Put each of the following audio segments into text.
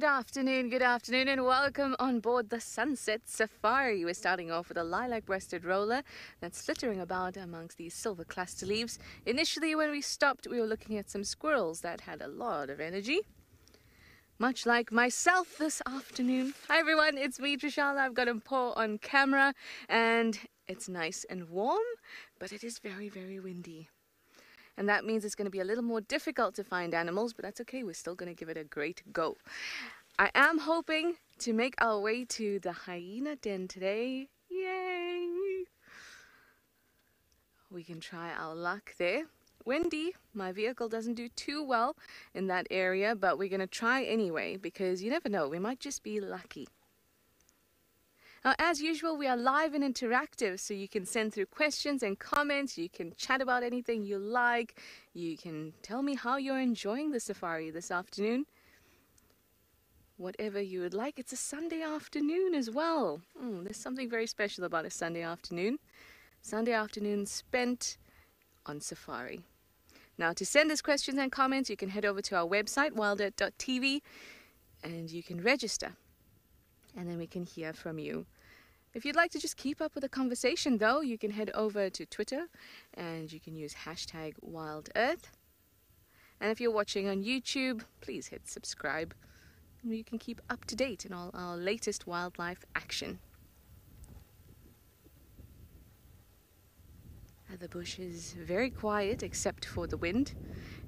Good afternoon, good afternoon, and welcome on board the Sunset Safari. We're starting off with a lilac breasted roller that's flittering about amongst these silver cluster leaves. Initially, when we stopped, we were looking at some squirrels that had a lot of energy. Much like myself this afternoon. Hi everyone, it's me, Trishala. I've got a paw on camera, and it's nice and warm, but it is very, very windy and that means it's going to be a little more difficult to find animals, but that's okay. We're still going to give it a great go. I am hoping to make our way to the hyena den today. Yay! We can try our luck there. Windy, my vehicle doesn't do too well in that area, but we're going to try anyway because you never know, we might just be lucky. Now, as usual, we are live and interactive, so you can send through questions and comments. You can chat about anything you like. You can tell me how you're enjoying the safari this afternoon. Whatever you would like. It's a Sunday afternoon as well. Mm, there's something very special about a Sunday afternoon. Sunday afternoon spent on safari. Now, to send us questions and comments, you can head over to our website, wildearth.tv, and you can register and then we can hear from you. If you'd like to just keep up with the conversation, though, you can head over to Twitter and you can use hashtag WildEarth. And if you're watching on YouTube, please hit subscribe. You can keep up to date in all our latest wildlife action. The bush is very quiet except for the wind.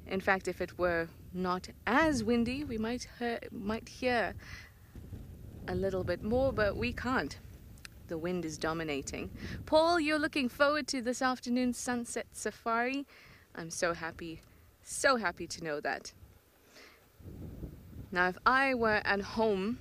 In fact, if it were not as windy, we might might hear a little bit more, but we can't. The wind is dominating. Paul, you're looking forward to this afternoon's sunset safari. I'm so happy, so happy to know that. Now, if I were at home,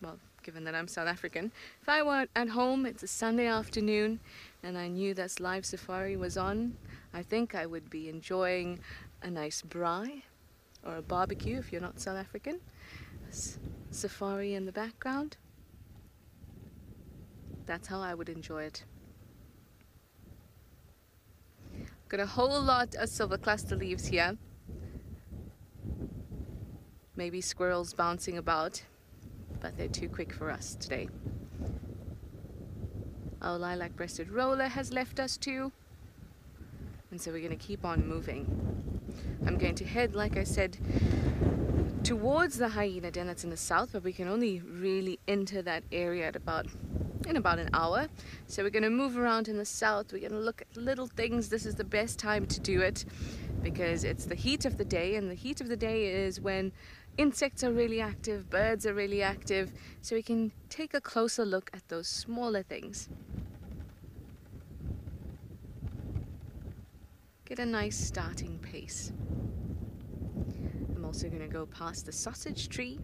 well, given that I'm South African, if I were at home, it's a Sunday afternoon, and I knew this live safari was on, I think I would be enjoying a nice braai or a barbecue if you're not South African safari in the background. That's how I would enjoy it. Got a whole lot of silver cluster leaves here. Maybe squirrels bouncing about, but they're too quick for us today. Our lilac-breasted roller has left us too, and so we're going to keep on moving. I'm going to head, like I said, towards the hyena den that's in the south, but we can only really enter that area at about in about an hour. So we're going to move around in the south. We're going to look at little things. This is the best time to do it because it's the heat of the day, and the heat of the day is when insects are really active, birds are really active, so we can take a closer look at those smaller things. Get a nice starting pace also going to go past the sausage tree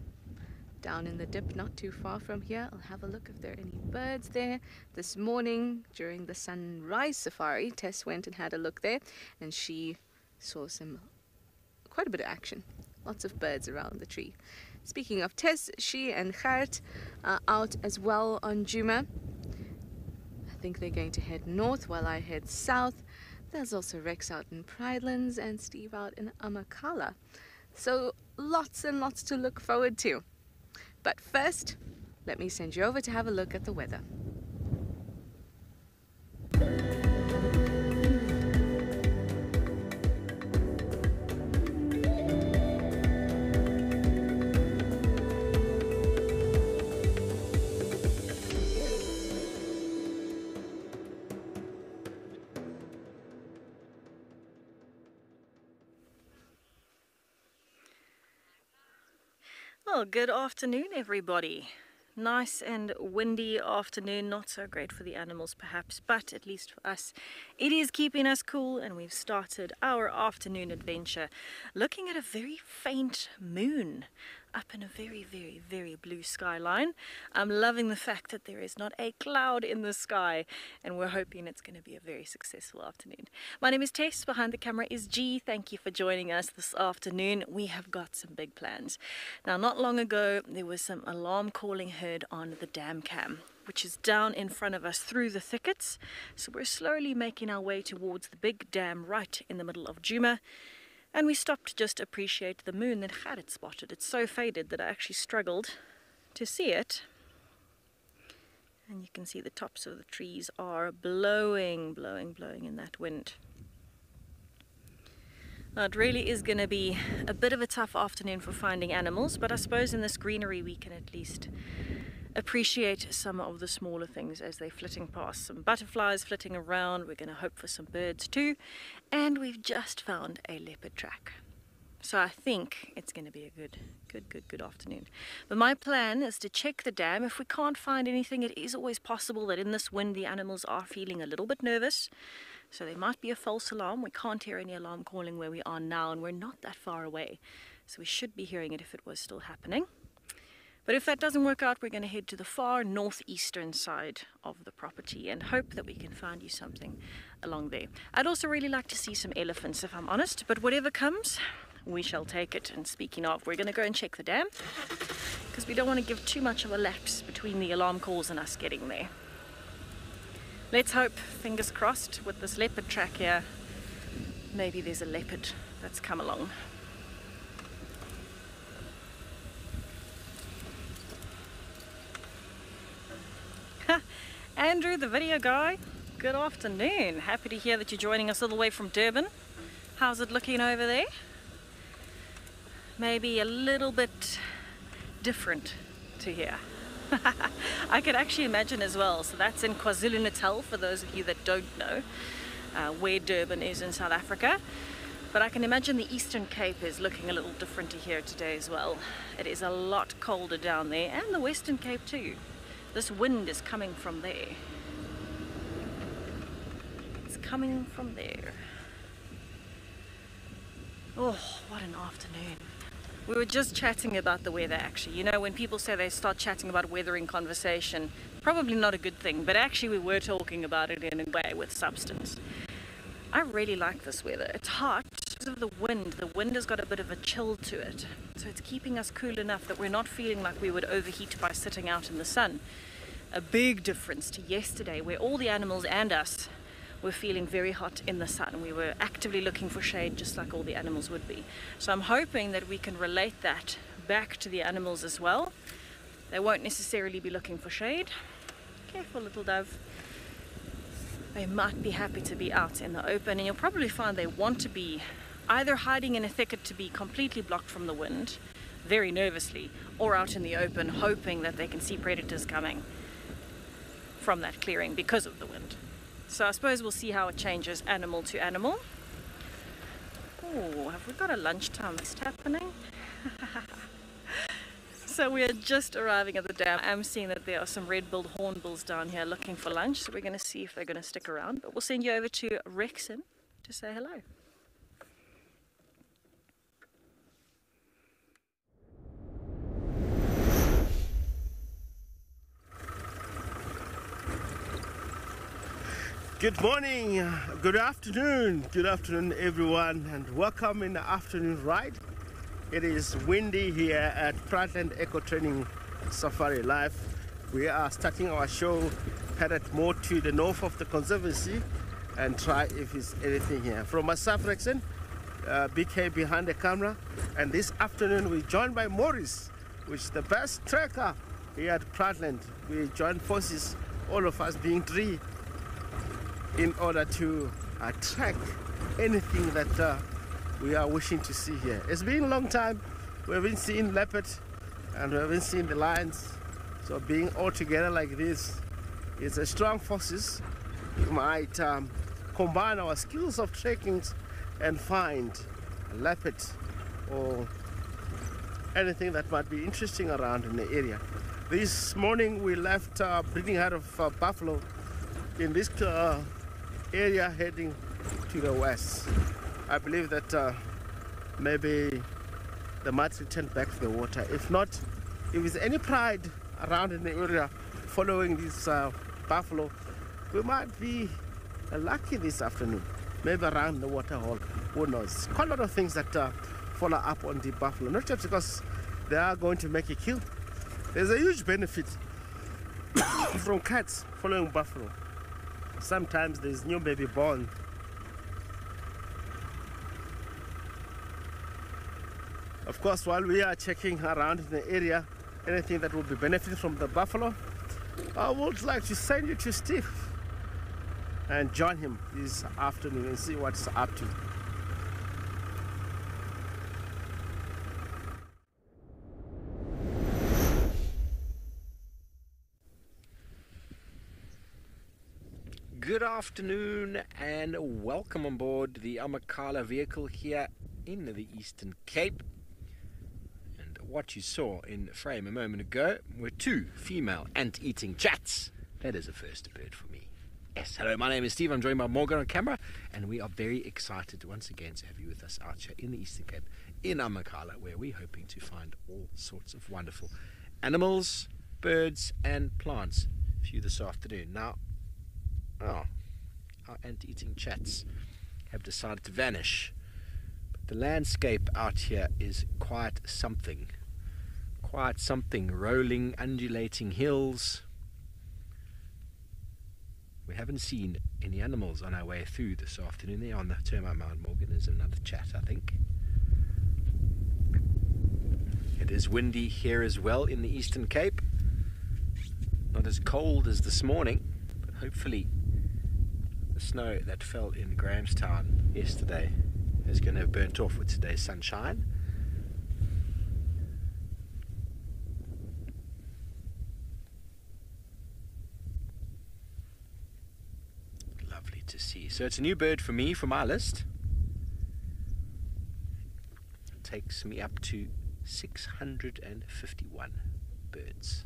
down in the dip not too far from here. I'll have a look if there are any birds there. This morning during the sunrise safari, Tess went and had a look there and she saw some quite a bit of action. Lots of birds around the tree. Speaking of Tess, she and Gert are out as well on Djuma. I think they're going to head north while I head south. There's also Rex out in Pridelands and Steve out in Amakhala. So lots and lots to look forward to. But first, let me send you over to have a look at the weather. Well, good afternoon, everybody. Nice and windy afternoon, not so great for the animals perhaps, but at least for us, it is keeping us cool and we've started our afternoon adventure looking at a very faint moon up in a very, very, very blue skyline. I'm loving the fact that there is not a cloud in the sky and we're hoping it's going to be a very successful afternoon. My name is Tess, behind the camera is G. Thank you for joining us this afternoon. We have got some big plans. Now, not long ago, there was some alarm calling heard on the dam cam which is down in front of us through the thickets. So we're slowly making our way towards the big dam right in the middle of Djuma And we stopped to just appreciate the moon that had it spotted. It's so faded that I actually struggled to see it. And you can see the tops of the trees are blowing, blowing, blowing in that wind. Now it really is going to be a bit of a tough afternoon for finding animals, but I suppose in this greenery we can at least appreciate some of the smaller things as they're flitting past. Some butterflies flitting around, we're going to hope for some birds too, and we've just found a leopard track. So I think it's going to be a good, good, good, good afternoon. But my plan is to check the dam. If we can't find anything, it is always possible that in this wind the animals are feeling a little bit nervous. So there might be a false alarm. We can't hear any alarm calling where we are now, and we're not that far away. So we should be hearing it if it was still happening. But if that doesn't work out, we're going to head to the far northeastern side of the property and hope that we can find you something along there. I'd also really like to see some elephants, if I'm honest, but whatever comes, we shall take it. And speaking of, we're going to go and check the dam because we don't want to give too much of a lapse between the alarm calls and us getting there. Let's hope, fingers crossed, with this leopard track here, maybe there's a leopard that's come along. Andrew, the video guy, good afternoon. Happy to hear that you're joining us all the way from Durban. How's it looking over there? Maybe a little bit different to here. I could actually imagine as well. So that's in KwaZulu-Natal for those of you that don't know uh, where Durban is in South Africa. But I can imagine the Eastern Cape is looking a little different to here today as well. It is a lot colder down there and the Western Cape too. This wind is coming from there. It's coming from there. Oh, what an afternoon. We were just chatting about the weather actually. You know, when people say they start chatting about weather in conversation, probably not a good thing, but actually we were talking about it in a way with substance. I really like this weather. It's hot because of the wind. The wind has got a bit of a chill to it. So it's keeping us cool enough that we're not feeling like we would overheat by sitting out in the sun a big difference to yesterday where all the animals and us were feeling very hot in the sun. We were actively looking for shade just like all the animals would be. So I'm hoping that we can relate that back to the animals as well. They won't necessarily be looking for shade. Careful little dove. They might be happy to be out in the open and you'll probably find they want to be either hiding in a thicket to be completely blocked from the wind very nervously or out in the open hoping that they can see predators coming from that clearing because of the wind. So I suppose we'll see how it changes animal to animal. Oh, have we got a lunchtime feast happening? so we are just arriving at the dam. I'm seeing that there are some red-billed hornbills down here looking for lunch. So we're going to see if they're going to stick around. But we'll send you over to Rexon to say hello. Good morning, good afternoon, good afternoon, everyone, and welcome in the afternoon ride. It is windy here at Pridelands Eco Training Safari Live. We are starting our show headed more to the north of the Conservancy and try if there's anything here. From myself, Rexon, uh, BK behind the camera, and this afternoon we're joined by Morris, which is the best tracker here at Pridelands. We join forces, all of us being three in order to attract anything that uh, we are wishing to see here. It's been a long time. We haven't seen leopard and we haven't seen the lions. So being all together like this is a strong forces. We might um, combine our skills of trekking and find leopard or anything that might be interesting around in the area. This morning we left uh, breeding herd of uh, buffalo in this uh, area heading to the west. I believe that uh, maybe they might return back to the water. If not, if there's any pride around in the area following this uh, buffalo, we might be lucky this afternoon. Maybe around the water hole, who knows. Quite a lot of things that uh, follow up on the buffalo, not just because they are going to make a kill. There's a huge benefit from cats following buffalo sometimes there's new baby born Of course, while we are checking around in the area, anything that will be benefiting from the buffalo, I would like to send you to Steve and join him this afternoon and see what's up to. Good afternoon and welcome on board the Amakhala vehicle here in the Eastern Cape. And what you saw in frame a moment ago were two female ant eating chats. That is a first bird for me. Yes, hello, my name is Steve. I'm joined by Morgan on camera, and we are very excited once again to have you with us out here in the Eastern Cape in Amakhala, where we're hoping to find all sorts of wonderful animals, birds, and plants for you this afternoon. Now, Oh, our ant-eating chats have decided to vanish. But the landscape out here is quite something. Quite something. Rolling, undulating hills. We haven't seen any animals on our way through this afternoon. They're on the Termite Mound Morgan. is another chat, I think. It is windy here as well in the Eastern Cape. Not as cold as this morning, hopefully the snow that fell in Grahamstown yesterday is going to have burnt off with today's sunshine. Lovely to see. So it's a new bird for me for my list. It takes me up to 651 birds.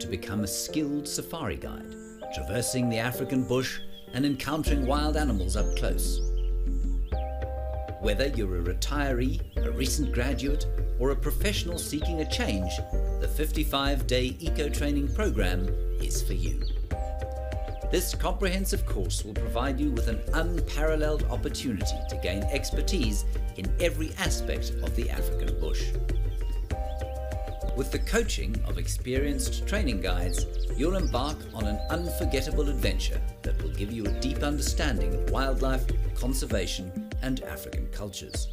to become a skilled safari guide, traversing the African bush and encountering wild animals up close. Whether you're a retiree, a recent graduate, or a professional seeking a change, the 55-day eco-training program is for you. This comprehensive course will provide you with an unparalleled opportunity to gain expertise in every aspect of the African bush. With the coaching of experienced training guides, you'll embark on an unforgettable adventure that will give you a deep understanding of wildlife, conservation, and African cultures.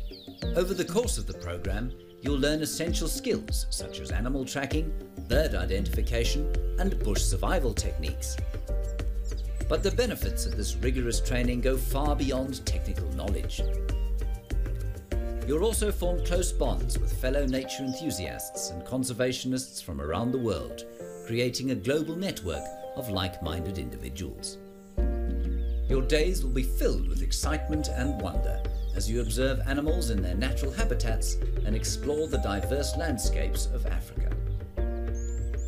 Over the course of the program, you'll learn essential skills such as animal tracking, bird identification, and bush survival techniques. But the benefits of this rigorous training go far beyond technical knowledge. You'll also form close bonds with fellow nature enthusiasts and conservationists from around the world, creating a global network of like minded individuals. Your days will be filled with excitement and wonder as you observe animals in their natural habitats and explore the diverse landscapes of Africa.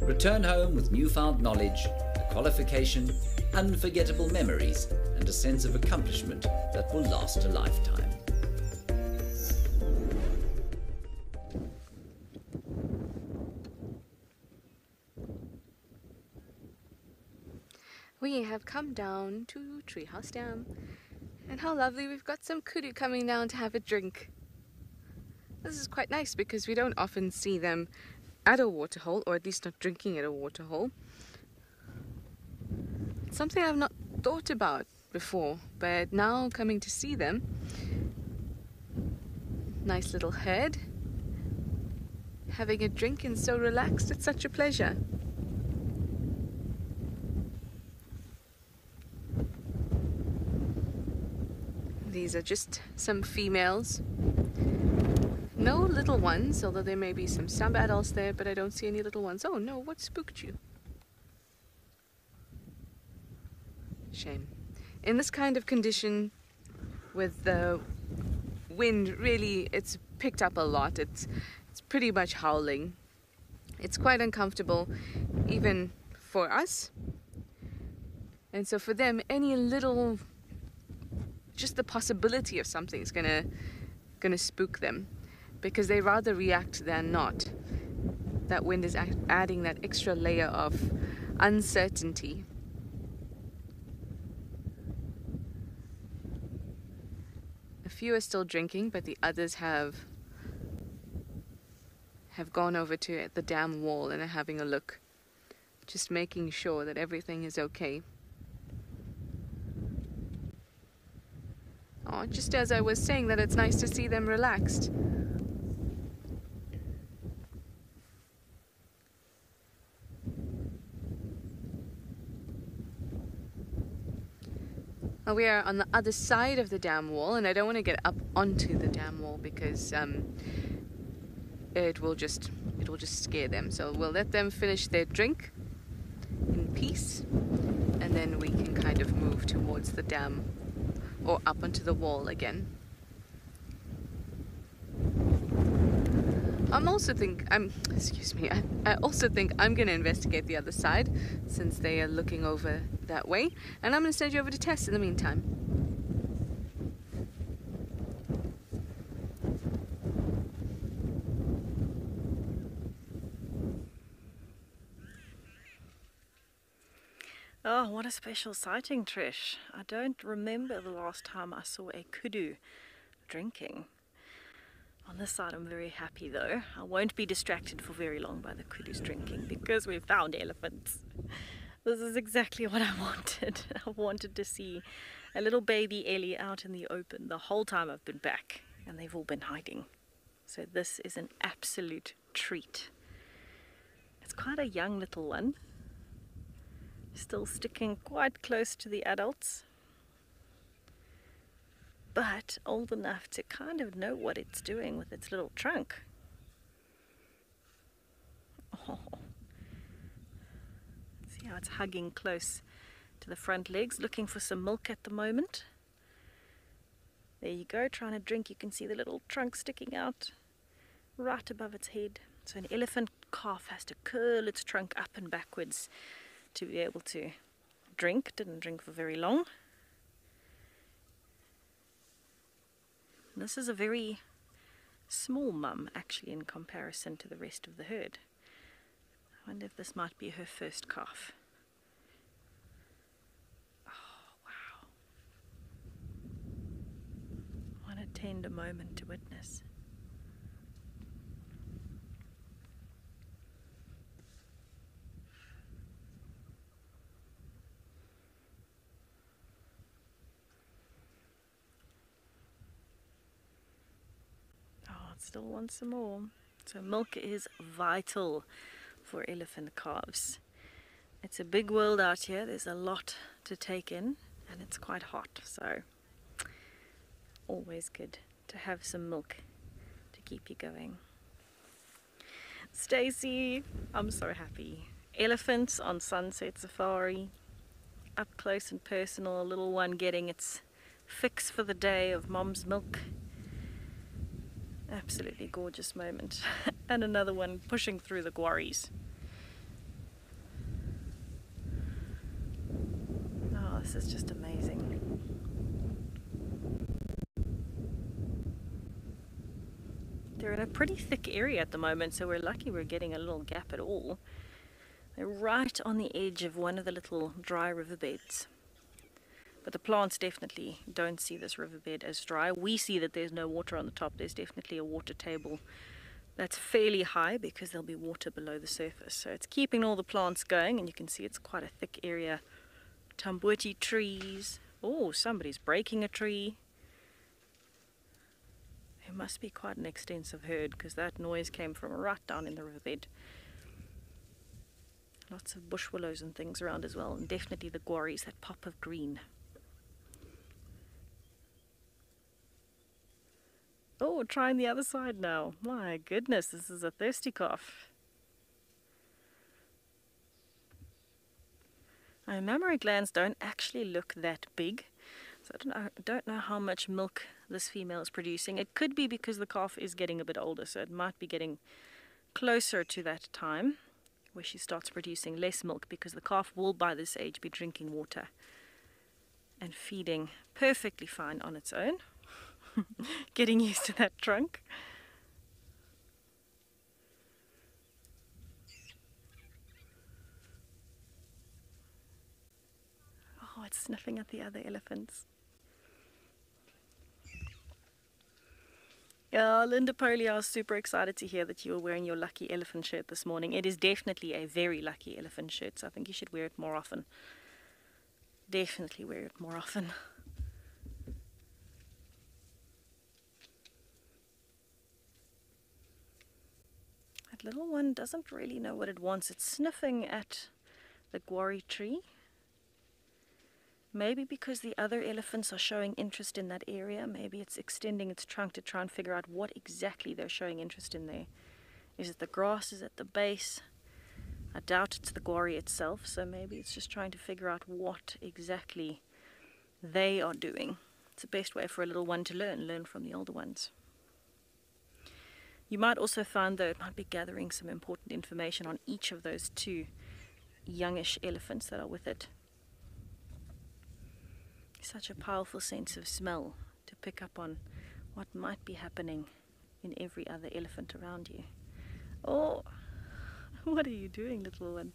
Return home with newfound knowledge, a qualification, unforgettable memories, and a sense of accomplishment that will last a lifetime. We have come down to Treehouse Dam. And how lovely, we've got some kudu coming down to have a drink. This is quite nice because we don't often see them at a waterhole, or at least not drinking at a waterhole. Something I've not thought about before, but now coming to see them, nice little herd, having a drink and so relaxed, it's such a pleasure. These are just some females. No little ones, although there may be some some adults there, but I don't see any little ones. Oh no, what spooked you? Shame. In this kind of condition, with the wind, really, it's picked up a lot. It's it's pretty much howling. It's quite uncomfortable, even for us. And so for them, any little just the possibility of something's gonna gonna spook them because they rather react than not. That wind is adding that extra layer of uncertainty. A few are still drinking, but the others have have gone over to the dam wall and are having a look, just making sure that everything is okay. Oh, just as I was saying that it's nice to see them relaxed. Well, we are on the other side of the dam wall, and I don't want to get up onto the dam wall because um, it will just it will just scare them. So we'll let them finish their drink in peace, and then we can kind of move towards the dam or up onto the wall again. I'm also think I'm excuse me I, I also think I'm going to investigate the other side since they are looking over that way and I'm going to send you over to Tess in the meantime. Oh, what a special sighting, Trish. I don't remember the last time I saw a kudu drinking. On this side, I'm very happy though. I won't be distracted for very long by the kudus drinking because we've found elephants. This is exactly what I wanted. I wanted to see a little baby Ellie out in the open the whole time I've been back, and they've all been hiding. So, this is an absolute treat. It's quite a young little one, still sticking quite close to the adults, but old enough to kind of know what it's doing with its little trunk. Oh. See how it's hugging close to the front legs, looking for some milk at the moment. There you go, trying to drink. You can see the little trunk sticking out right above its head. So an elephant calf has to curl its trunk up and backwards to be able to drink. Didn't drink for very long. This is a very small mum actually in comparison to the rest of the herd. I wonder if this might be her first calf. Oh, wow. What a tender moment to witness. it still wants some more. So milk is vital for elephant calves. It's a big world out here. There's a lot to take in and it's quite hot. So always good to have some milk to keep you going. Stacy, I'm so happy. Elephants on Sunset Safari. Up close and personal, a little one getting its fix for the day of mom's milk. Absolutely gorgeous moment. and another one pushing through the guarries. Oh, this is just amazing. They're in a pretty thick area at the moment, so we're lucky we're getting a little gap at all. They're right on the edge of one of the little dry riverbeds. But the plants definitely don't see this riverbed as dry. We see that there's no water on the top. There's definitely a water table that's fairly high because there'll be water below the surface. So it's keeping all the plants going and you can see it's quite a thick area. Tamboti trees. Oh, somebody's breaking a tree. It must be quite an extensive herd because that noise came from right down in the riverbed. Lots of bush willows and things around as well, and definitely the guarries, that pop of green. Oh, trying the other side now. My goodness, this is a thirsty cough. My mammary glands don't actually look that big, so I don't know, don't know how much milk this female is producing. It could be because the calf is getting a bit older, so it might be getting closer to that time where she starts producing less milk because the calf will by this age be drinking water and feeding perfectly fine on its own. Getting used to that trunk. Oh, it's sniffing at the other elephants. Yeah, Linda Poley, I was super excited to hear that you were wearing your lucky elephant shirt this morning. It is definitely a very lucky elephant shirt, so I think you should wear it more often. Definitely wear it more often. Little one doesn't really know what it wants. It's sniffing at the guarri tree. Maybe because the other elephants are showing interest in that area, maybe it's extending its trunk to try and figure out what exactly they're showing interest in there. Is it the grass? Is it the base? I doubt it's the guarri itself, so maybe it's just trying to figure out what exactly they are doing. It's the best way for a little one to learn, learn from the older ones. You might also find, though, it might be gathering some important information on each of those two youngish elephants that are with it such a powerful sense of smell to pick up on what might be happening in every other elephant around you. Oh, what are you doing, little one?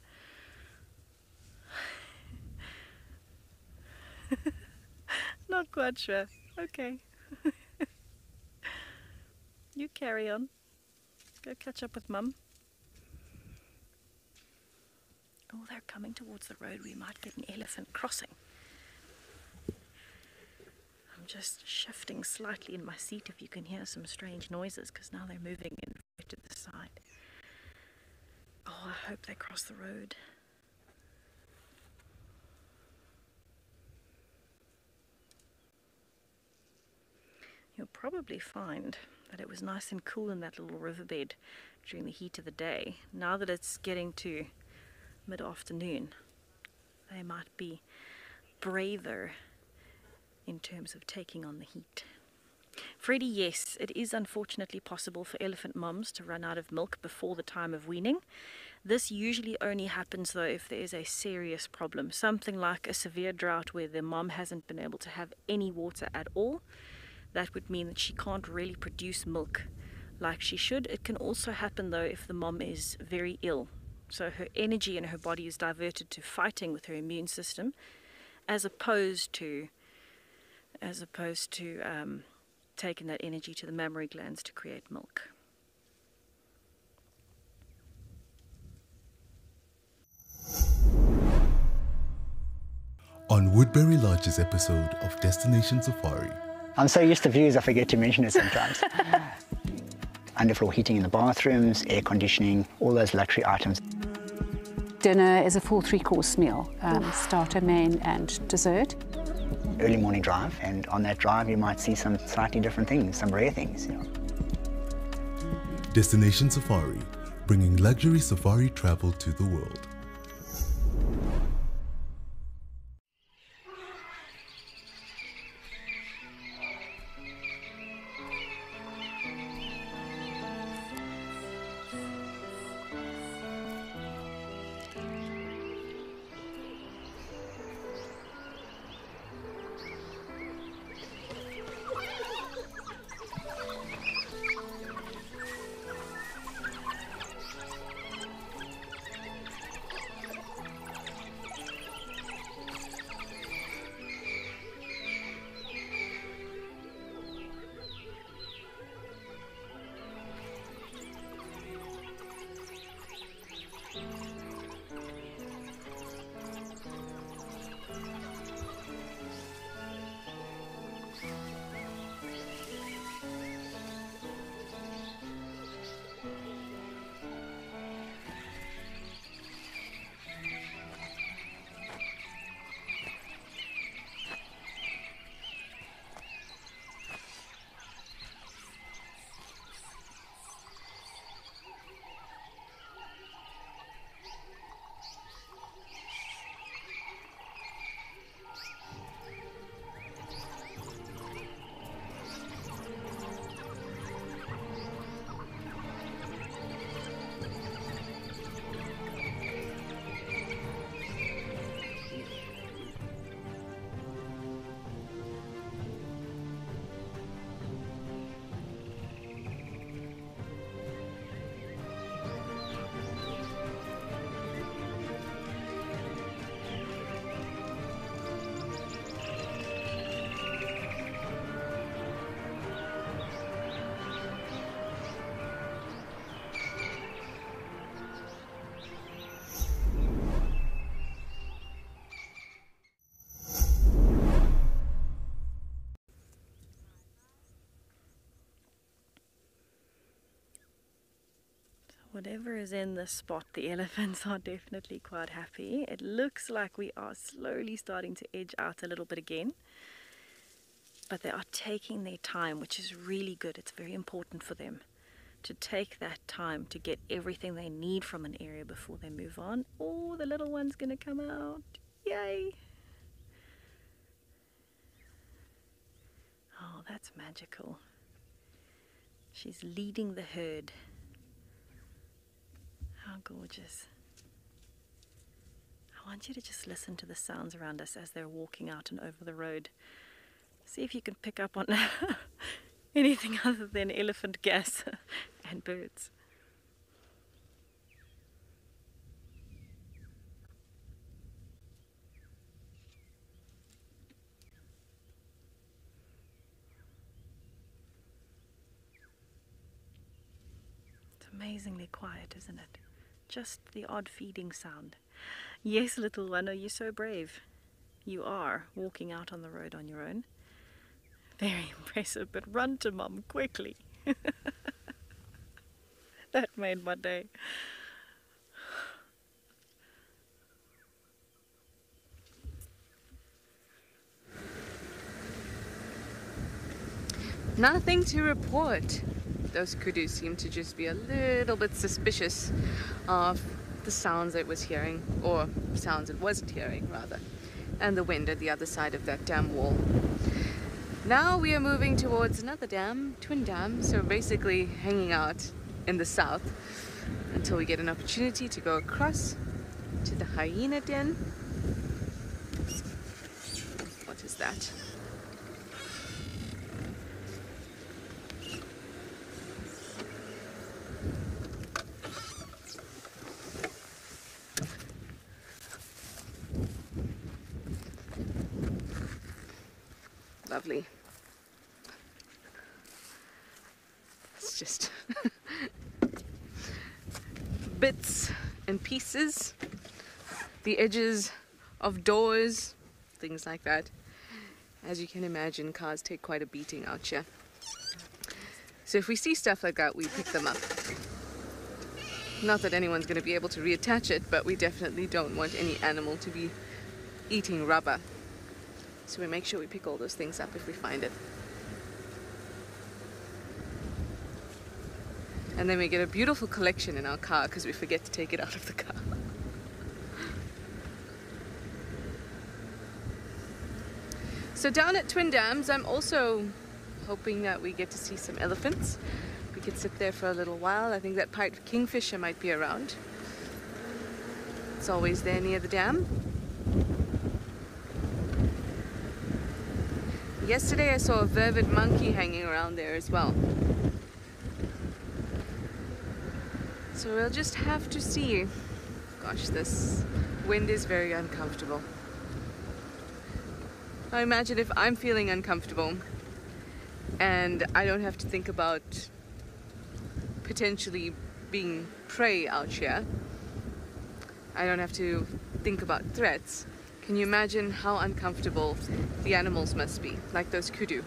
Not quite sure. Okay. you carry on. Go catch up with Mum. Oh, they're coming towards the road. We might get an elephant crossing I'm just shifting slightly in my seat if you can hear some strange noises because now they're moving in to the side. Oh, I hope they cross the road. You'll probably find that it was nice and cool in that little riverbed during the heat of the day. Now that it's getting to mid-afternoon, they might be braver in terms of taking on the heat. Freddie, yes, it is unfortunately possible for elephant moms to run out of milk before the time of weaning. This usually only happens though if there is a serious problem, something like a severe drought where the mom hasn't been able to have any water at all. That would mean that she can't really produce milk like she should. It can also happen though if the mom is very ill. So her energy in her body is diverted to fighting with her immune system as opposed to as opposed to um, taking that energy to the mammary glands to create milk. On Woodbury Lodge's episode of Destination Safari. I'm so used to views I forget to mention it sometimes. underfloor heating in the bathrooms, air conditioning, all those luxury items. Dinner is a full three-course meal, um, starter, main and dessert. Early morning drive, and on that drive you might see some slightly different things, some rare things. You know. Destination Safari, bringing luxury safari travel to the world. Whatever is in this spot, the elephants are definitely quite happy. It looks like we are slowly starting to edge out a little bit again. But they are taking their time, which is really good. It's very important for them to take that time to get everything they need from an area before they move on. Oh, the little one's going to come out. Yay! Oh, that's magical. She's leading the herd. Gorgeous. I want you to just listen to the sounds around us as they're walking out and over the road. See if you can pick up on anything other than elephant gas and birds. It's amazingly quiet, isn't it? Just the odd feeding sound. Yes, little one, are you so brave? You are walking out on the road on your own. Very impressive, but run to mum quickly. that made my day. Nothing to report those kudu seemed to just be a little bit suspicious of the sounds it was hearing, or sounds it wasn't hearing, rather, and the wind at the other side of that dam wall. Now we are moving towards another dam, Twin Dam, so basically hanging out in the south until we get an opportunity to go across to the hyena den. What is that? Lovely. It's just bits and pieces, the edges of doors, things like that. As you can imagine, cars take quite a beating out here. So if we see stuff like that, we pick them up. Not that anyone's going to be able to reattach it, but we definitely don't want any animal to be eating rubber. So we make sure we pick all those things up if we find it. And then we get a beautiful collection in our car because we forget to take it out of the car. So down at Twin Dams, I'm also hoping that we get to see some elephants. We could sit there for a little while. I think that pied kingfisher might be around. It's always there near the dam. Yesterday I saw a vervet monkey hanging around there as well. So we'll just have to see. Gosh, this wind is very uncomfortable. I imagine if I'm feeling uncomfortable and I don't have to think about potentially being prey out here, I don't have to think about threats. Can you imagine how uncomfortable the animals must be, like those kudu?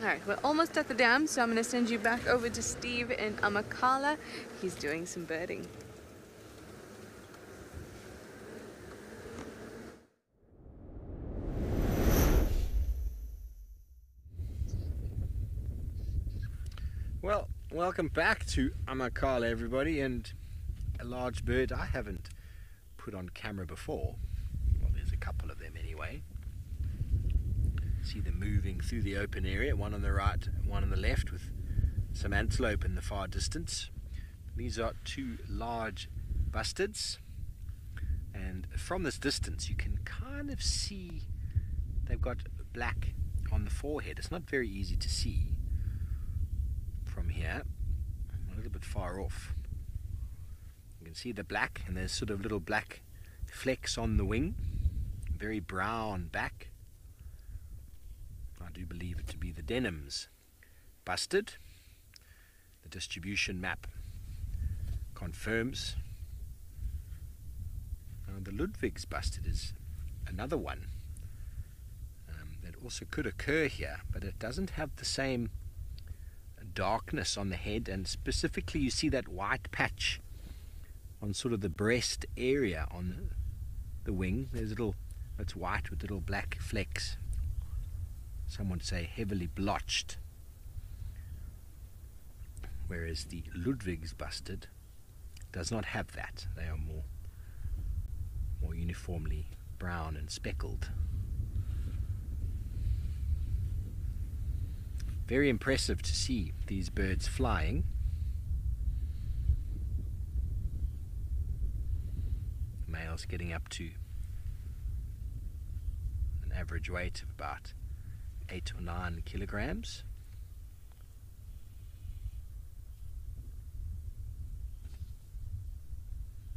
All right, we're almost at the dam, so I'm going to send you back over to Steve in Amakhala. He's doing some birding. Well, welcome back to Amakhala, everybody, and a large bird I haven't put on camera before. Well, there's a couple of them anyway. See them moving through the open area, one on the right, one on the left, with some antelope in the far distance. These are two large bustards, and from this distance, you can kind of see they've got black on the forehead. It's not very easy to see from here, a little bit far off. You can see the black, and there's sort of little black flecks on the wing, very brown back. I do believe it to be the Denham's Bustard. The distribution map confirms. The Ludwig's bustard is another one um, that also could occur here, but it doesn't have the same darkness on the head, and specifically, you see that white patch on sort of the breast area on the wing. There's a little, it's white with little black flecks. Some would say heavily blotched. Whereas the Ludwig's bustard does not have that. They are more, more uniformly brown and speckled. Very impressive to see these birds flying. Males getting up to an average weight of about eight or nine kilograms.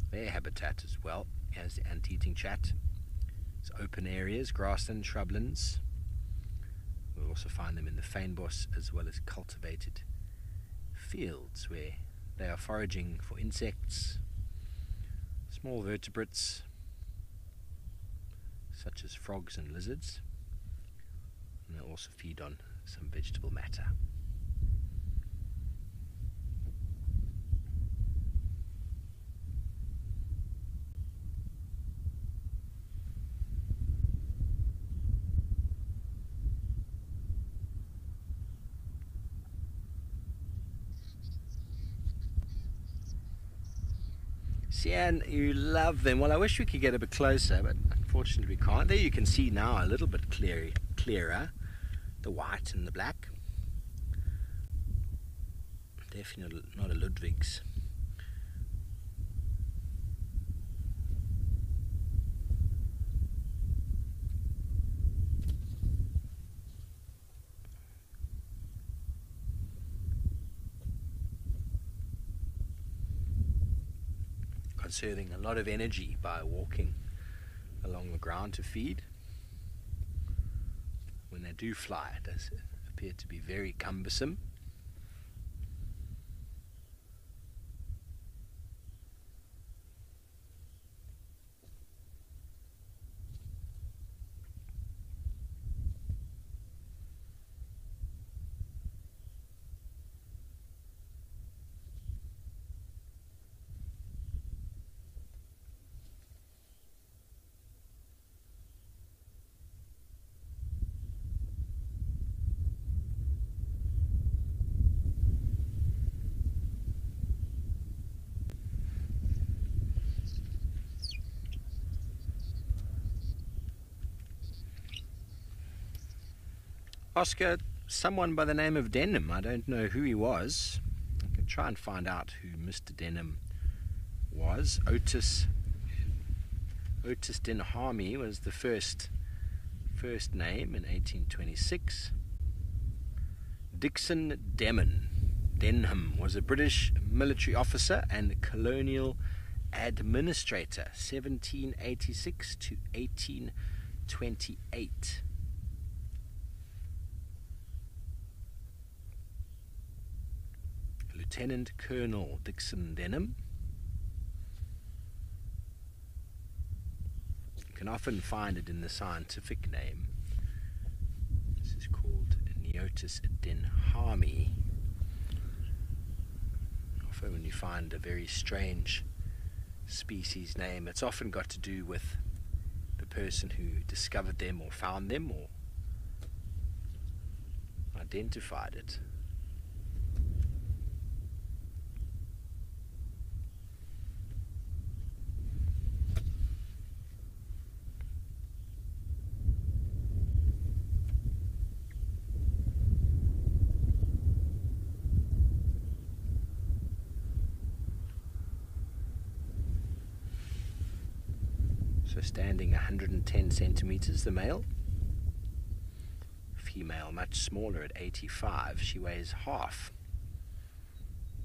Their habitat as well as the anteating chat. It's open areas, grassland, shrublands. We'll also find them in the fynbos as well as cultivated fields where they are foraging for insects, small vertebrates such as frogs and lizards, and they'll also feed on some vegetable matter. Sian, you love them. Well, I wish we could get a bit closer, but unfortunately we can't. There you can see now a little bit clear, clearer the white and the black. Definitely not a Ludwig's. Conserving a lot of energy by walking along the ground to feed. When they do fly, it does appear to be very cumbersome. Oscar, someone by the name of Denham. I don't know who he was. I can try and find out who Mr. Denham was. Otis Otis Denhami was the first first name in 1826. Dixon Demon Denham was a British military officer and colonial administrator, 1786 to 1828. Lieutenant Colonel Dixon Denham. You can often find it in the scientific name. This is called Neotis denhami. Often, when you find a very strange species name, it's often got to do with the person who discovered them or found them or identified it. So standing 110 centimeters, the male. Female much smaller at 85. She weighs half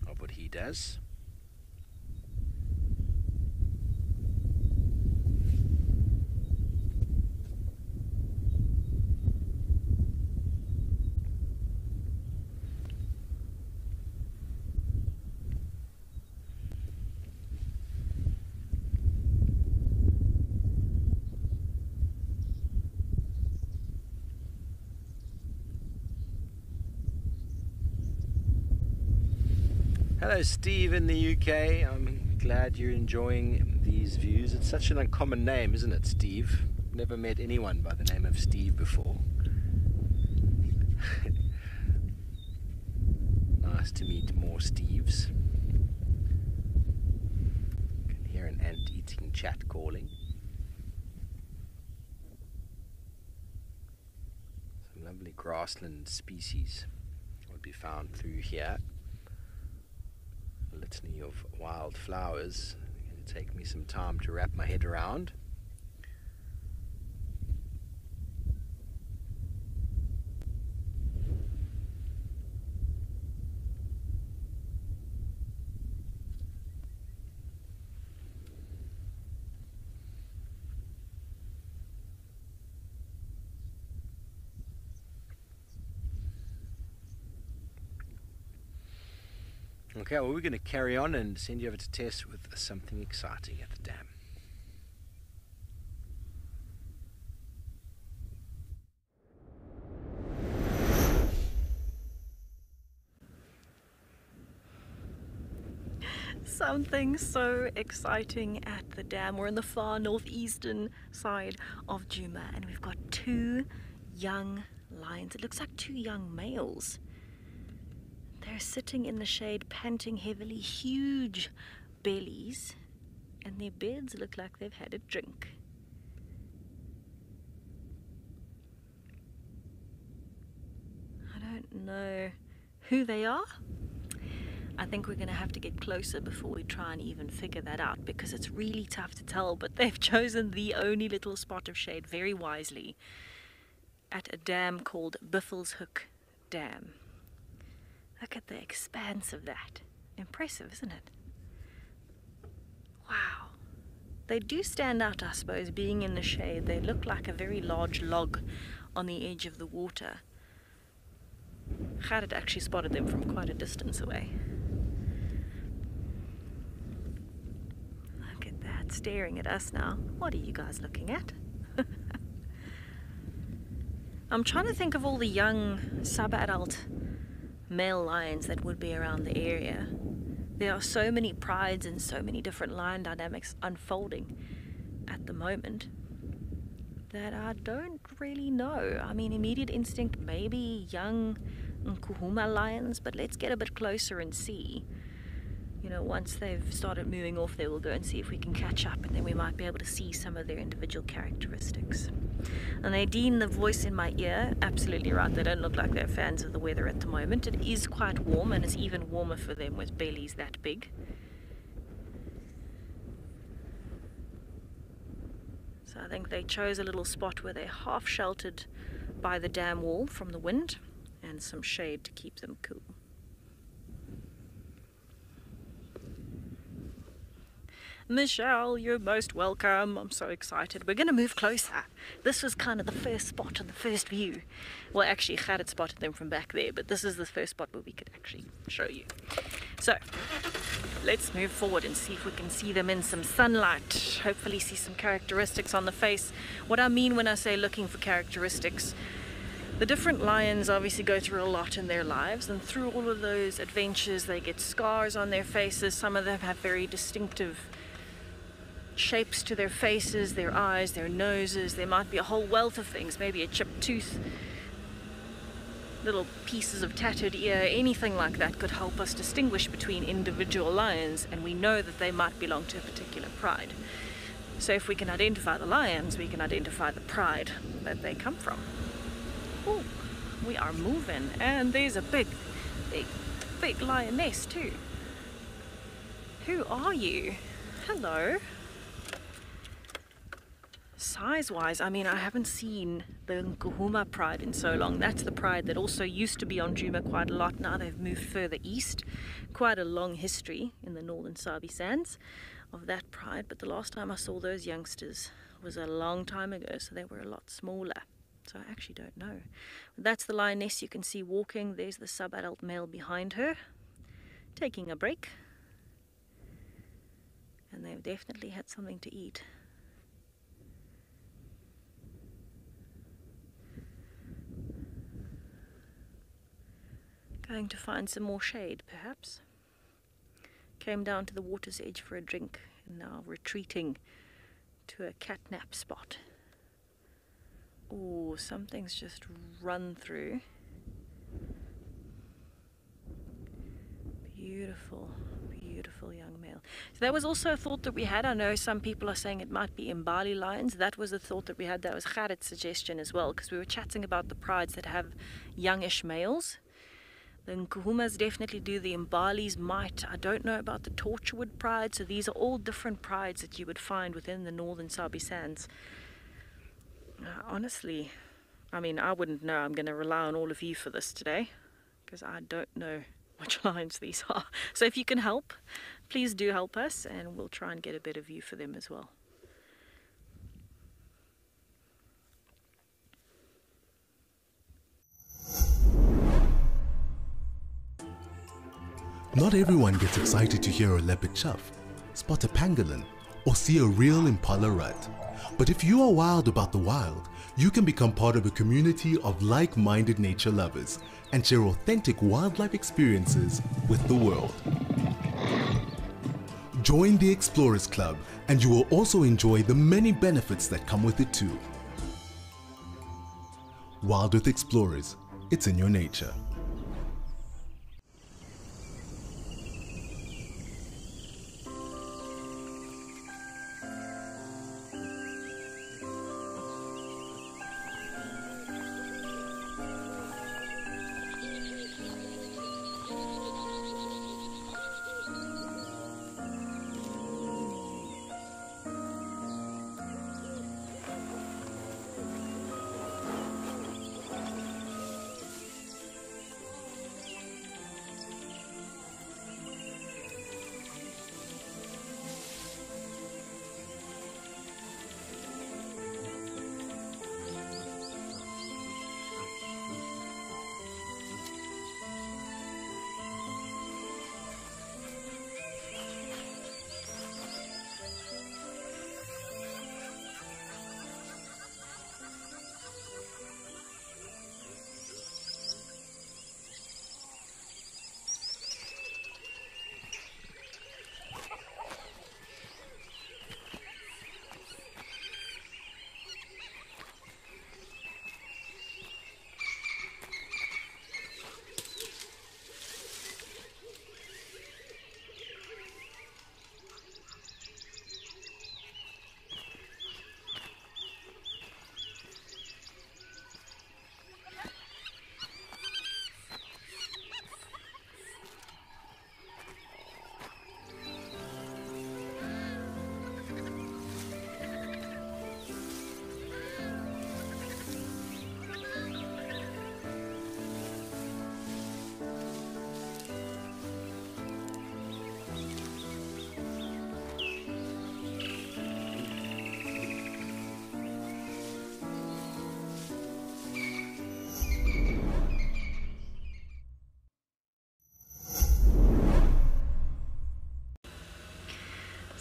of what he does. Hello, Steve in the UK. I'm glad you're enjoying these views. It's such an uncommon name, isn't it, Steve? Never met anyone by the name of Steve before. nice to meet more Steves. Can hear an ant eating chat calling. Some lovely grassland species would be found through here of wild flowers. It'll take me some time to wrap my head around. Okay, well, we're going to carry on and send you over to Tess with something exciting at the dam. Something so exciting at the dam. We're in the far northeastern side of Djuma and we've got two young lions. It looks like two young males. They're sitting in the shade, panting heavily, huge bellies, and their beds look like they've had a drink. I don't know who they are. I think we're going to have to get closer before we try and even figure that out because it's really tough to tell. But they've chosen the only little spot of shade very wisely at a dam called Buffelshoek Dam. Look at the expanse of that. Impressive, isn't it? Wow. They do stand out, I suppose, being in the shade. They look like a very large log on the edge of the water. Had actually spotted them from quite a distance away. Look at that, staring at us now. What are you guys looking at? I'm trying to think of all the young sub-adult male lions that would be around the area. There are so many prides and so many different lion dynamics unfolding at the moment that I don't really know. I mean, immediate instinct, maybe young Nkuhuma lions, but let's get a bit closer and see. You know, once they've started moving off, they will go and see if we can catch up, and then we might be able to see some of their individual characteristics. And Nadine, the voice in my ear, absolutely right. They don't look like they're fans of the weather at the moment. It is quite warm, and it's even warmer for them with bellies that big. So I think they chose a little spot where they're half sheltered by the dam wall from the wind and some shade to keep them cool. Michelle, you're most welcome. I'm so excited. We're going to move closer. This was kind of the first spot and the first view. Well, actually, had spotted them from back there, but this is the first spot where we could actually show you. So, let's move forward and see if we can see them in some sunlight. Hopefully, see some characteristics on the face. What I mean when I say looking for characteristics, the different lions obviously go through a lot in their lives, and through all of those adventures, they get scars on their faces. Some of them have very distinctive shapes to their faces, their eyes, their noses. There might be a whole wealth of things, maybe a chipped tooth, little pieces of tattered ear, anything like that could help us distinguish between individual lions, and we know that they might belong to a particular pride. So if we can identify the lions, we can identify the pride that they come from. Ooh, we are moving, and there's a big, big, big lioness too. Who are you? Hello size wise, I mean, I haven't seen the Nkuhuma pride in so long. That's the pride that also used to be on Djuma quite a lot. Now they've moved further east. Quite a long history in the northern Sabi sands of that pride. But the last time I saw those youngsters was a long time ago, so they were a lot smaller. So I actually don't know. That's the lioness you can see walking. There's the sub-adult male behind her, taking a break. And they've definitely had something to eat. Going to find some more shade, perhaps. Came down to the water's edge for a drink and now retreating to a catnap spot. Oh, something's just run through. Beautiful, beautiful young male. So that was also a thought that we had. I know some people are saying it might be Mbali lions. That was a thought that we had. That was Gerrit's suggestion as well, because we were chatting about the prides that have youngish males the Nkuhumas definitely do. The Mbalis might. I don't know about the Torchwood pride. So these are all different prides that you would find within the northern Sabi Sands. Uh, honestly, I mean, I wouldn't know. I'm going to rely on all of you for this today because I don't know which lines these are. So if you can help, please do help us and we'll try and get a better view for them as well. Not everyone gets excited to hear a leopard chuff, spot a pangolin, or see a real impala rut. But if you are wild about the wild, you can become part of a community of like-minded nature lovers and share authentic wildlife experiences with the world. Join the Explorers Club and you will also enjoy the many benefits that come with it too. Wild with Explorers, it's in your nature.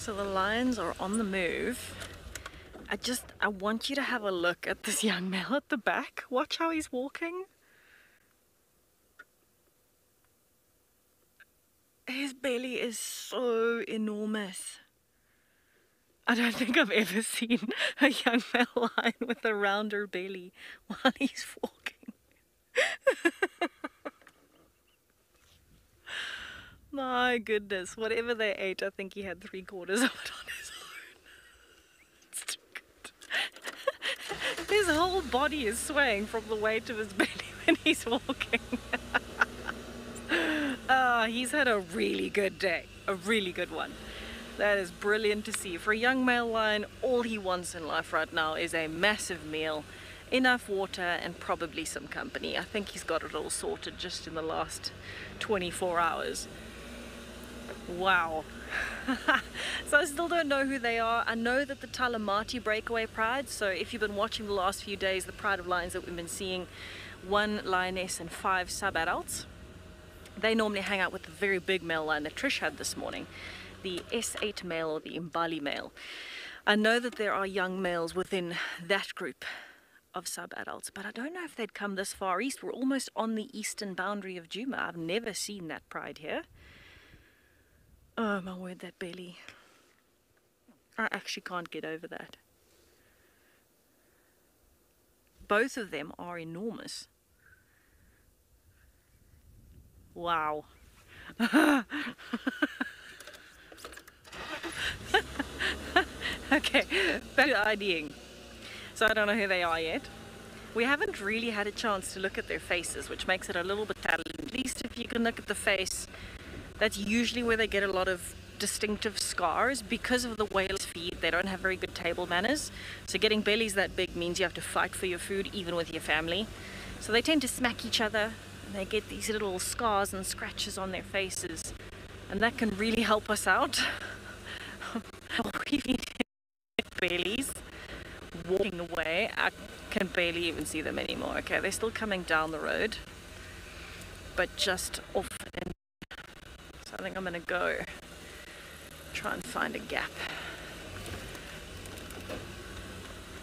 So the lions are on the move. I just, I want you to have a look at this young male at the back. Watch how he's walking. His belly is so enormous. I don't think I've ever seen a young male lion with a rounder belly while he's walking. My goodness, whatever they ate, I think he had three quarters of it on his own. It's too good. his whole body is swaying from the weight of his belly when he's walking. Ah, he's had a really good day, a really good one. That is brilliant to see. For a young male lion, all he wants in life right now is a massive meal, enough water, and probably some company. I think he's got it all sorted just in the last 24 hours. Wow. so I still don't know who they are. I know that the Talamati breakaway pride, so if you've been watching the last few days, the pride of lions that we've been seeing, one lioness and five sub-adults, they normally hang out with the very big male lion that Trish had this morning, the S8 male or the Mbali male. I know that there are young males within that group of sub-adults, but I don't know if they'd come this far east. We're almost on the eastern boundary of Djuma. I've never seen that pride here. Oh my word, that belly. I actually can't get over that. Both of them are enormous. Wow. okay, back to IDing. So I don't know who they are yet. We haven't really had a chance to look at their faces, which makes it a little bit challenging. At least if you can look at the face, that's usually where they get a lot of distinctive scars because of the whale's feed. They don't have very good table manners. So getting bellies that big means you have to fight for your food even with your family. So they tend to smack each other and they get these little scars and scratches on their faces. And that can really help us out. Bellies walking away. I can barely even see them anymore. Okay, they're still coming down the road, but just off. And so I think I'm gonna go try and find a gap.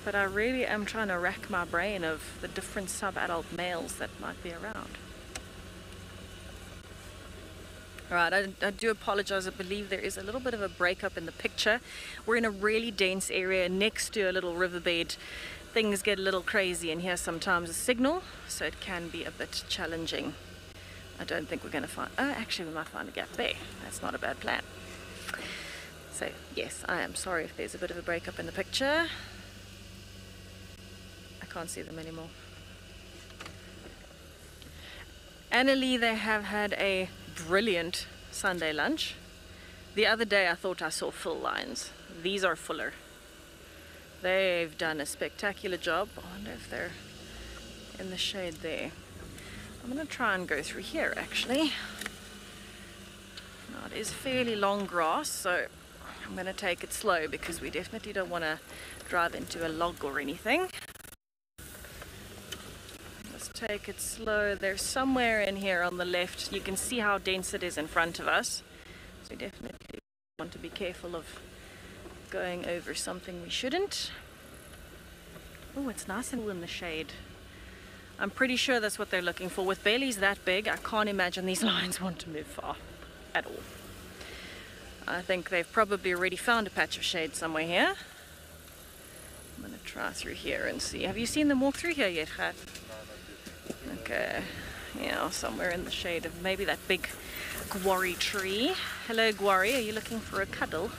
But I really am trying to rack my brain of the different sub-adult males that might be around. Right, I, I, do apologize. I believe there is a little bit of a breakup in the picture. We're in a really dense area next to a little riverbed. Things get a little crazy in here sometimes, a signal, so it can be a bit challenging. I don't think we're going to find... Oh, actually, we might find a gap there. That's not a bad plan. So, yes, I am sorry if there's a bit of a breakup in the picture. I can't see them anymore. Annalie, they have had a brilliant Sunday lunch. The other day I thought I saw full lines. These are fuller. They've done a spectacular job. I wonder if they're in the shade there. I'm going to try and go through here actually. Now it is fairly long grass so I'm going to take it slow because we definitely don't want to drive into a log or anything Let's take it slow. There's somewhere in here on the left. You can see how dense it is in front of us. So we definitely want to be careful of going over something we shouldn't. Oh, it's nice and cool in the shade. I'm pretty sure that's what they're looking for. With bellies that big, I can't imagine these lions want to move far at all. I think they've probably already found a patch of shade somewhere here. I'm going to try through here and see. Have you seen them walk through here yet, Khat? Okay, know, somewhere in the shade of maybe that big guarri tree. Hello, guarri. Are you looking for a cuddle?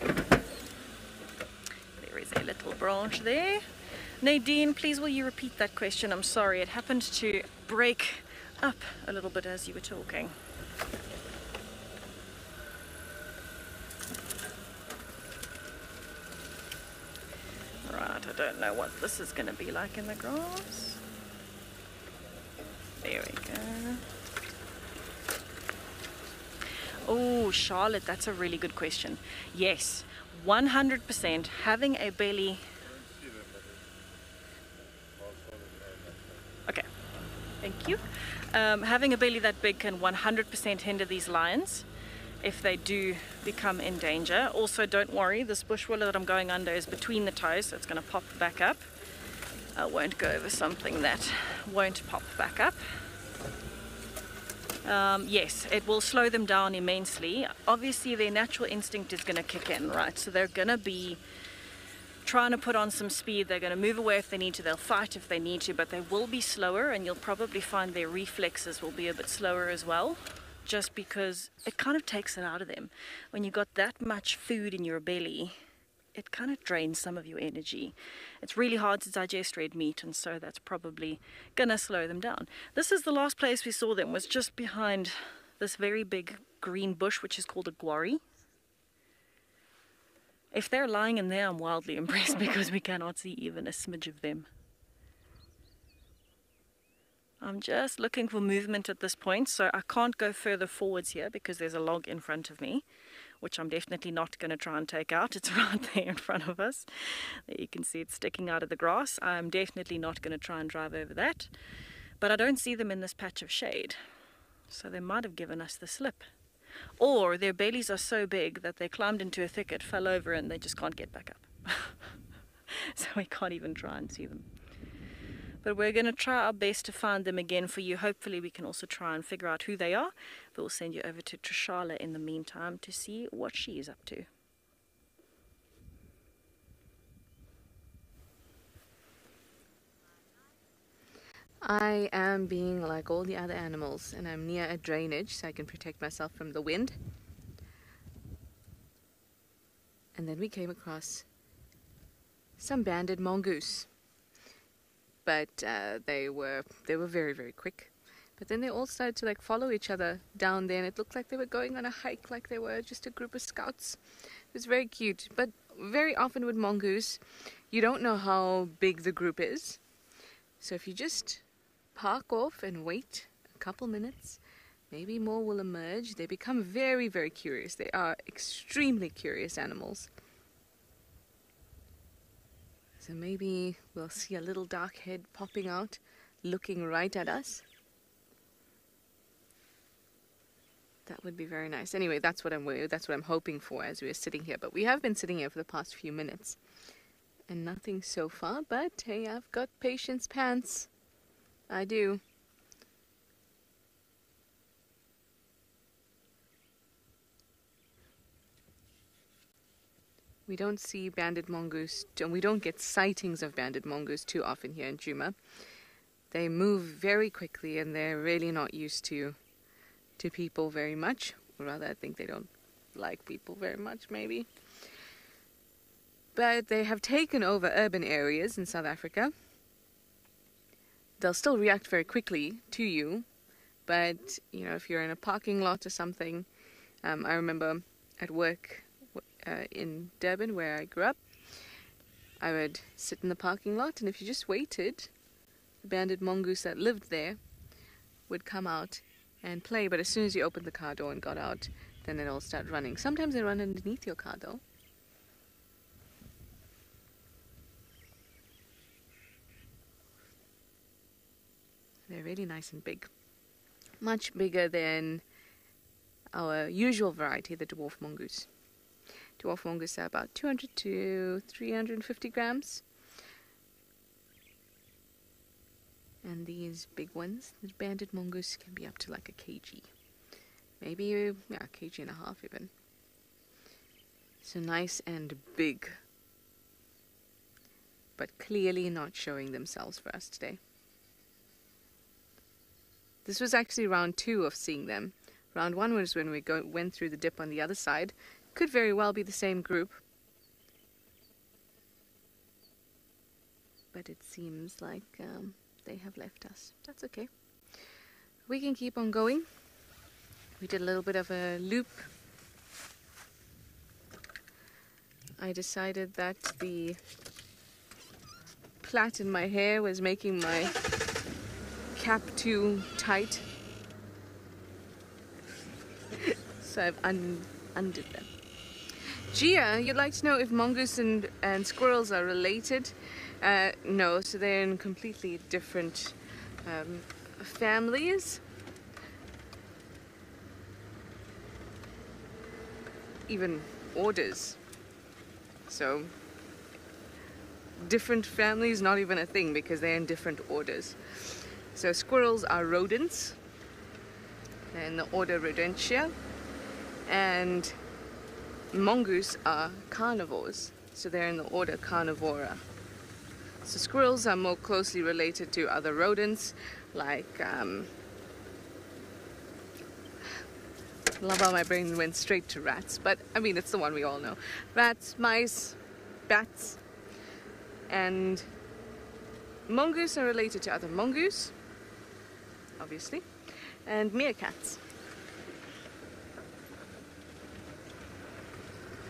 a little branch there. Nadine, please will you repeat that question? I'm sorry, it happened to break up a little bit as you were talking. Right, I don't know what this is going to be like in the grass. There we go. Oh, Charlotte, that's a really good question. Yes, 100% having a belly. Okay, thank you. Um, having a belly that big can 100% hinder these lions if they do become in danger. Also, don't worry, this bush willow that I'm going under is between the toes, so it's going to pop back up. I won't go over something that won't pop back up. Um, yes, it will slow them down immensely. Obviously, their natural instinct is going to kick in, right? So they're going to be trying to put on some speed. They're going to move away if they need to. They'll fight if they need to, but they will be slower, and you'll probably find their reflexes will be a bit slower as well, just because it kind of takes it out of them. When you've got that much food in your belly, it kind of drains some of your energy. It's really hard to digest red meat, and so that's probably gonna slow them down. This is the last place we saw them, was just behind this very big green bush, which is called a guarri. If they're lying in there, I'm wildly impressed because we cannot see even a smidge of them. I'm just looking for movement at this point, so I can't go further forwards here because there's a log in front of me which I'm definitely not going to try and take out. It's right there in front of us. There you can see it sticking out of the grass. I'm definitely not going to try and drive over that. But I don't see them in this patch of shade. So they might have given us the slip. Or their bellies are so big that they climbed into a thicket, fell over, and they just can't get back up. so we can't even try and see them. But we're going to try our best to find them again for you. Hopefully we can also try and figure out who they are. We'll send you over to Trishala in the meantime to see what she is up to. I am being like all the other animals and I'm near a drainage so I can protect myself from the wind. And then we came across some banded mongoose but uh, they were they were very very quick. But then they all started to like follow each other down there, and it looked like they were going on a hike, like they were just a group of scouts. It was very cute. But very often with mongoose, you don't know how big the group is. So if you just park off and wait a couple minutes, maybe more will emerge. They become very, very curious. They are extremely curious animals. So maybe we'll see a little dark head popping out, looking right at us. That would be very nice. Anyway, that's what I'm that's what I'm hoping for as we're sitting here. But we have been sitting here for the past few minutes, and nothing so far. But hey, I've got patience pants. I do. We don't see banded mongoose, and we don't get sightings of banded mongoose too often here in Djuma. They move very quickly, and they're really not used to to people very much. Or rather, I think they don't like people very much, maybe. But they have taken over urban areas in South Africa. They'll still react very quickly to you, but you know, if you're in a parking lot or something, um, I remember at work uh, in Durban, where I grew up, I would sit in the parking lot, and if you just waited, the banded mongoose that lived there would come out and play. But as soon as you opened the car door and got out, then they'd all start running. Sometimes they run underneath your car though. They're really nice and big. Much bigger than our usual variety, the dwarf mongoose dwarf mongoose are about 200 to 350 grams. And these big ones, the banded mongoose, can be up to like a kg. Maybe, yeah, a kg and a half even. So nice and big. But clearly not showing themselves for us today. This was actually round two of seeing them. Round one was when we go, went through the dip on the other side, could very well be the same group. But it seems like um, they have left us. That's okay. We can keep on going. We did a little bit of a loop. I decided that the plait in my hair was making my cap too tight. so I've un undid them. Gia, you'd like to know if mongoose and, and squirrels are related? Uh, no, so they're in completely different um, families, even orders. So, different families, not even a thing because they're in different orders. So, squirrels are rodents, they're in the order Rodentia, and mongoose are carnivores, so they're in the order Carnivora. So, squirrels are more closely related to other rodents like um, love how my brain went straight to rats, but I mean, it's the one we all know rats, mice, bats, and mongoose are related to other mongoose, obviously, and meerkats.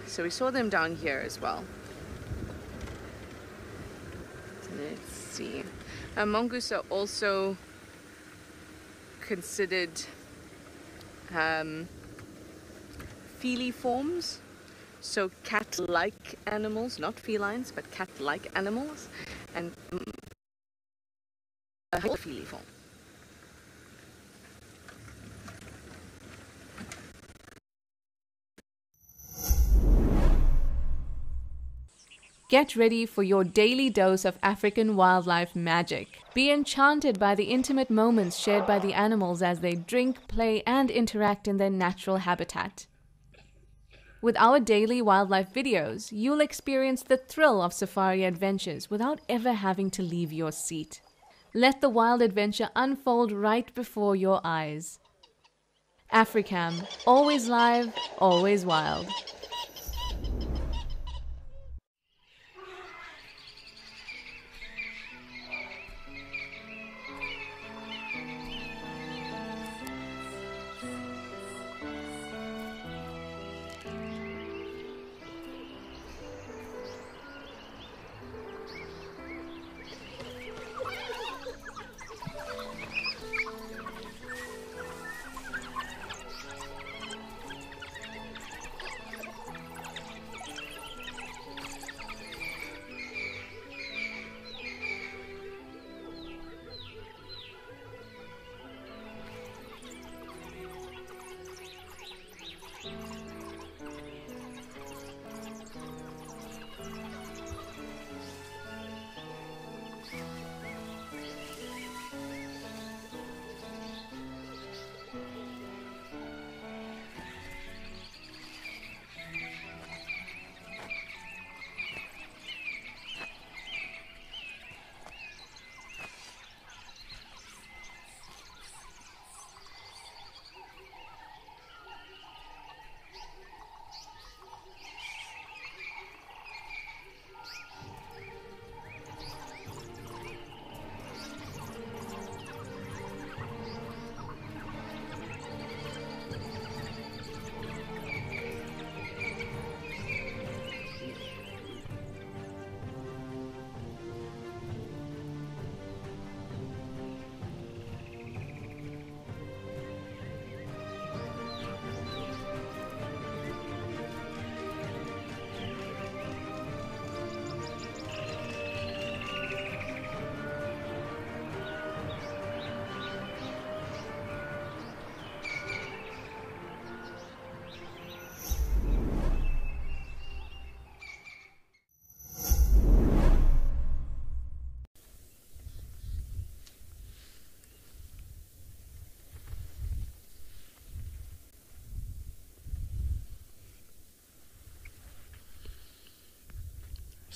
So we saw them down here as well. Let's see. Uh, mongoose are also considered um, feliforms, so cat-like animals, not felines, but cat-like animals, and mm, a feliform. Get ready for your daily dose of African wildlife magic. Be enchanted by the intimate moments shared by the animals as they drink, play, and interact in their natural habitat. With our daily wildlife videos, you'll experience the thrill of safari adventures without ever having to leave your seat. Let the wild adventure unfold right before your eyes. Africam, always live, always wild.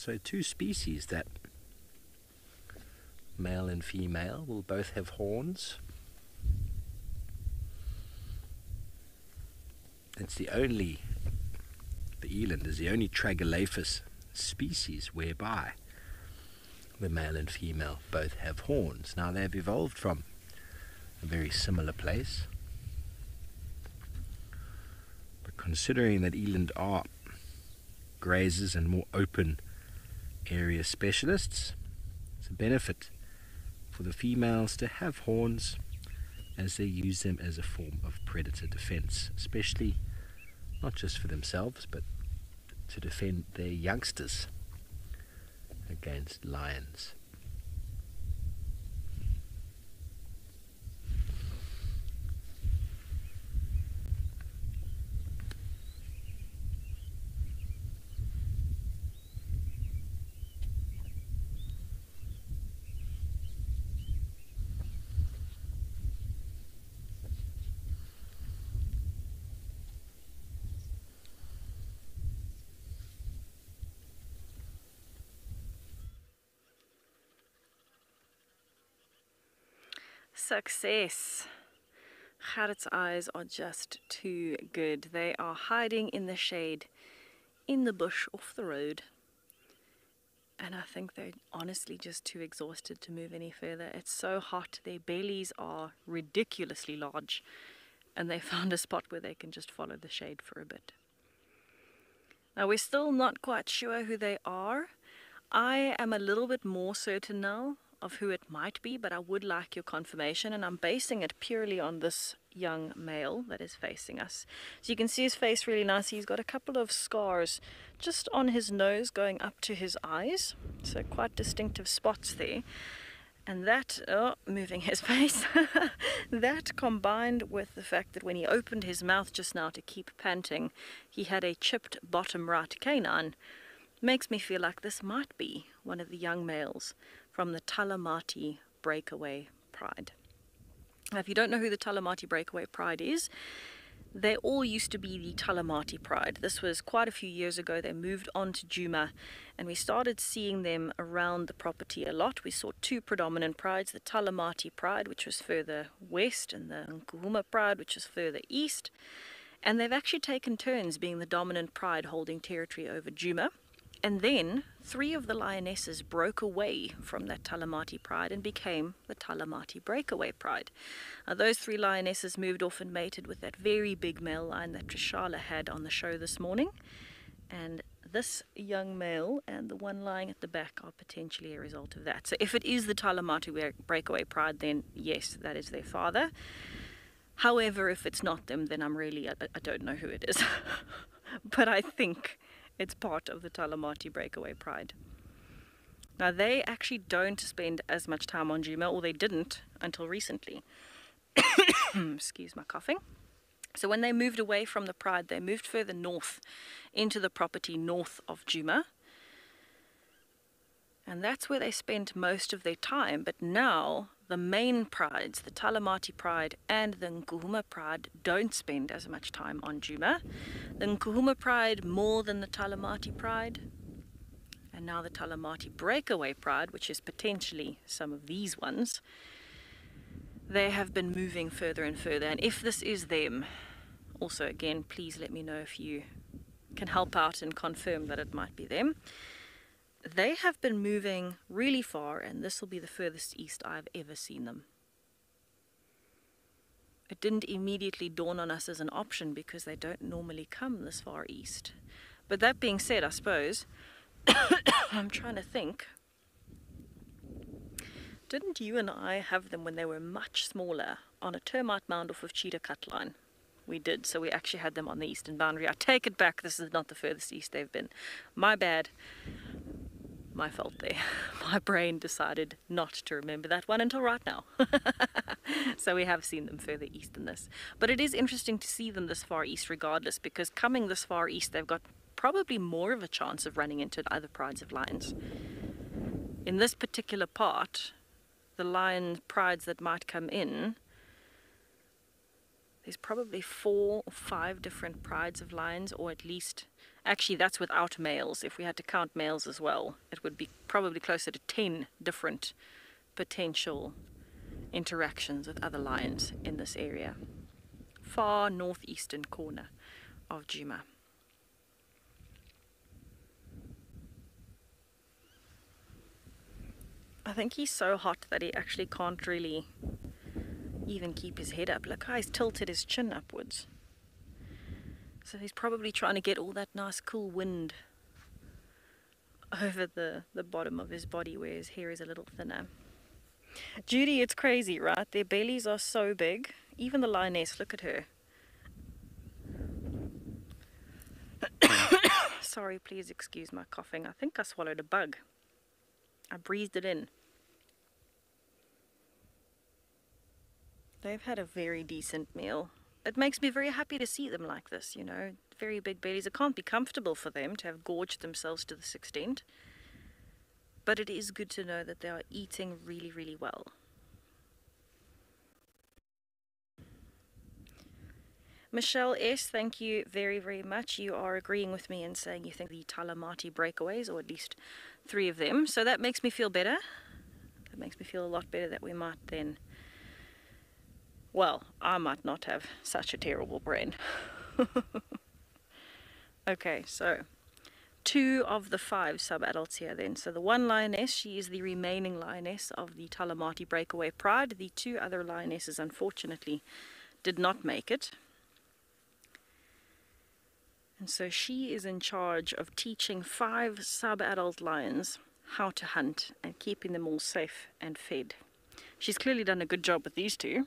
So two species that male and female will both have horns. It's the only, the eland is the only Tragelaphus species whereby the male and female both have horns. Now they've evolved from a very similar place. But considering that eland are grazers and more open area specialists. It's a benefit for the females to have horns as they use them as a form of predator defense, especially not just for themselves but to defend their youngsters against lions. Success. Gerrit's eyes are just too good. They are hiding in the shade, in the bush off the road. And I think they're honestly just too exhausted to move any further. It's so hot. Their bellies are ridiculously large. And they found a spot where they can just follow the shade for a bit. Now, we're still not quite sure who they are. I am a little bit more certain now of who it might be, but I would like your confirmation, and I'm basing it purely on this young male that is facing us. So you can see his face really nice. He's got a couple of scars just on his nose going up to his eyes, so quite distinctive spots there. And that, oh, moving his face, that combined with the fact that when he opened his mouth just now to keep panting, he had a chipped bottom right canine, makes me feel like this might be one of the young males from the Talamati Breakaway Pride. Now, if you don't know who the Talamati Breakaway Pride is, they all used to be the Talamati Pride. This was quite a few years ago. They moved on to Djuma and we started seeing them around the property a lot. We saw two predominant prides, the Talamati Pride, which was further west, and the Nkuhuma Pride, which was further east. And they've actually taken turns being the dominant pride holding territory over Djuma. And then three of the lionesses broke away from that Talamati pride and became the Talamati breakaway pride. Uh, those three lionesses moved off and mated with that very big male lion that Trishala had on the show this morning. And this young male and the one lying at the back are potentially a result of that. So if it is the Talamati breakaway pride, then yes, that is their father. However, if it's not them, then I'm really, I, I don't know who it is. but I think it's part of the Talamati Breakaway Pride. Now, they actually don't spend as much time on Djuma, or they didn't until recently. Excuse my coughing. So, when they moved away from the Pride, they moved further north into the property north of Djuma. And that's where they spent most of their time. But now the main prides, the Talamati pride and the Nkuhuma pride, don't spend as much time on Djuma. The Nkuhuma pride more than the Talamati pride. And now the Talamati breakaway pride, which is potentially some of these ones, they have been moving further and further. And if this is them, also again, please let me know if you can help out and confirm that it might be them they have been moving really far, and this will be the furthest east I've ever seen them. It didn't immediately dawn on us as an option because they don't normally come this far east. But that being said, I suppose, I'm trying to think. Didn't you and I have them when they were much smaller on a termite mound off of Cheetah Cut line? We did, so we actually had them on the eastern boundary. I take it back, this is not the furthest east they've been. My bad my fault there. My brain decided not to remember that one until right now. so we have seen them further east than this. But it is interesting to see them this far east regardless because coming this far east they've got probably more of a chance of running into other prides of lions. In this particular part, the lion prides that might come in there's probably four or five different prides of lions or at least Actually, that's without males. If we had to count males as well, it would be probably closer to 10 different potential interactions with other lions in this area. Far northeastern corner of Djuma. I think he's so hot that he actually can't really even keep his head up. Look how he's tilted his chin upwards. So he's probably trying to get all that nice cool wind over the, the bottom of his body where his hair is a little thinner. Judy, it's crazy, right? Their bellies are so big. Even the lioness, look at her. Sorry, please excuse my coughing. I think I swallowed a bug. I breathed it in. They've had a very decent meal it makes me very happy to see them like this, you know, very big bellies. It can't be comfortable for them to have gorged themselves to this extent, but it is good to know that they are eating really, really well. Michelle S., thank you very, very much. You are agreeing with me and saying you think the Talamati breakaways, or at least three of them. So that makes me feel better. That makes me feel a lot better that we might then Well, I might not have such a terrible brain. okay, so two of the five sub-adults here then. So the one lioness, she is the remaining lioness of the Talamati Breakaway Pride. The two other lionesses, unfortunately, did not make it. And so she is in charge of teaching five sub-adult lions how to hunt and keeping them all safe and fed. She's clearly done a good job with these two.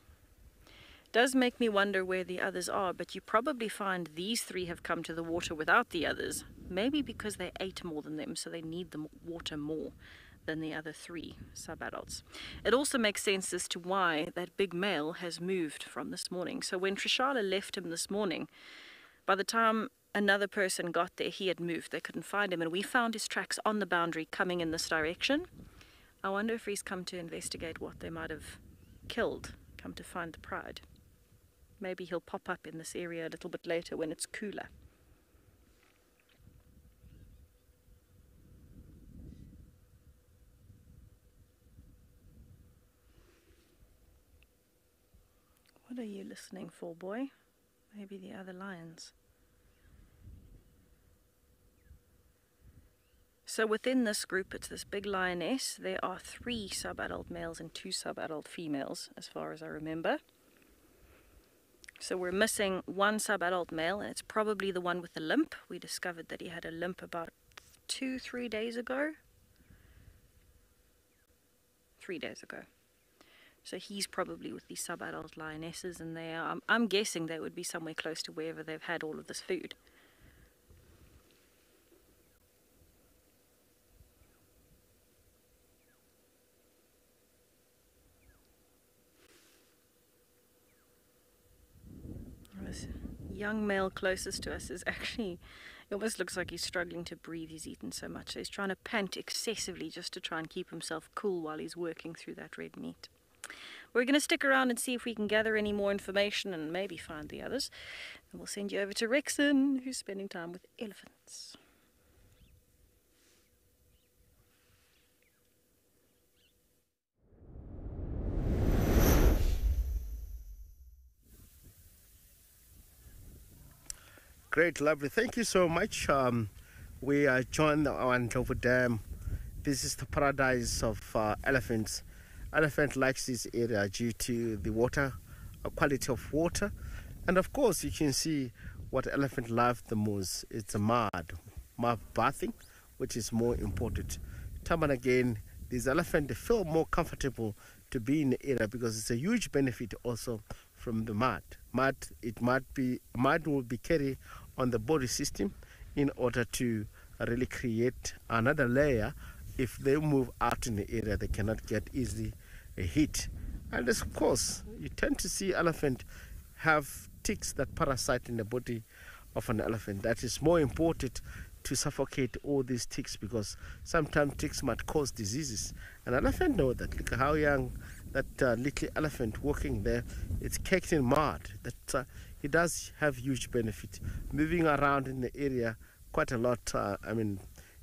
Does make me wonder where the others are, but you probably find these three have come to the water without the others. Maybe because they ate more than them, so they need the water more than the other three sub-adults. It also makes sense as to why that big male has moved from this morning. So when Trishala left him this morning, by the time another person got there, he had moved. They couldn't find him, and we found his tracks on the boundary coming in this direction. I wonder if he's come to investigate what they might have killed, come to find the pride. Maybe he'll pop up in this area a little bit later when it's cooler. What are you listening for, boy? Maybe the other lions. So within this group, it's this big lioness. There are three sub-adult males and two sub-adult females, as far as I remember. So we're missing one sub-adult male, and it's probably the one with the limp. We discovered that he had a limp about two, three days ago. Three days ago. So he's probably with these sub-adult lionesses, and they are, I'm, I'm guessing they would be somewhere close to wherever they've had all of this food. This young male closest to us is actually, it almost looks like he's struggling to breathe. He's eaten so much. So he's trying to pant excessively just to try and keep himself cool while he's working through that red meat. We're going to stick around and see if we can gather any more information and maybe find the others. And we'll send you over to Rexon, who's spending time with elephants. Great, lovely. Thank you so much. Um, we are joined on Ndlovu Dam. This is the paradise of uh, elephants. Elephant likes this area due to the water, uh, quality of water, and of course you can see what elephant love the most. It's a mud, mud bathing, which is more important. Time and again, these elephants feel more comfortable to be in the area because it's a huge benefit also from the mud. Mud, it might be mud will be carried on the body system in order to really create another layer. If they move out in the area they cannot get easily a heat. And of course you tend to see elephant have ticks that parasite in the body of an elephant. That is more important to suffocate all these ticks because sometimes ticks might cause diseases. And elephant know that. Look how young that uh, little elephant walking there. It's caked in mud. That uh, it does have huge benefit. Moving around in the area quite a lot, uh, I mean,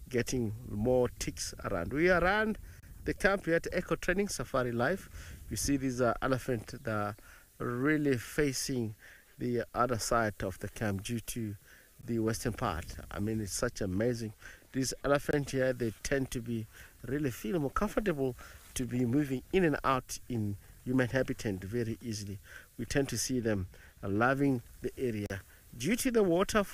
getting more ticks around. We are around the camp here at Eco Training Safari Life. You see these uh, elephant that are really facing the other side of the camp due to the western part. I mean, it's such amazing. These elephants here, they tend to be really feel more comfortable to be moving in and out in human habitat very easily. We tend to see them loving the area. Due to the water,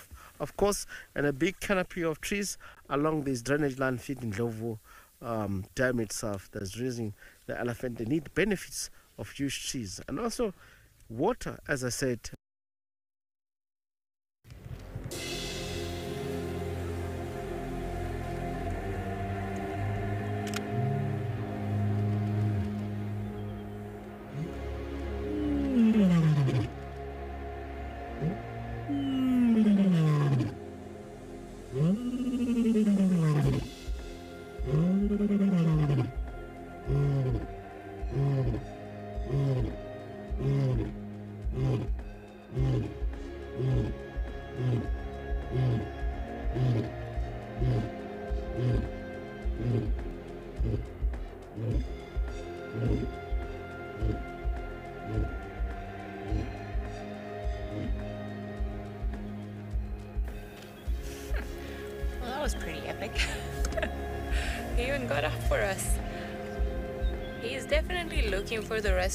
of course, and a big canopy of trees along this drainage line feeding Ndlovu um, dam itself that's raising the elephant. They need benefits of huge trees and also water, as I said,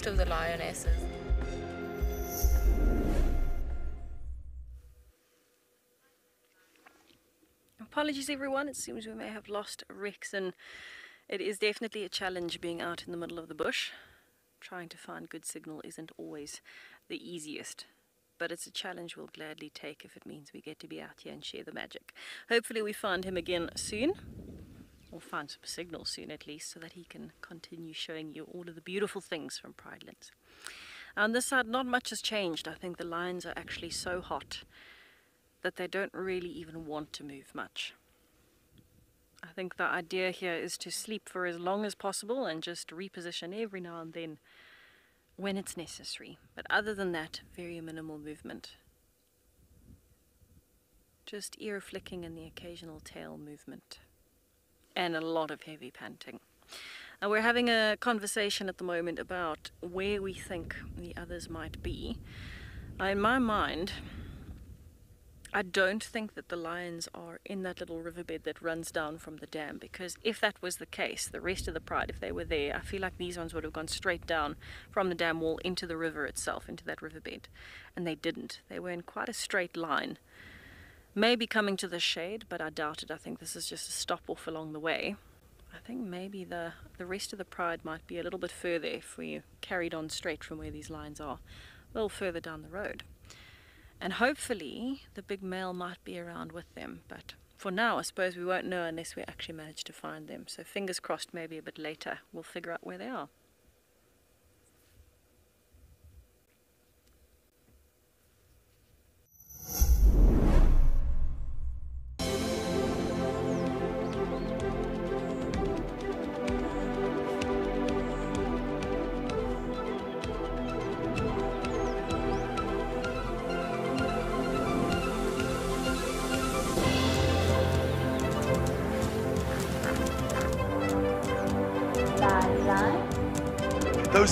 of the lionesses. Apologies, everyone. It seems we may have lost Rex, and it is definitely a challenge being out in the middle of the bush. Trying to find good signal isn't always the easiest, but it's a challenge we'll gladly take if it means we get to be out here and share the magic. Hopefully, we find him again soon, or find some signal soon at least, so that he can continue showing you all of the beautiful things from Pridelands. On this side, not much has changed. I think the lines are actually so hot that they don't really even want to move much. I think the idea here is to sleep for as long as possible and just reposition every now and then when it's necessary. But other than that, very minimal movement. Just ear flicking and the occasional tail movement. And a lot of heavy panting. We're having a conversation at the moment about where we think the others might be. in my mind, I don't think that the lions are in that little riverbed that runs down from the dam because if that was the case, the rest of the pride, if they were there, I feel like these ones would have gone straight down from the dam wall into the river itself, into that riverbed. And they didn't. They were in quite a straight line. Maybe coming to the shade, but I doubt it. I think this is just a stop off along the way. I think maybe the, the rest of the pride might be a little bit further if we carried on straight from where these lines are, a little further down the road. And hopefully the big male might be around with them. But for now, I suppose we won't know unless we actually manage to find them. So fingers crossed, maybe a bit later we'll figure out where they are.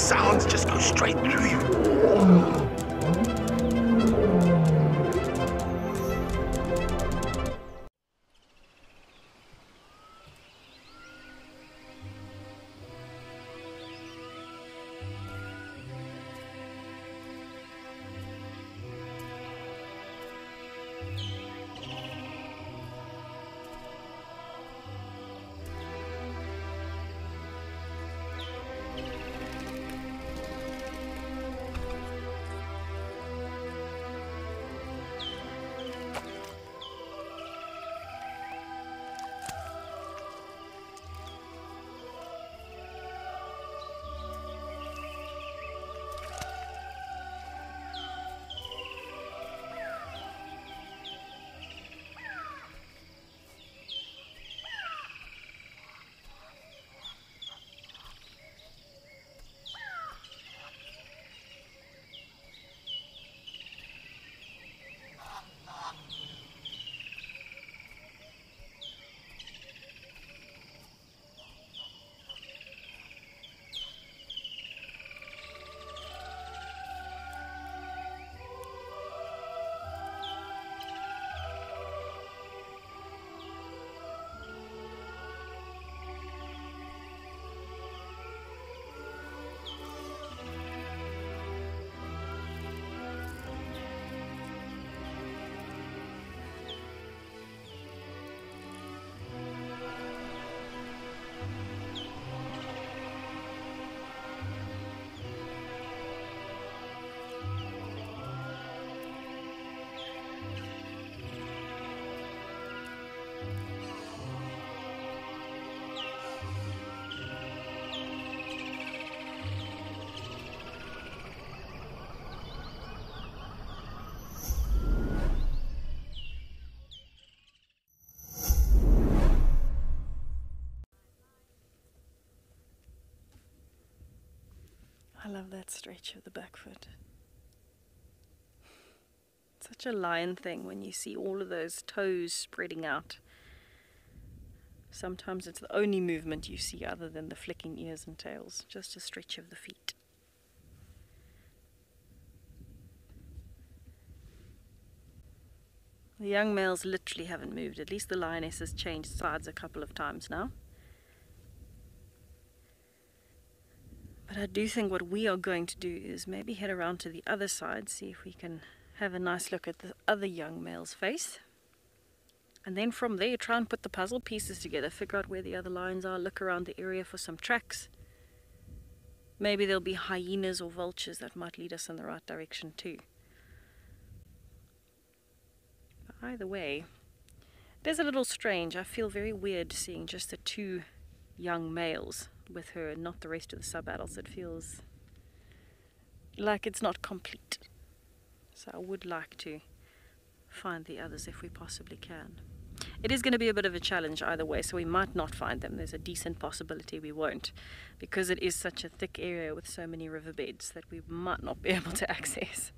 Sounds just go straight through you. Love that stretch of the back foot. Such a lion thing when you see all of those toes spreading out. Sometimes it's the only movement you see other than the flicking ears and tails, just a stretch of the feet. The young males literally haven't moved. At least the lioness has changed sides a couple of times now. I do think what we are going to do is maybe head around to the other side, see if we can have a nice look at the other young male's face. And then from there, try and put the puzzle pieces together, figure out where the other lions are, look around the area for some tracks. Maybe there'll be hyenas or vultures that might lead us in the right direction too. But either way, it is a little strange. I feel very weird seeing just the two young males with her and not the rest of the sub-adults. It feels like it's not complete. So I would like to find the others if we possibly can. It is going to be a bit of a challenge either way, so we might not find them. There's a decent possibility we won't, because it is such a thick area with so many riverbeds that we might not be able to access.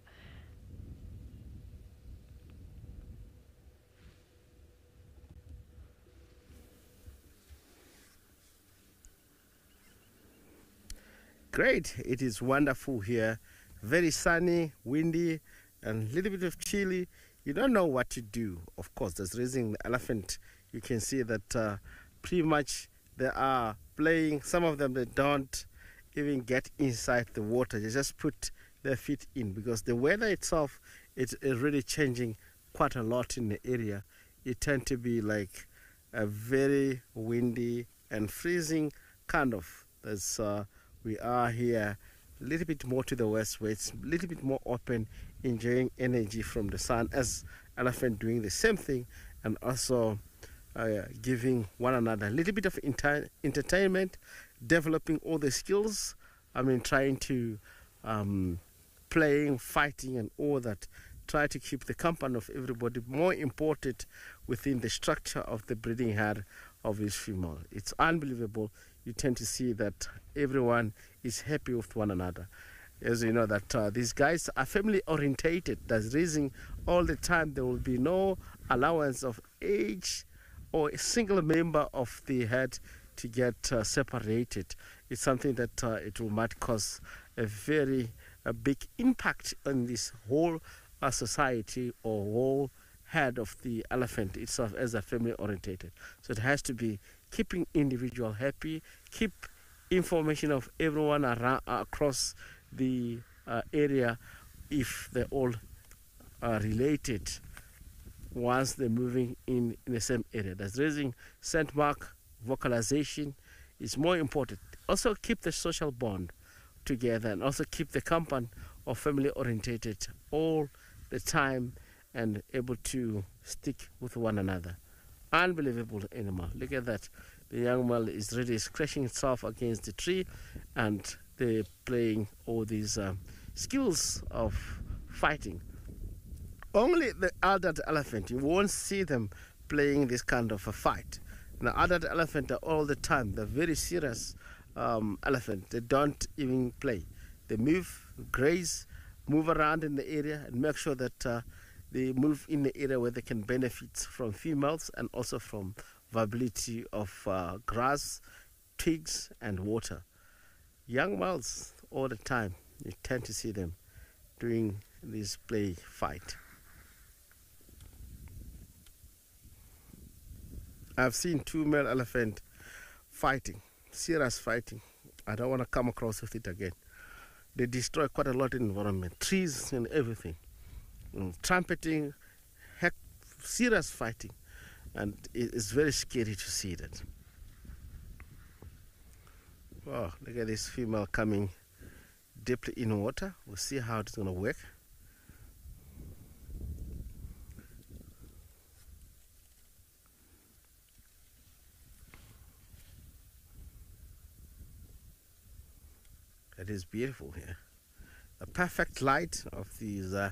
Great, it is wonderful here. Very sunny, windy, and a little bit of chilly. You don't know what to do. Of course, there's raising the elephant. You can see that uh, pretty much they are playing. Some of them they don't even get inside the water. They just put their feet in because the weather itself is really changing quite a lot in the area. It tend to be like a very windy and freezing kind of. There's uh, we are here. A little bit more to the west where it's a little bit more open enjoying energy from the sun as elephant doing the same thing and also uh, giving one another a little bit of entertainment developing all the skills. I mean trying to um, playing fighting and all that. Try to keep the company of everybody more important within the structure of the breeding herd of each female. It's unbelievable you tend to see that everyone is happy with one another. As you know that uh, these guys are family orientated. That's reason all the time there will be no allowance of age or a single member of the head to get uh, separated. It's something that uh, it will might cause a very a big impact on this whole uh, society or whole head of the elephant itself as a family orientated. So it has to be keeping individual happy, keep information of everyone around, across the uh, area if they all are related once they're moving in, in the same area. That's raising scent mark vocalization is more important. Also keep the social bond together and also keep the company of family orientated all the time and able to stick with one another. Unbelievable animal. Look at that. The young male is really scratching itself against the tree and they're playing all these um, skills of fighting. Only the adult elephant, you won't see them playing this kind of a fight. The adult elephant are all the time, they're very serious um, elephant. They don't even play. They move, graze, move around in the area and make sure that uh, they move in the area where they can benefit from females and also from viability of uh, grass, twigs, and water. Young males all the time, you tend to see them doing this play fight. I've seen two male elephant fighting, serious fighting. I don't want to come across with it again. They destroy quite a lot in environment, trees and everything. Mm, trumpeting, heck, serious fighting. And it's very scary to see that. Wow, look at this female coming deeply in water. We'll see how it's going to work. It is beautiful here. The perfect light of these uh,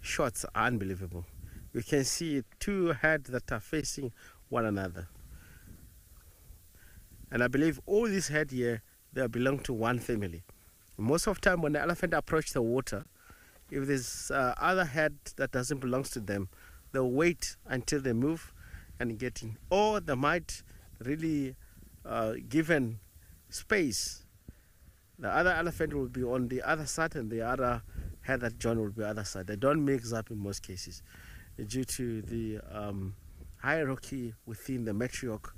shots are unbelievable. You can see two heads that are facing one another. And I believe all these heads here, they belong to one family. Most of the time when the elephant approach the water, if there's uh, other head that doesn't belong to them, they'll wait until they move and get in. Or they might really uh, given space. The other elephant will be on the other side and the other head that John would be other side. They don't mix up in most cases due to the um, hierarchy within the matriarch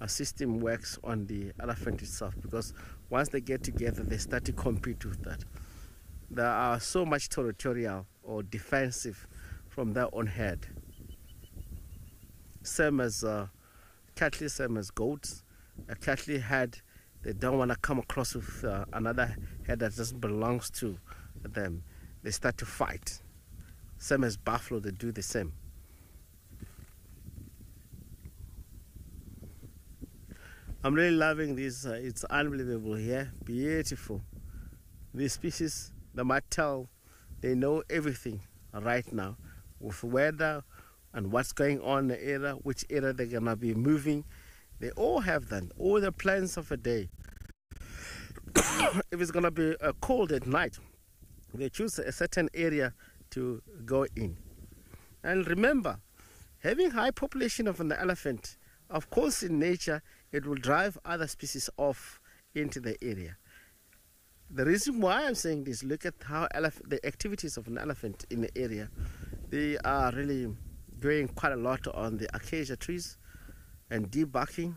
uh, system works on the elephant itself because once they get together they start to compete with that. They are so much territorial or defensive from their own head. Same as uh, cattle, same as goats. A cattle head, they don't want to come across with uh, another head that just belongs to them. They start to fight. Same as buffalo, they do the same. I'm really loving this. Uh, it's unbelievable here. Beautiful. These species, they might tell, they know everything right now with weather and what's going on in the area, which area they're going to be moving. They all have that, all the plans of a day. if it's going to be uh, cold at night, they choose a certain area to go in. And remember, having high population of an elephant, of course in nature, it will drive other species off into the area. The reason why I'm saying this, look at how the activities of an elephant in the area, they are really doing quite a lot on the acacia trees and debarking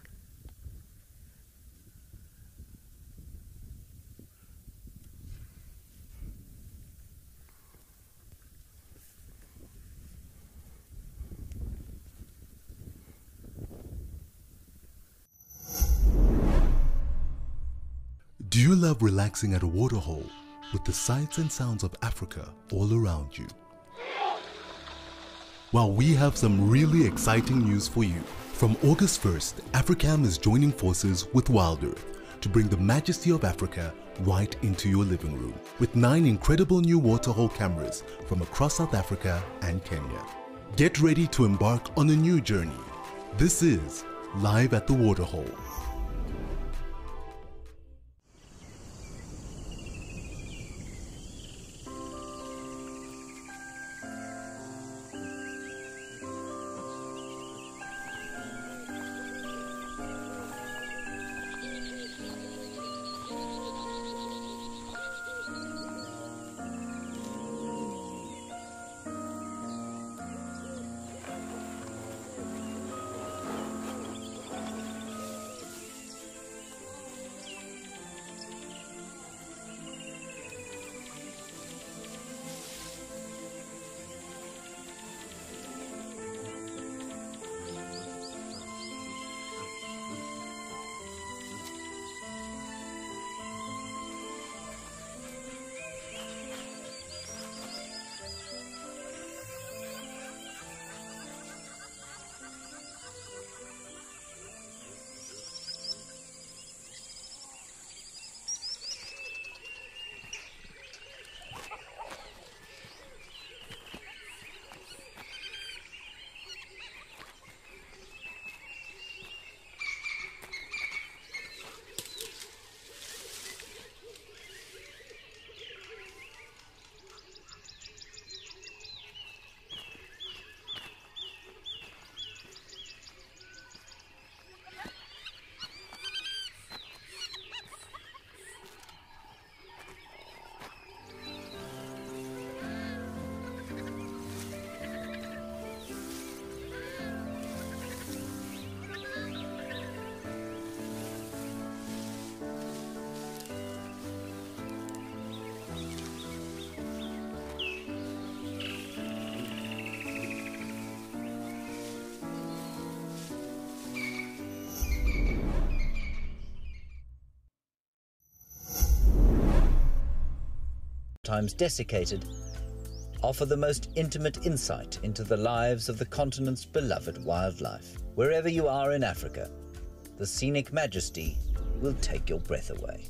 Do you love relaxing at a waterhole with the sights and sounds of Africa all around you? Well, we have some really exciting news for you. From August 1st, Africam is joining forces with Wild Earth to bring the majesty of Africa right into your living room with nine incredible new waterhole cameras from across South Africa and Kenya. Get ready to embark on a new journey. This is Live at the Waterhole. Times desiccated, offer the most intimate insight into the lives of the continent's beloved wildlife. Wherever you are in Africa, the scenic majesty will take your breath away.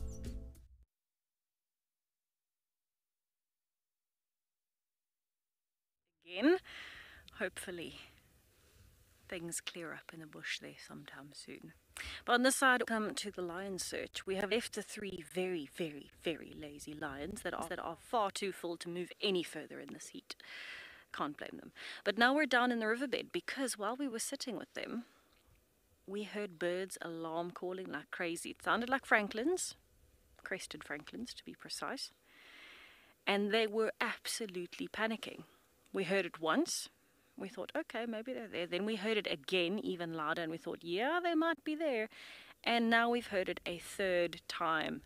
Again, hopefully things clear up in the bush there sometime soon. But on this side, come to the lion search. We have left the three very, very, very lazy lions that are, that are far too full to move any further in this heat. Can't blame them. But now we're down in the riverbed because while we were sitting with them, we heard birds alarm calling like crazy. It sounded like francolins, crested francolins to be precise. And they were absolutely panicking. We heard it once, We thought, okay, maybe they're there. Then we heard it again, even louder, and we thought, yeah, they might be there. And now we've heard it a third time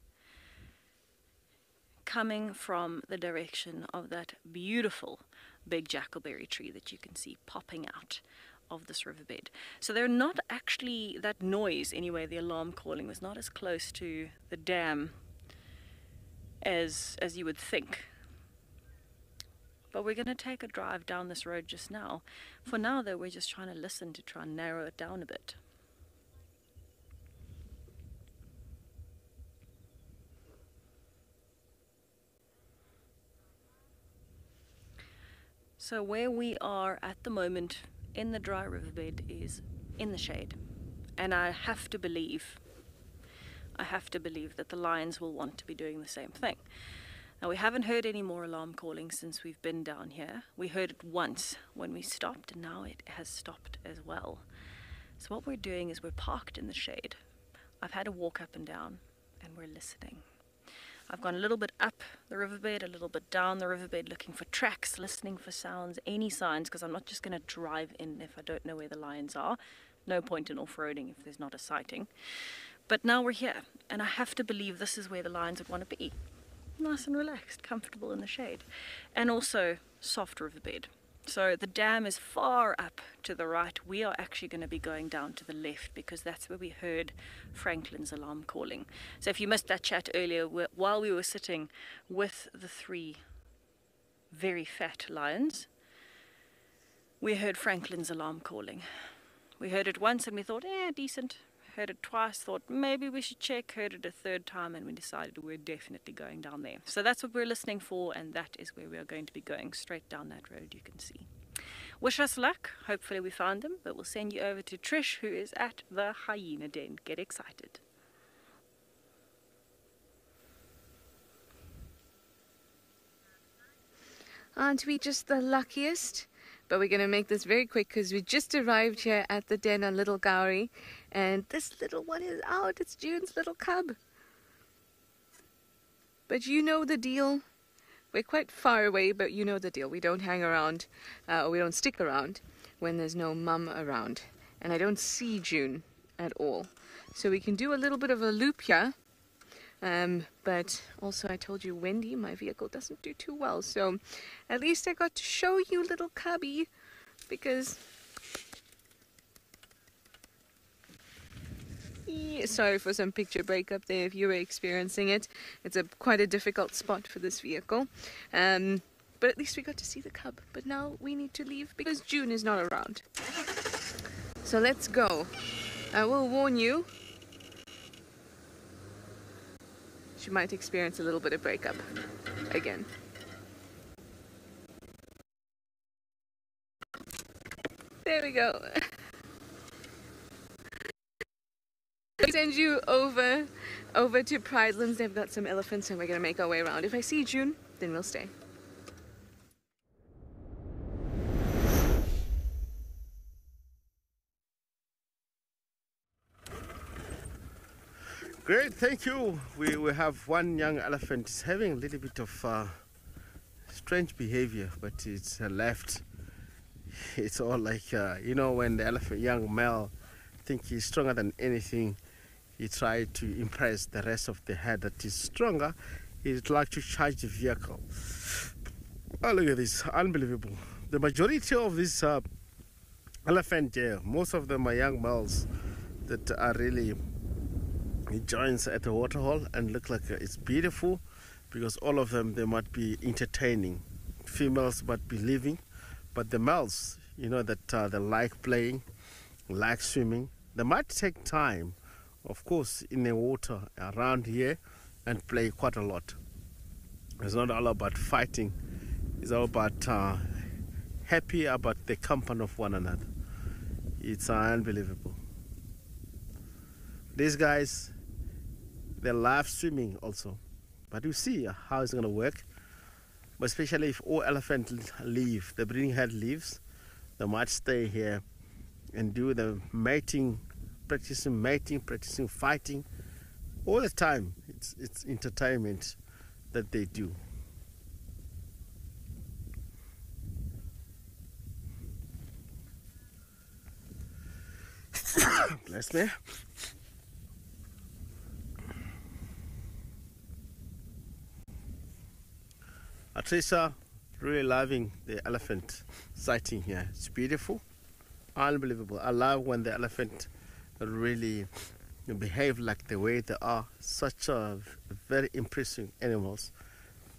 coming from the direction of that beautiful big jackalberry tree that you can see popping out of this riverbed. So they're not actually, that noise anyway, the alarm calling was not as close to the dam as, as you would think. But we're going to take a drive down this road just now. For now though, we're just trying to listen to try and narrow it down a bit. So where we are at the moment in the dry riverbed is in the shade. And I have to believe, I have to believe that the lions will want to be doing the same thing. Now we haven't heard any more alarm calling since we've been down here. We heard it once when we stopped and now it has stopped as well. So what we're doing is we're parked in the shade. I've had a walk up and down and we're listening. I've gone a little bit up the riverbed, a little bit down the riverbed, looking for tracks, listening for sounds, any signs, because I'm not just going to drive in if I don't know where the lions are. No point in off-roading if there's not a sighting. But now we're here, and I have to believe this is where the lions would want to be. Nice and relaxed, comfortable in the shade. And also soft bed. So the dam is far up to the right. We are actually going to be going down to the left because that's where we heard francolins alarm calling. So if you missed that chat earlier, while we were sitting with the three very fat lions, we heard francolins alarm calling. We heard it once and we thought, eh, decent, heard it twice, thought maybe we should check, heard it a third time, and we decided we're definitely going down there. So that's what we're listening for, and that is where we are going to be going, straight down that road you can see. Wish us luck. Hopefully we find them, but we'll send you over to Trish, who is at the hyena den. Get excited. Aren't we just the luckiest? But we're going to make this very quick because we just arrived here at the den on Little Gowrie. And this little one is out. It's June's little cub. But you know the deal. We're quite far away, but you know the deal. We don't hang around, uh, we don't stick around when there's no mum around. And I don't see June at all. So we can do a little bit of a loop here um, but also I told you Wendy, my vehicle doesn't do too well. So at least I got to show you little cubby because sorry for some picture breakup there if you were experiencing it. It's a quite a difficult spot for this vehicle. Um, but at least we got to see the cub. But now we need to leave because June is not around. So let's go. I will warn you, she might experience a little bit of breakup again. There we go. I send you over over to Pridelands. They've got some elephants and we're gonna make our way around. If I see June, then we'll stay. Great, thank you. We, we have one young elephant. It's having a little bit of uh, strange behavior, but it's uh, left. It's all like, uh, you know, when the elephant, young male think he's stronger than anything, he tried to impress the rest of the head that is stronger. He'd like to charge the vehicle. Oh, look at this, unbelievable. The majority of these uh, elephant here, most of them are young males that are really it joins at the waterhole and look like it's beautiful because all of them they might be entertaining females might be living but the males you know that uh, they like playing like swimming they might take time of course in the water around here and play quite a lot it's not all about fighting it's all about uh, happy about the company of one another it's uh, unbelievable these guys they love swimming also. But you see how it's going to work. But especially if all elephants leave, the breeding head leaves, they might stay here and do the mating, practicing mating, practicing fighting all the time. It's, it's entertainment that they do. Bless me. Atrisa really loving the elephant sighting here. It's beautiful, unbelievable. I love when the elephant really behave like the way they are. Such a very impressive animals.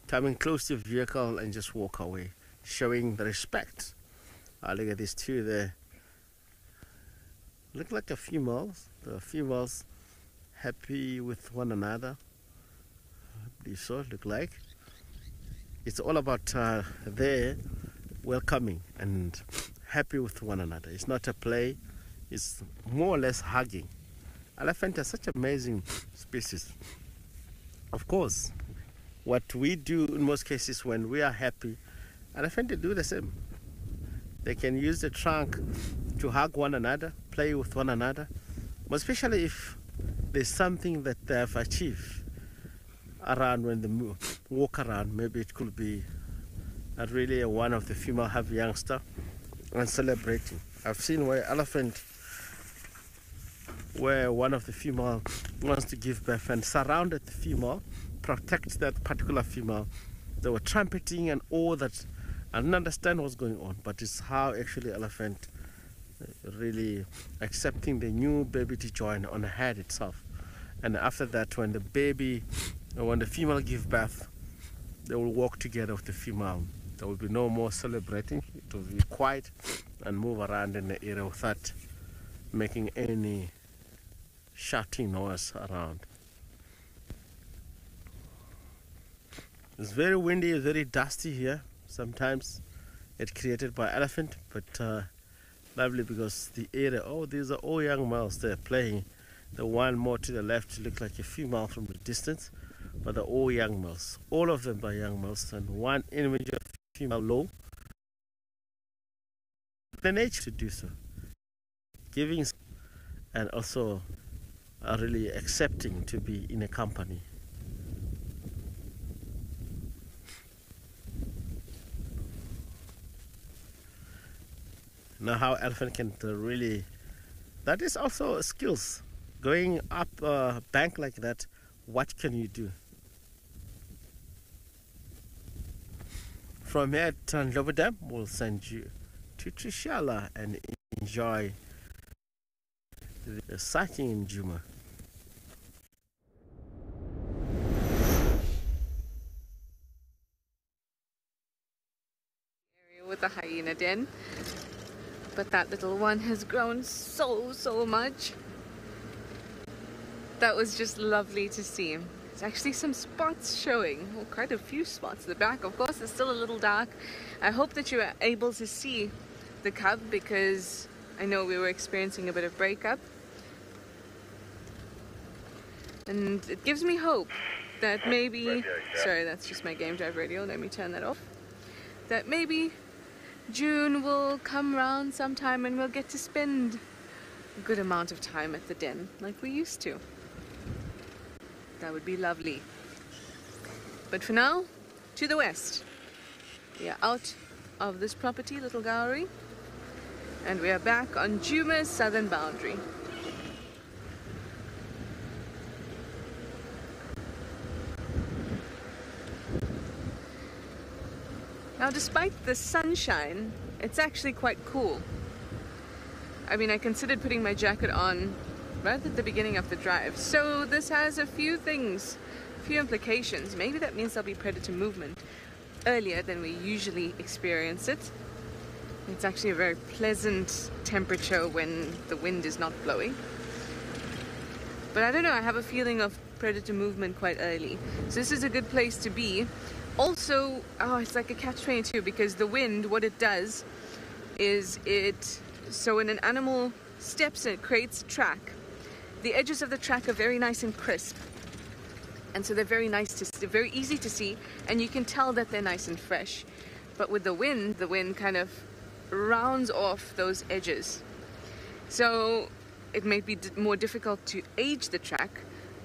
Coming close to the vehicle and just walk away, showing the respect. Uh, look at these two there. Look like a females. The females happy with one another. Believe so. Look like it's all about uh, their welcoming and happy with one another. It's not a play. It's more or less hugging. Elephant are such amazing species. Of course, what we do in most cases when we are happy, elephants do the same. They can use the trunk to hug one another, play with one another, But especially if there's something that they have achieved around when they walk around. Maybe it could be really one of the female have youngster and celebrating. I've seen where elephant where one of the female wants to give birth and surrounded the female, protect that particular female. They were trumpeting and all that. I didn't understand what's going on, but it's how actually elephant uh, really accepting the new baby to join on the head itself. And after that, when the baby, uh, when the female give birth, they will walk together with the female. There will be no more celebrating. It will be quiet and move around in the area without making any shouting noise around. It's very windy, very dusty here. Sometimes it's created by elephant, but uh, lovely because the area. Oh, these are all young males. They're playing. The one more to the left looks like a female from the distance, but they're all young males. All of them are young males, and one individual female low. The nature to do so, giving, and also are really accepting to be in a company. Now, how elephant can really, that is also skills. Going up a bank like that, what can you do? From here at Dam, we'll send you to Trishala and enjoy the sighting in Djuma. With the hyena den. But that little one has grown so, so much. That was just lovely to see. There's actually some spots showing, well, quite a few spots. The back, of course, it's still a little dark. I hope that you are able to see the cub because I know we were experiencing a bit of breakup. And it gives me hope that maybe, sorry, that's just my game drive radio. Let me turn that off. That maybe June will come round sometime and we'll get to spend a good amount of time at the den like we used to. That would be lovely. But for now, to the west. We are out of this property, Little Gowrie, and we are back on Djuma's southern boundary. Now, despite the sunshine, it's actually quite cool. I mean, I considered putting my jacket on right at the beginning of the drive. So this has a few things, a few implications. Maybe that means there'll be predator movement earlier than we usually experience it. It's actually a very pleasant temperature when the wind is not blowing. But I don't know, I have a feeling of predator movement quite early. So this is a good place to be also, oh, it's like a catch-22 because the wind, what it does is it, so when an animal steps it creates track, the edges of the track are very nice and crisp. And so they're very nice to see, very easy to see, and you can tell that they're nice and fresh. But with the wind, the wind kind of rounds off those edges. So it may be more difficult to age the track,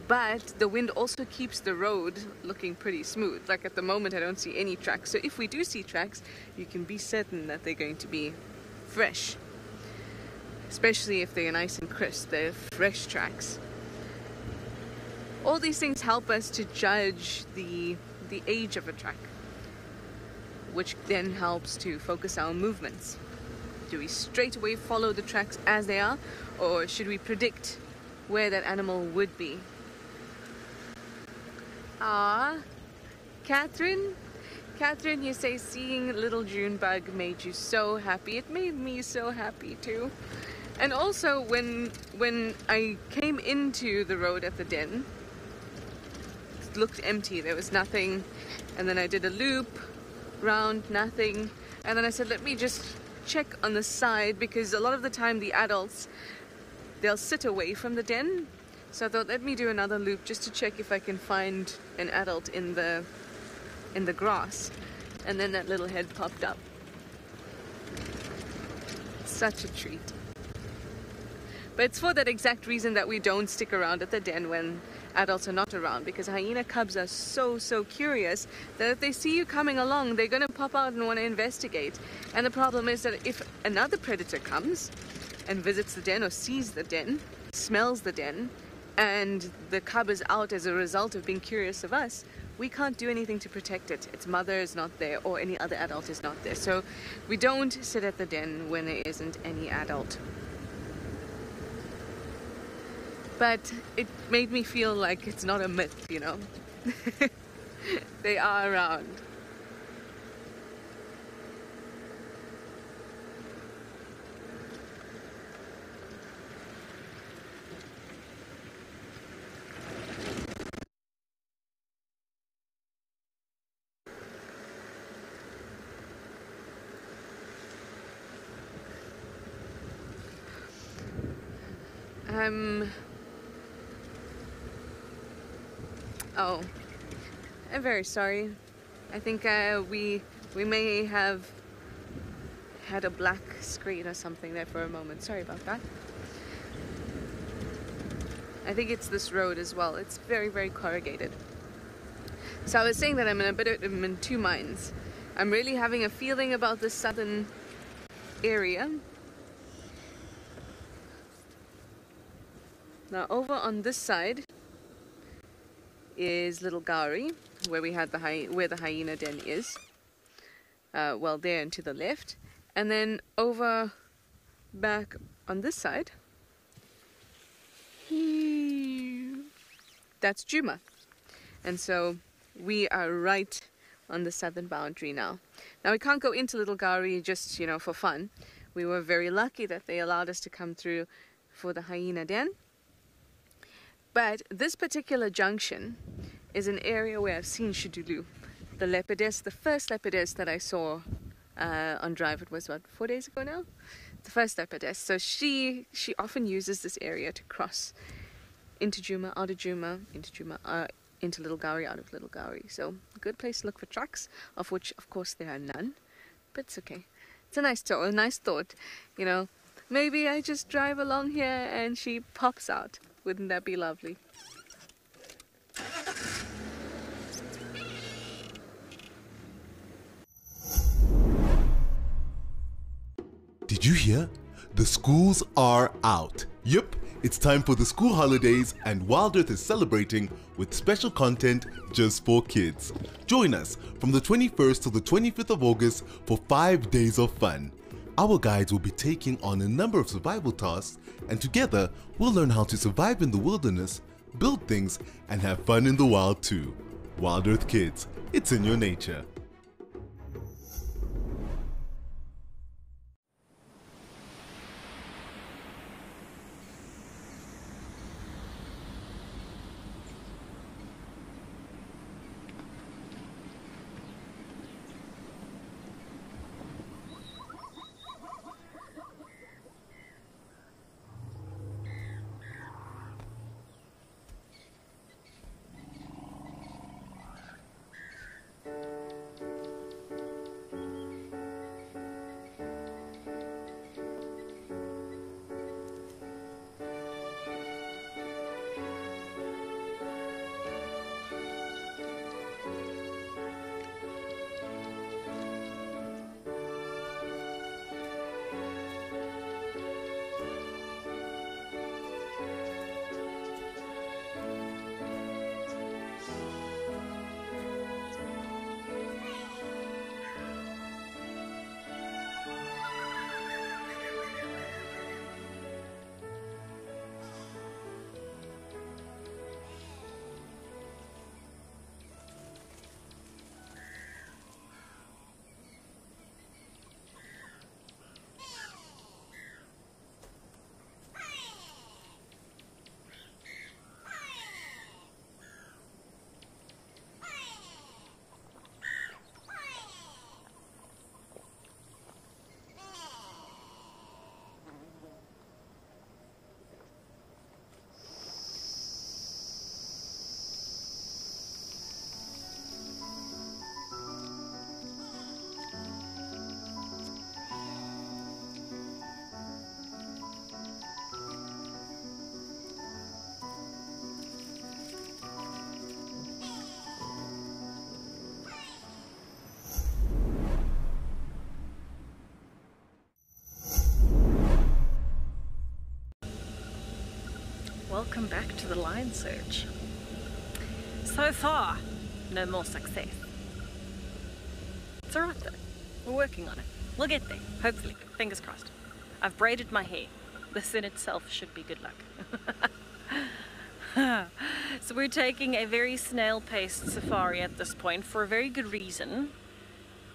but the wind also keeps the road looking pretty smooth. Like at the moment, I don't see any tracks. So if we do see tracks, you can be certain that they're going to be fresh. especially if they're nice and crisp, they're fresh tracks. All these things help us to judge the, the age of a track, which then helps to focus our movements. Do we straight away follow the tracks as they are, or should we predict where that animal would be? Ah, Catherine, Catherine, you say seeing little June bug made you so happy. It made me so happy too. And also when when I came into the road at the den, it looked empty. There was nothing. And then I did a loop round, nothing. And then I said, let me just check on the side because a lot of the time the adults they'll sit away from the den. So I thought let me do another loop just to check if I can find an adult in the in the grass. And then that little head popped up. Such a treat. But it's for that exact reason that we don't stick around at the den when adults are not around because hyena cubs are so so curious that if they see you coming along they're going to pop out and want to investigate and the problem is that if another predator comes and visits the den or sees the den smells the den and the cub is out as a result of being curious of us we can't do anything to protect it. Its mother is not there or any other adult is not there. So we don't sit at the den when there isn't any adult. But it made me feel like it's not a myth, you know. they are around. Um. Oh, I'm very sorry. I think uh, we we may have had a black screen or something there for a moment. Sorry about that. I think it's this road as well. It's very very corrugated. So I was saying that I'm in a bit of I'm in two minds. I'm really having a feeling about the southern area Now over on this side is Little Gowrie, where we had the hy where the hyena den is. Uh, well, there and to the left, and then over back on this side, that's Djuma, and so we are right on the southern boundary now. Now we can't go into Little Gowrie just you know for fun. We were very lucky that they allowed us to come through for the hyena den but this particular junction is an area where I've seen Xidulu. The leopardess, the first leopardess that I saw uh, on drive, it was about four days ago now? The first leopardess. So she she often uses this area to cross into Djuma, out of Djuma, into Djuma, uh, into Little Gowrie, out of Little Gowrie. So a good place to look for tracks, of which of course there are none. But it's okay. It's a nice thought, a nice thought, you know. Maybe I just drive along here and she pops out. Wouldn't that be lovely? Did you hear? The schools are out. Yup, it's time for the school holidays and Wild Earth is celebrating with special content just for kids. Join us from the 21st to the 25th of August for 5 days of fun. Our guides will be taking on a number of survival tasks and together we'll learn how to survive in the wilderness, build things, and have fun in the wild too. Wild Earth Kids, it's in your nature. Welcome back to the lion search. So far, no more success. It's alright though, we're working on it. We'll get there, hopefully, fingers crossed. I've braided my hair. This in itself should be good luck. so we're taking a very snail-paced safari at this point for a very good reason.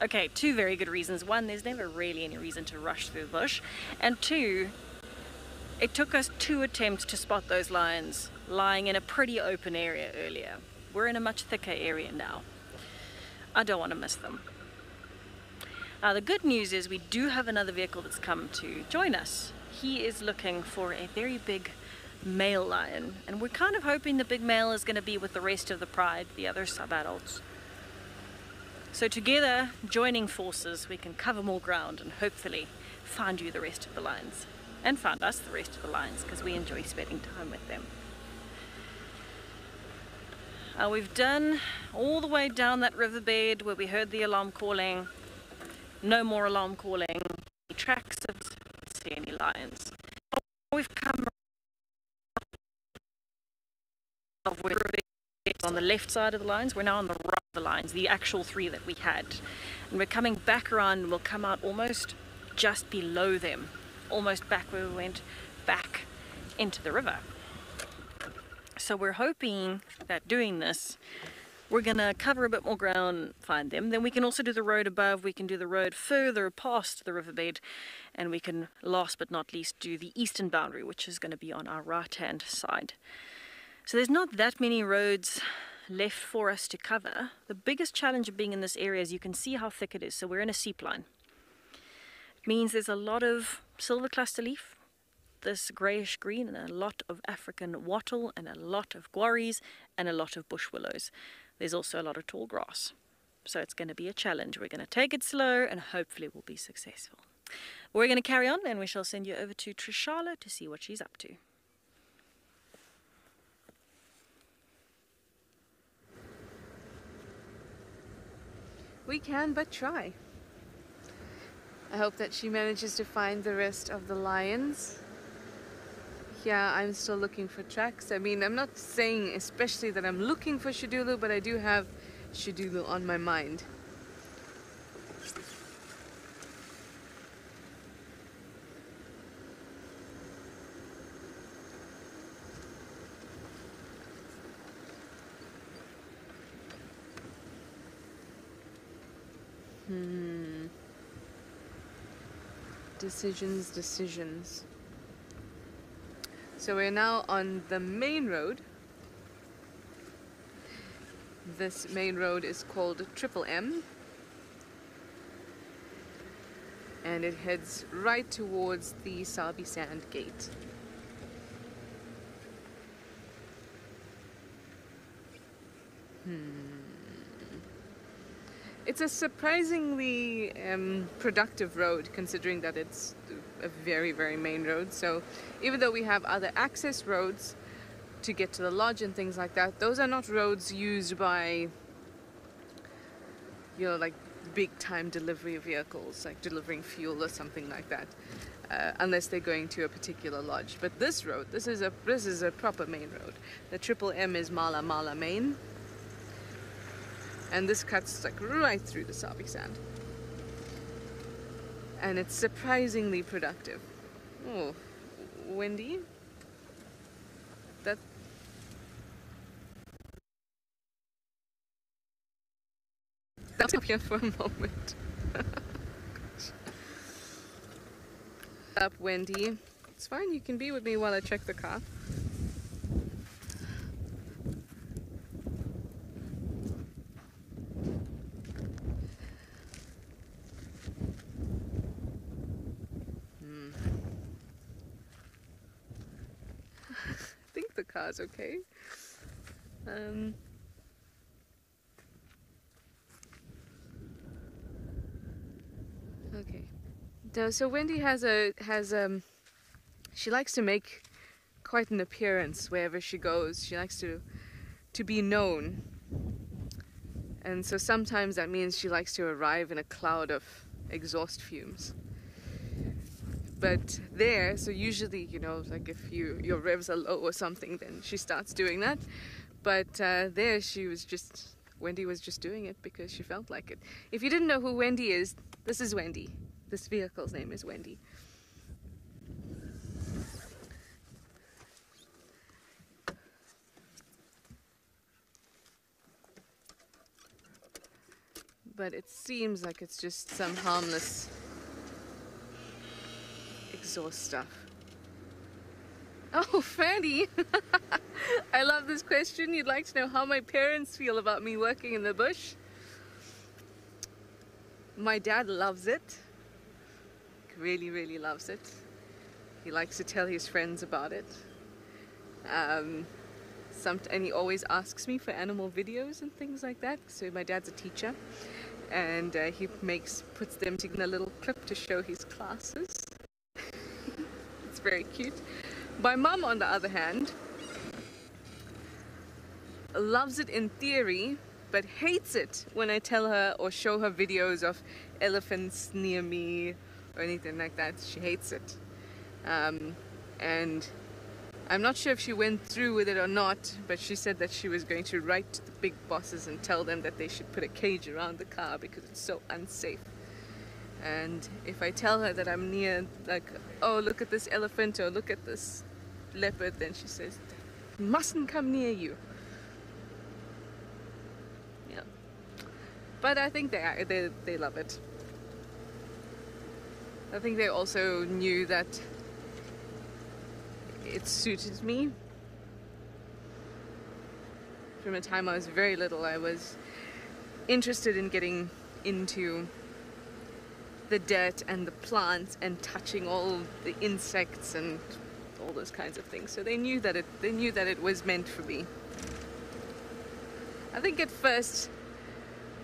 Okay, two very good reasons. One, there's never really any reason to rush through the bush. And two, it took us two attempts to spot those lions lying in a pretty open area earlier. We're in a much thicker area now. I don't want to miss them. Now the good news is we do have another vehicle that's come to join us. He is looking for a very big male lion and we're kind of hoping the big male is going to be with the rest of the pride, the other sub-adults. So together, joining forces, we can cover more ground and hopefully find you the rest of the lions. And find us the rest of the lions because we enjoy spending time with them. Uh, we've done all the way down that riverbed where we heard the alarm calling. No more alarm calling. Any tracks of see any lions. We've come on the left side of the lines. We're now on the right of the lines, the actual three that we had. And we're coming back around and we'll come out almost just below them. Almost back where we went back into the river. So we're hoping that doing this, we're to cover a bit more ground, find them. Then we can also do the road above. We can do the road further past the riverbed. And we can, last but not least, do the eastern boundary, which is going to be on our right-hand side. So there's not that many roads left for us to cover. The biggest challenge of being in this area is you can see how thick it is. So we're in a seep line. Means there's a lot of silver cluster leaf, this greyish green and a lot of African wattle and a lot of guarries and a lot of bush willows. There's also a lot of tall grass. So it's going to be a challenge. We're going to take it slow and hopefully we'll be successful. We're going to carry on and we shall send you over to Trishala to see what she's up to. We can but try. I hope that she manages to find the rest of the lions yeah, I'm still looking for tracks. I mean, I'm not saying especially that I'm looking for Xidulu, but I do have Xidulu on my mind. Hmm. Decisions, decisions. So we're now on the main road. This main road is called Triple M. And it heads right towards the Sabi Sand Gate. Hmm. It's a surprisingly um, productive road considering that it's a very, very main road. So even though we have other access roads to get to the lodge and things like that, those are not roads used by, you know, like big time delivery vehicles, like delivering fuel or something like that. Uh, unless they're going to a particular lodge. But this road, this is a this is a proper main road. The triple M is Mala Mala Main, and this cuts like right through the Sabi Sand and it's surprisingly productive. Oh, windy. That that's up here for a moment. up, Wendy. It's fine. You can be with me while I check the car. Car's okay. Um, okay. So Wendy has a has um she likes to make quite an appearance wherever she goes. She likes to to be known. And so sometimes that means she likes to arrive in a cloud of exhaust fumes. But there, so usually, you know, like if you your revs are low or something, then she starts doing that. But uh, there, she was just Wendy was just doing it because she felt like it. If you didn't know who Wendy is, this is Wendy. This vehicle's name is Wendy. But it seems like it's just some harmless exhaust stuff. Oh, Fanny! I love this question. You'd like to know how my parents feel about me working in the bush. My dad loves it. Really, really loves it. He likes to tell his friends about it. Um, some, and he always asks me for animal videos and things like that. So my dad's a teacher, and uh, he makes puts them in a little clip to show his classes. Very cute. My mum, on the other hand, loves it in theory, but hates it when I tell her or show her videos of elephants near me or anything like that. She hates it. Um, and I'm not sure if she went through with it or not, but she said that she was going to write to the big bosses and tell them that they should put a cage around the car because it's so unsafe. And if I tell her that I'm near, like, oh, look at this elephant or look at this leopard, then she says, mustn't come near you. Yeah. But I think they, they, they love it. I think they also knew that it suited me. From the time I was very little, I was interested in getting into the dirt and the plants and touching all the insects and all those kinds of things. So they knew that it they knew that it was meant for me. I think at first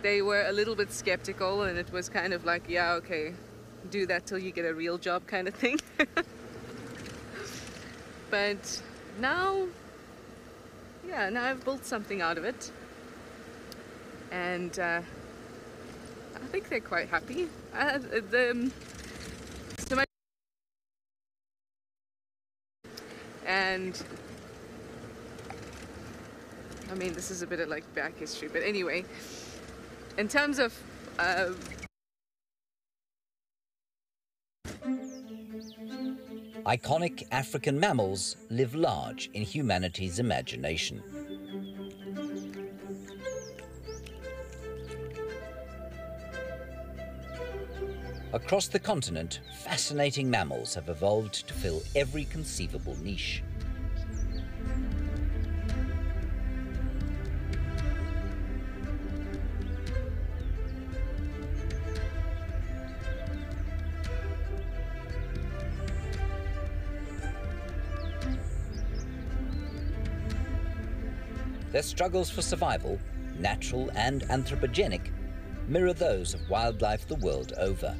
they were a little bit skeptical and it was kind of like, yeah, okay, do that till you get a real job kind of thing. but now yeah, now I've built something out of it. And uh, I think they're quite happy. Uh, um, and I mean this is a bit of like back history, but anyway, in terms of uh, Iconic African mammals live large in humanity's imagination. Across the continent, fascinating mammals have evolved to fill every conceivable niche. Their struggles for survival, natural and anthropogenic, mirror those of wildlife the world over.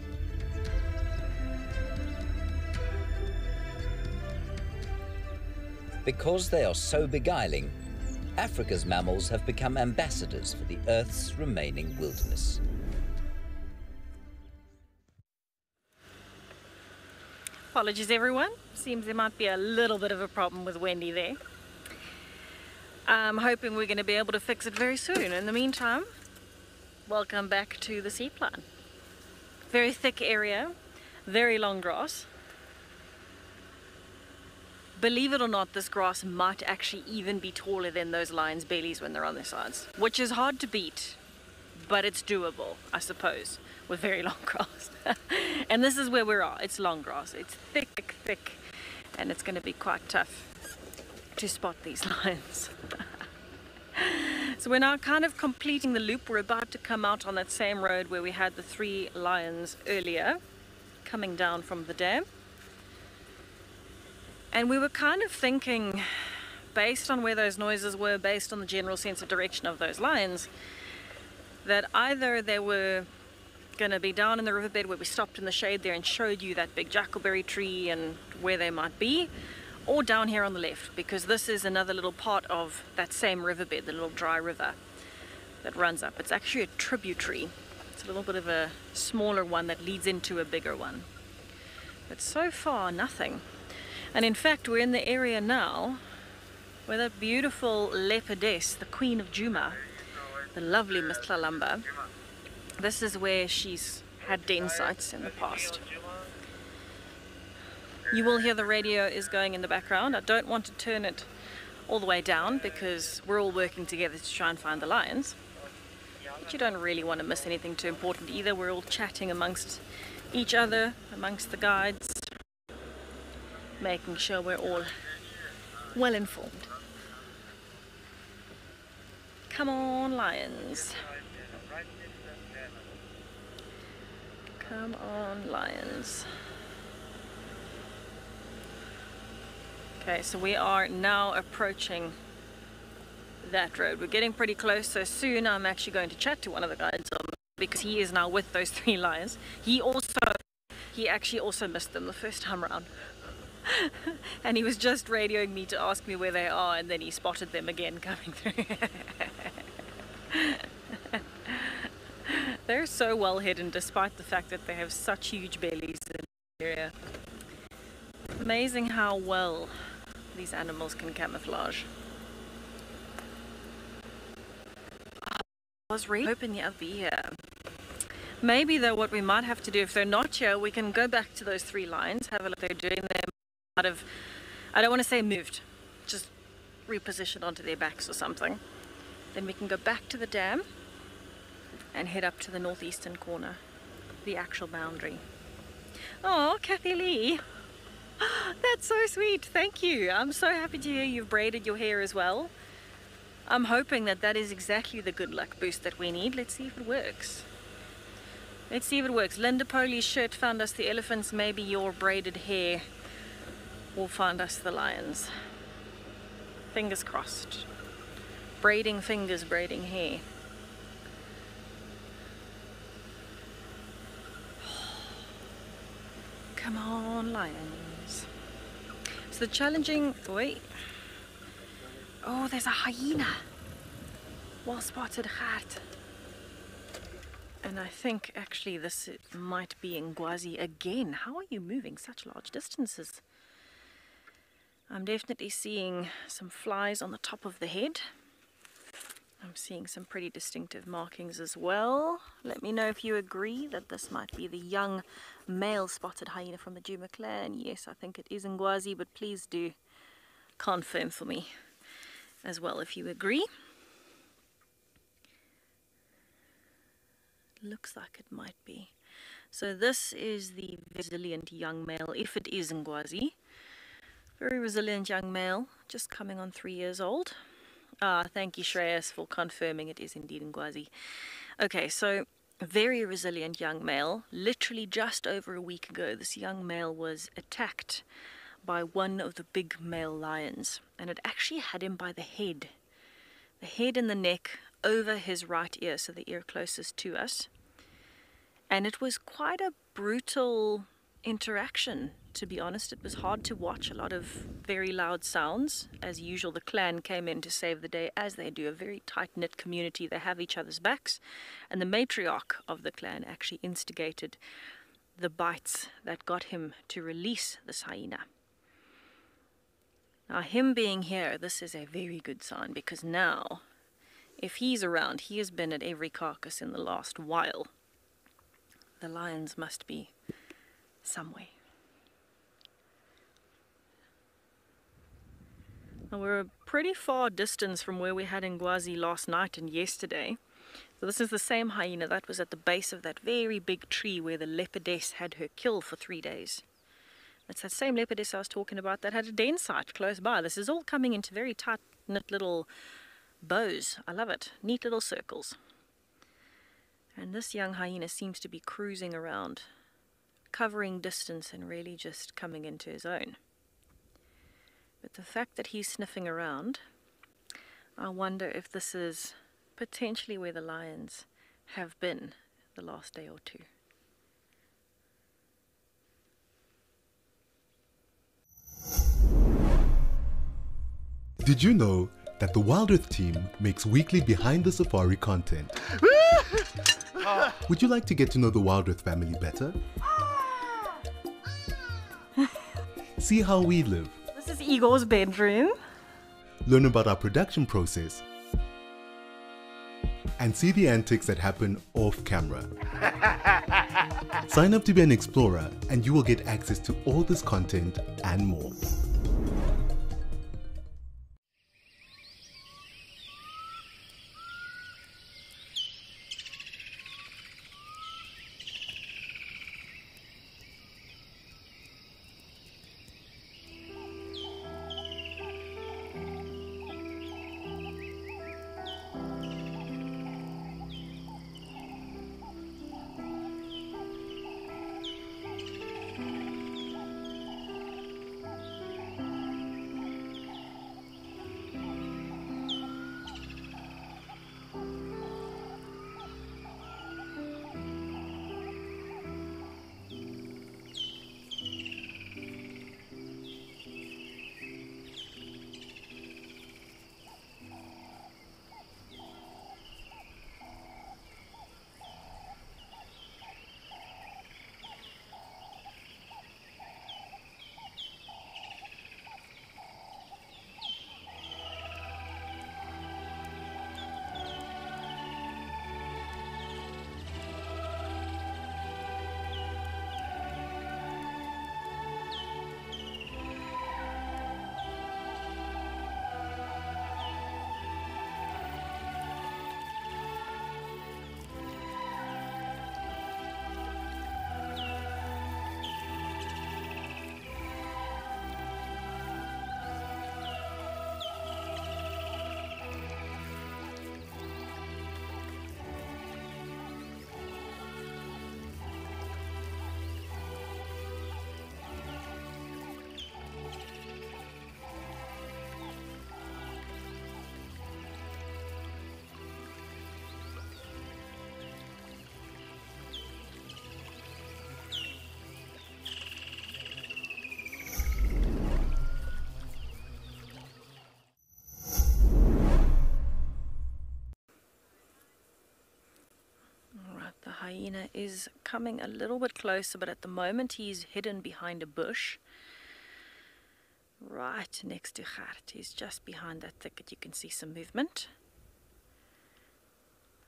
Because they are so beguiling, Africa's mammals have become ambassadors for the Earth's remaining wilderness. Apologies everyone, seems there might be a little bit of a problem with Wendy there. I'm hoping we're going to be able to fix it very soon. In the meantime, welcome back to the seep line. Very thick area, very long grass. Believe it or not, this grass might actually even be taller than those lions' bellies when they're on their sides, which is hard to beat, but it's doable, I suppose, with very long grass. and this is where we're at. It's long grass. It's thick, thick, and it's going to be quite tough to spot these lions. so we're now kind of completing the loop. We're about to come out on that same road where we had the three lions earlier, coming down from the dam. And we were kind of thinking, based on where those noises were, based on the general sense of direction of those lions, that either they were going to be down in the riverbed where we stopped in the shade there and showed you that big jackalberry tree and where they might be, or down here on the left, because this is another little part of that same riverbed, the little dry river that runs up. It's actually a tributary. It's a little bit of a smaller one that leads into a bigger one. But so far, nothing. And in fact, we're in the area now where that beautiful leopardess, the Queen of Djuma, the lovely Miss Tlalamba, this is where she's had den sites in the past. You will hear the radio is going in the background. I don't want to turn it all the way down because we're all working together to try and find the lions. But you don't really want to miss anything too important either. We're all chatting amongst each other, amongst the guides, making sure we're all well informed. Come on, lions. Come on, lions. Okay, so we are now approaching that road. We're getting pretty close, so soon I'm actually going to chat to one of the guides because he is now with those three lions. He also, he actually also missed them the first time around. and he was just radioing me to ask me where they are and then he spotted them again coming through. They're so well hidden despite the fact that they have such huge bellies in the area. Amazing how well these animals can camouflage. I was really hoping the other year. Maybe though what we might have to do if they're not here, we can go back to those three lines, have a look they're doing them out of I don't want to say moved, just repositioned onto their backs or something. Then we can go back to the dam and head up to the northeastern corner, the actual boundary. Oh, Kathy Lee. That's so sweet. Thank you. I'm so happy to hear you've braided your hair as well. I'm hoping that that is exactly the good luck boost that we need. Let's see if it works. Let's see if it works. Linda Poley's shirt found us the elephants. Maybe your braided hair will find us the lions. Fingers crossed. Braiding fingers, braiding hair. Come on, lions. So the challenging, wait. Oh, there's a hyena. Well spotted hat. And I think actually this might be Ngwazi again. How are you moving such large distances? I'm definitely seeing some flies on the top of the head. I'm seeing some pretty distinctive markings as well. Let me know if you agree that this might be the young male spotted hyena from the Djuma clan. Yes, I think it is Ngwazi, but please do confirm for me as well if you agree. Looks like it might be. So this is the resilient young male, if it is Ngwazi. Very resilient young male, just coming on three years old. Ah, thank you, Shreyas, for confirming it is indeed Ngwazi. Okay, so very resilient young male. Literally just over a week ago, this young male was attacked by one of the big male lions, and it actually had him by the head. The head and the neck over his right ear, so the ear closest to us. And it was quite a brutal interaction to be honest. It was hard to watch a lot of very loud sounds. As usual, the clan came in to save the day, as they do. A very tight knit community. They have each other's backs. And the matriarch of the clan actually instigated the bites that got him to release the hyena. Now, him being here, this is a very good sign because now, if he's around, he has been at every carcass in the last while. The lions must be somewhere. Now we're a pretty far distance from where we had Ngwazi last night and yesterday. So this is the same hyena that was at the base of that very big tree where the leopardess had her kill for three days. It's that same leopardess I was talking about that had a den site close by. This is all coming into very tight knit little bows. I love it. Neat little circles. And this young hyena seems to be cruising around, covering distance and really just coming into his own. But the fact that he's sniffing around, I wonder if this is potentially where the lions have been the last day or two. Did you know that the Wild Earth team makes weekly behind the safari content? Would you like to get to know the Wild Earth family better? See how we live, This is Igor's bedroom. learn about our production process, and see the antics that happen off camera. Sign up to be an explorer, and you will get access to all this content and more. Hyena is coming a little bit closer, but at the moment he's hidden behind a bush. Right next to Gert. He's just behind that thicket. You can see some movement.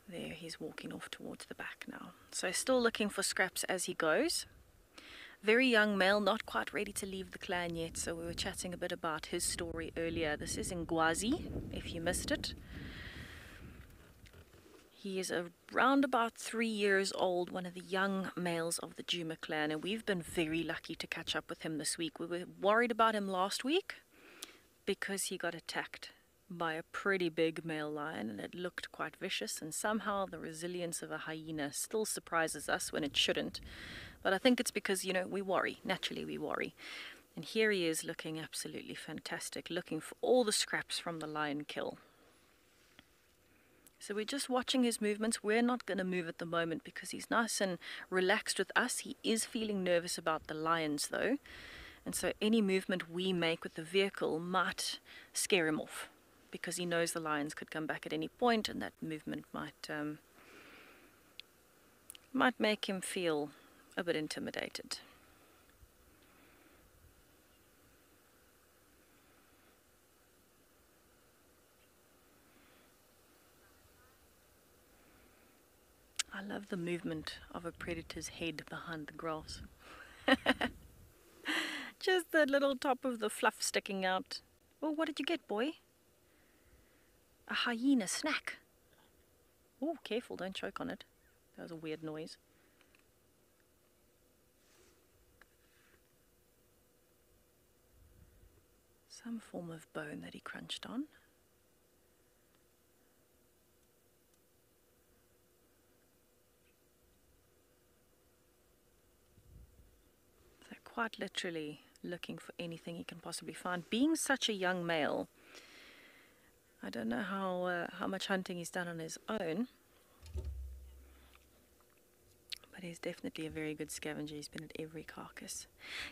There, he's walking off towards the back now. So, still looking for scraps as he goes. Very young male, not quite ready to leave the clan yet. So, we were chatting a bit about his story earlier. This is in Ngwazi, if you missed it. He is around about three years old, one of the young males of the Djuma clan, and we've been very lucky to catch up with him this week. We were worried about him last week because he got attacked by a pretty big male lion and it looked quite vicious, and somehow the resilience of a hyena still surprises us when it shouldn't. But I think it's because, you know, we worry. Naturally, we worry. And here he is looking absolutely fantastic, looking for all the scraps from the lion kill. So we're just watching his movements. We're not going to move at the moment because he's nice and relaxed with us. He is feeling nervous about the lions though. And so any movement we make with the vehicle might scare him off because he knows the lions could come back at any point and that movement might um, might make him feel a bit intimidated. I love the movement of a predator's head behind the grass. Just the little top of the fluff sticking out. Oh, what did you get, boy? A hyena snack. Oh, careful, don't choke on it. That was a weird noise. Some form of bone that he crunched on. So quite literally looking for anything he can possibly find. Being such a young male, I don't know how uh, how much hunting he's done on his own, but he's definitely a very good scavenger. He's been at every carcass.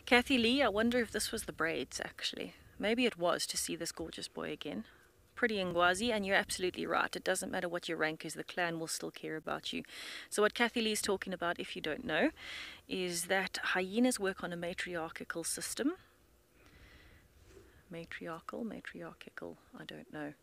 Kathy Lee, I wonder if this was the braids actually. Maybe it was to see this gorgeous boy again. Pretty Ngwazi, and you're absolutely right. It doesn't matter what your rank is, the clan will still care about you. So, what Kathy Lee is talking about, if you don't know, is that hyenas work on a matriarchal system. matriarchal, matriarchal, I don't know.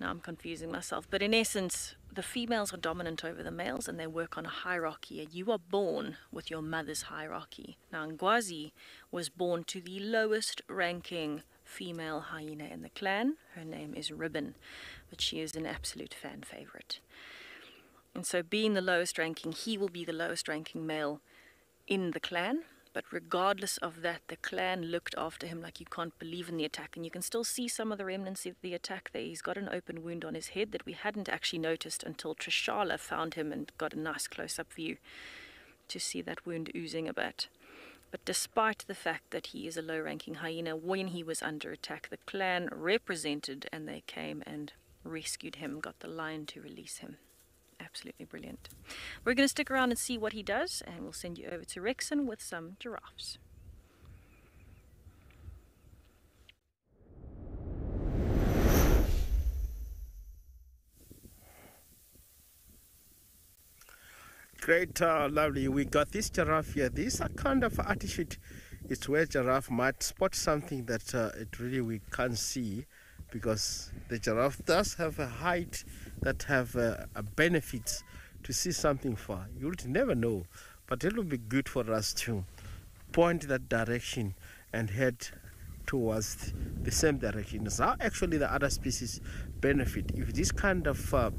Now I'm confusing myself. But in essence, the females are dominant over the males and they work on a hierarchy. You are born with your mother's hierarchy. Now, Ngwazi was born to the lowest ranking female hyena in the clan. Her name is Ribbon, but she is an absolute fan favorite. And so, being the lowest ranking, he will be the lowest ranking male in the clan. But regardless of that, the clan looked after him like you can't believe in the attack. And you can still see some of the remnants of the attack there. He's got an open wound on his head that we hadn't actually noticed until Trishala found him and got a nice close up view to see that wound oozing a bit. But despite the fact that he is a low ranking hyena, when he was under attack, the clan represented and they came and rescued him, got the lion to release him absolutely brilliant. We're going to stick around and see what he does, and we'll send you over to Rexon with some giraffes. Great, uh, lovely. We got this giraffe here. This a kind of attitude It's where giraffe might spot something that uh, it really we can't see because the giraffe does have a height that have uh, benefits to see something far. You would never know, but it will be good for us to point that direction and head towards the same direction. So actually the other species benefit if this kind of uh,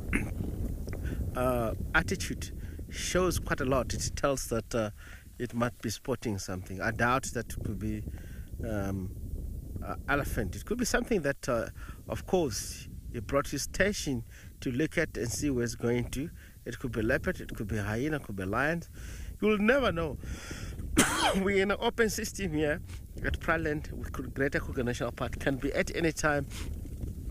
uh, attitude shows quite a lot. It tells that uh, it might be spotting something. I doubt that it could be um, elephant. It could be something that, uh, of course, he brought his station to look at and see where it's going to. It could be leopard, it could be hyena, it could be lion. You'll never know. We're in an open system here at Pridelands with Greater Kruger National Park. Can be at any time.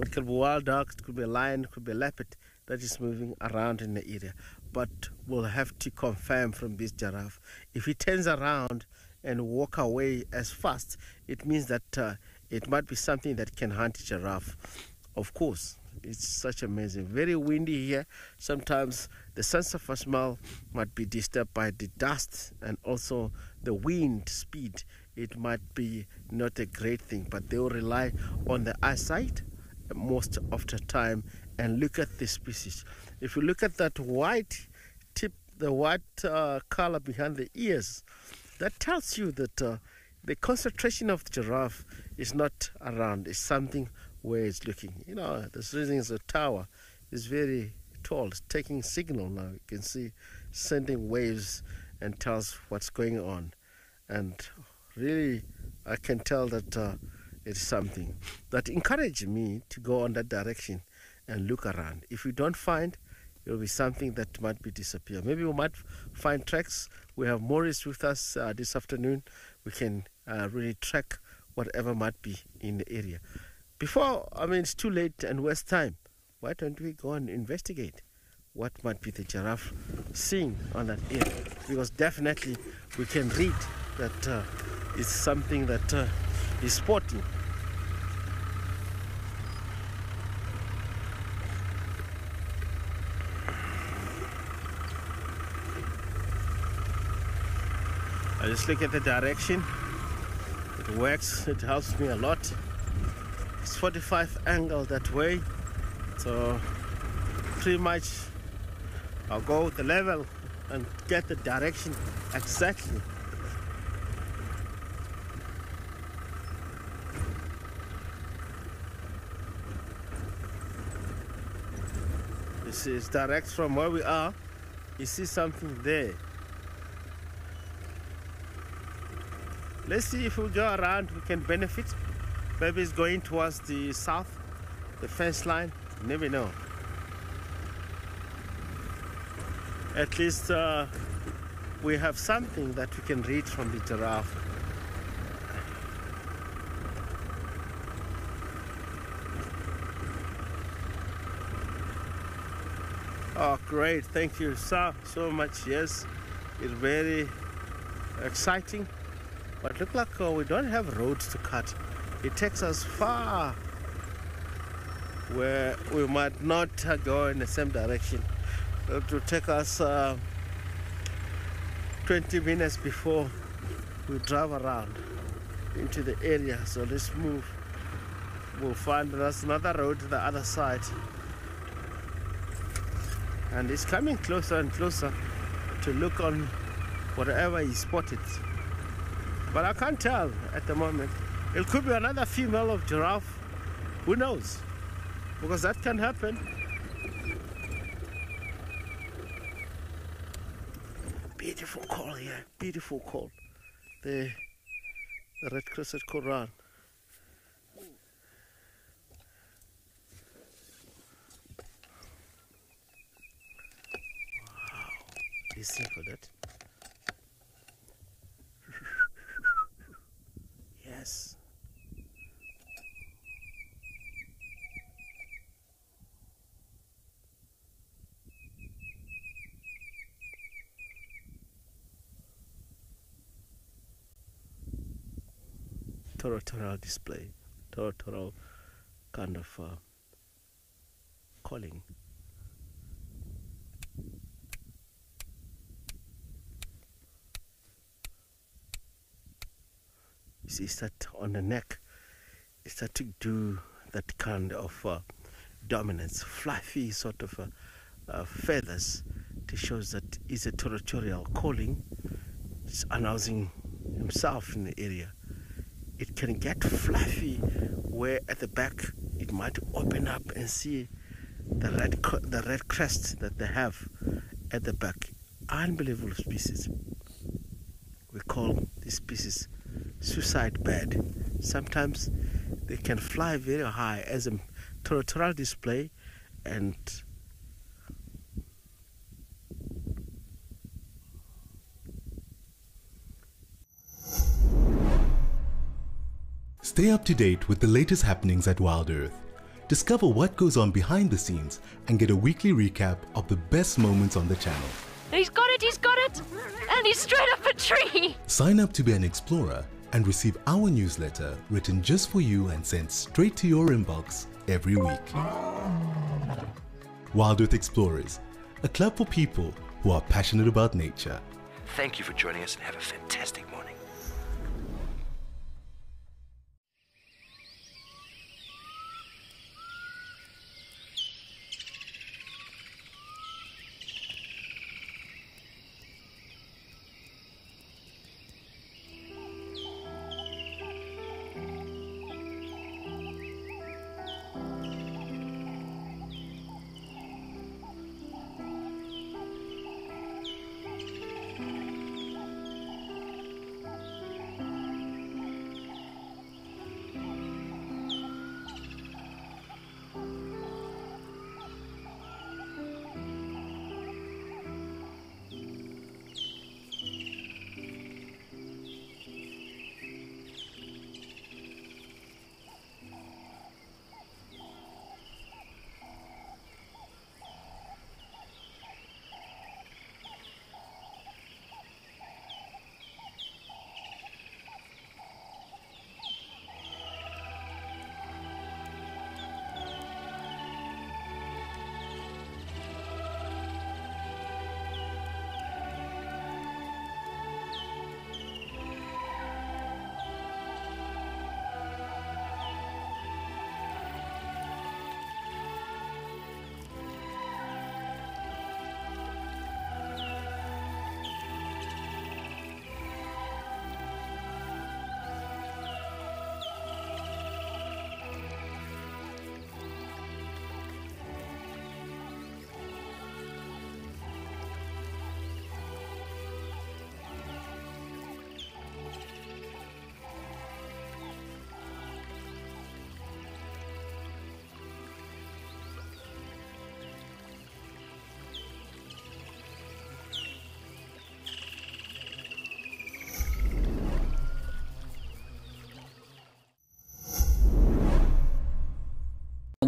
It could be wild dogs, it could be a lion, it could be a leopard that is moving around in the area. But we'll have to confirm from this giraffe. If he turns around and walk away as fast, it means that uh, it might be something that can hunt giraffe. Of course, it's such amazing. Very windy here. Sometimes the sense of smell might be disturbed by the dust and also the wind speed. It might be not a great thing, but they will rely on the eyesight most of the time and look at the species. If you look at that white tip, the white uh, color behind the ears, that tells you that uh, the concentration of the giraffe is not around, it's something where it's looking. You know, this reason is a tower is very tall, it's taking signal now. You can see sending waves and tells what's going on. And really, I can tell that uh, it's something that encouraged me to go on that direction and look around. If we don't find, it will be something that might be disappear. Maybe we might find tracks. We have Maurice with us uh, this afternoon. We can uh, really track whatever might be in the area. Before, I mean, it's too late and waste time. Why don't we go and investigate what might be the giraffe seeing on that area? Because definitely we can read that uh, it's something that uh, is spotting. I just look at the direction. It works. It helps me a lot. It's 45 angle that way. So pretty much I'll go with the level and get the direction exactly. This is direct from where we are. You see something there Let's see if we go around, we can benefit. Maybe it's going towards the south, the fence line. Never know. At least uh, we have something that we can read from the giraffe. Oh, great. Thank you so, so much. Yes, it's very exciting. But look like uh, we don't have roads to cut. It takes us far where we might not uh, go in the same direction. It will take us uh, 20 minutes before we drive around into the area. So let's move we'll find there's another road to the other side. And it's coming closer and closer to look on whatever he spotted. But I can't tell at the moment. It could be another female of giraffe. Who knows? Because that can happen. Beautiful call here. Beautiful call. The, red crested Korhaan. Wow. Listen for that. Yes. territorial display, territorial kind of uh, calling. You see, start on the neck, it start to do that kind of uh, dominance, fluffy sort of uh, uh, feathers to shows that he's a territorial calling. It's announcing himself in the area it can get fluffy where at the back it might open up and see the red the red crest that they have at the back unbelievable species we call these species suicide bird sometimes they can fly very high as a territorial display and Stay up to date with the latest happenings at WildEarth. Discover what goes on behind the scenes and get a weekly recap of the best moments on the channel. He's got it, he's got it! And he's straight up a tree! Sign up to be an explorer and receive our newsletter written just for you and sent straight to your inbox every week. WildEarth Explorers, a club for people who are passionate about nature. Thank you for joining us and have a fantastic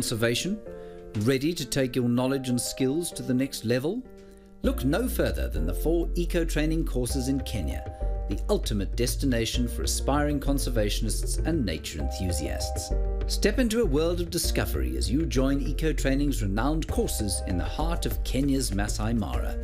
Conservation? Ready to take your knowledge and skills to the next level? Look no further than the four eco training courses in Kenya, the ultimate destination for aspiring conservationists and nature enthusiasts. Step into a world of discovery as you join Eco Training's renowned courses in the heart of Kenya's Masai Mara.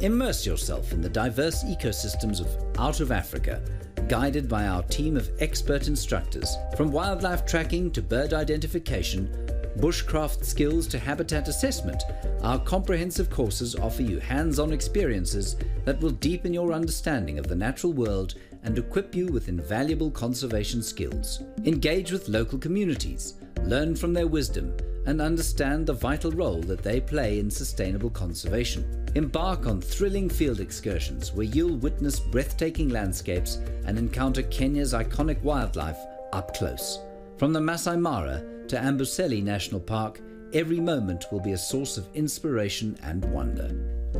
Immerse yourself in the diverse ecosystems of Out of Africa guided by our team of expert instructors. From wildlife tracking to bird identification, bushcraft skills to habitat assessment, our comprehensive courses offer you hands on experiences that will deepen your understanding of the natural world and equip you with invaluable conservation skills. Engage with local communities, learn from their wisdom, and understand the vital role that they play in sustainable conservation. Embark on thrilling field excursions where you'll witness breathtaking landscapes and encounter Kenya's iconic wildlife up close. From the Masai Mara to Amboseli National Park, every moment will be a source of inspiration and wonder.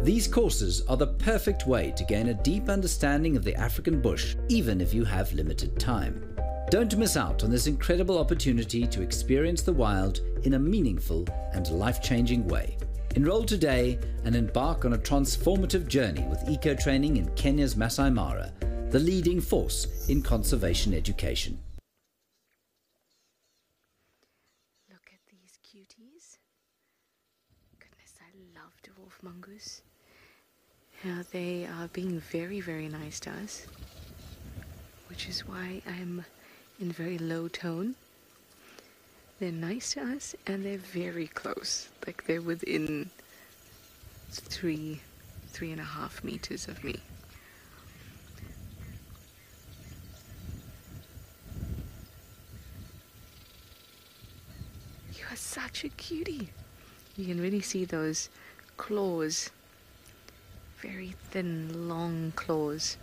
These courses are the perfect way to gain a deep understanding of the African bush, even if you have limited time. Don't miss out on this incredible opportunity to experience the wild in a meaningful and life changing way. Enroll today and embark on a transformative journey with eco training in Kenya's Masai Mara, the leading force in conservation education. Look at these cuties. Goodness, I love dwarf mongoose. They are being very, very nice to us. Which is why I'm in very low tone. They're nice to us and they're very close. Like they're within three, three and a half meters of me. You are such a cutie. You can really see those claws. Very thin, long claws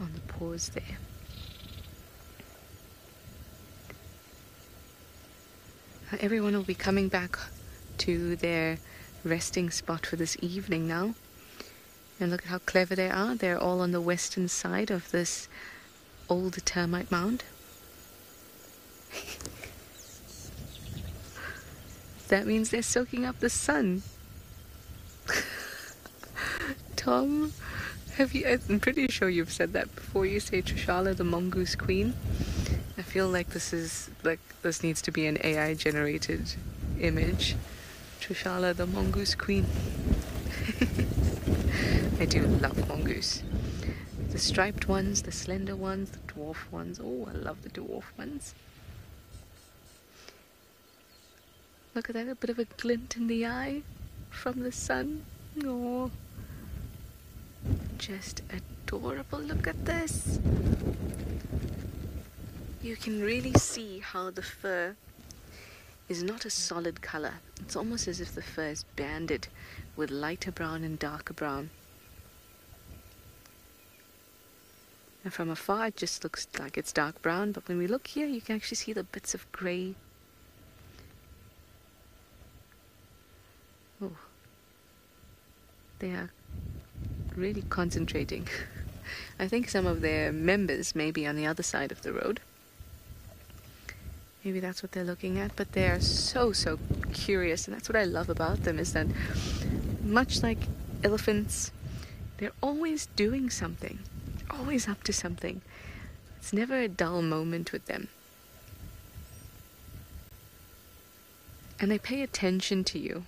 on the paws there. Everyone will be coming back to their resting spot for this evening now. And look at how clever they are. They're all on the western side of this old termite mound. that means they're soaking up the sun. Tom, have you? I'm pretty sure you've said that before. You say Trishala the mongoose queen. I feel like this is like this needs to be an AI generated image. Trishala the mongoose queen. I do love mongoose. The striped ones, the slender ones, the dwarf ones. Oh, I love the dwarf ones. Look at that, a bit of a glint in the eye from the sun. Oh, just adorable. Look at this. You can really see how the fur is not a solid color. It's almost as if the fur is banded with lighter brown and darker brown. And from afar, it just looks like it's dark brown, but when we look here, you can actually see the bits of gray. Oh, they are really concentrating. I think some of their members may be on the other side of the road. Maybe that's what they're looking at, but they are so, so curious, and that's what I love about them is that much like elephants, they're always doing something, always up to something. It's never a dull moment with them. And they pay attention to you.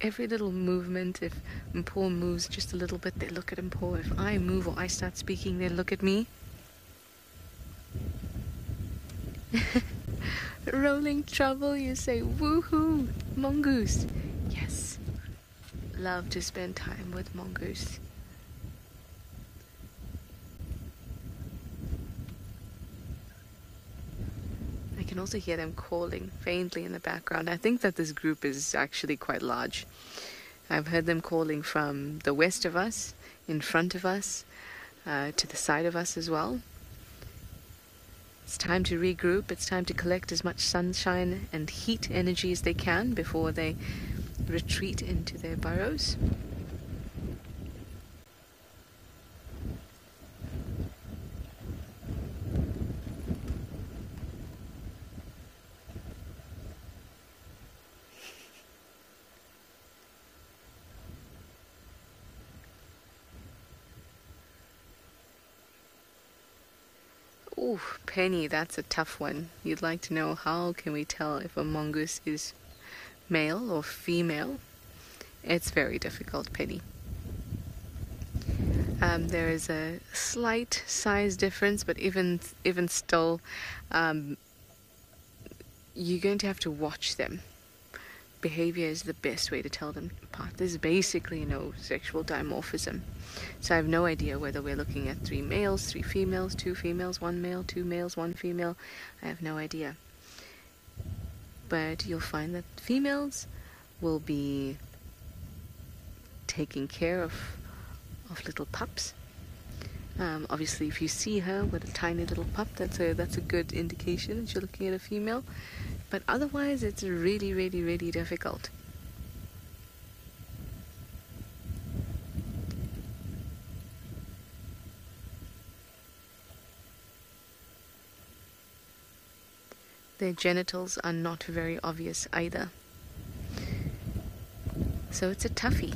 Every little movement, if Mpo moves just a little bit, they look at Mpo. If I move or I start speaking, they look at me. Rolling trouble, you say, woohoo, mongoose. Yes, love to spend time with mongoose. Can also hear them calling faintly in the background. I think that this group is actually quite large. I've heard them calling from the west of us, in front of us, uh, to the side of us as well. It's time to regroup. It's time to collect as much sunshine and heat energy as they can before they retreat into their burrows. Ooh, Penny, that's a tough one. You'd like to know how can we tell if a mongoose is male or female? It's very difficult, Penny. Um, there is a slight size difference, but even even still, um, you're going to have to watch them. Behavior is the best way to tell them apart. There's basically no sexual dimorphism. So I have no idea whether we're looking at three males, three females, two females, one male, two males, one female. I have no idea. But you'll find that females will be taking care of of little pups. Um, obviously, if you see her with a tiny little pup, that's a that's a good indication that you're looking at a female. But otherwise, it's really, really, really difficult. Their genitals are not very obvious either. So it's a toughie.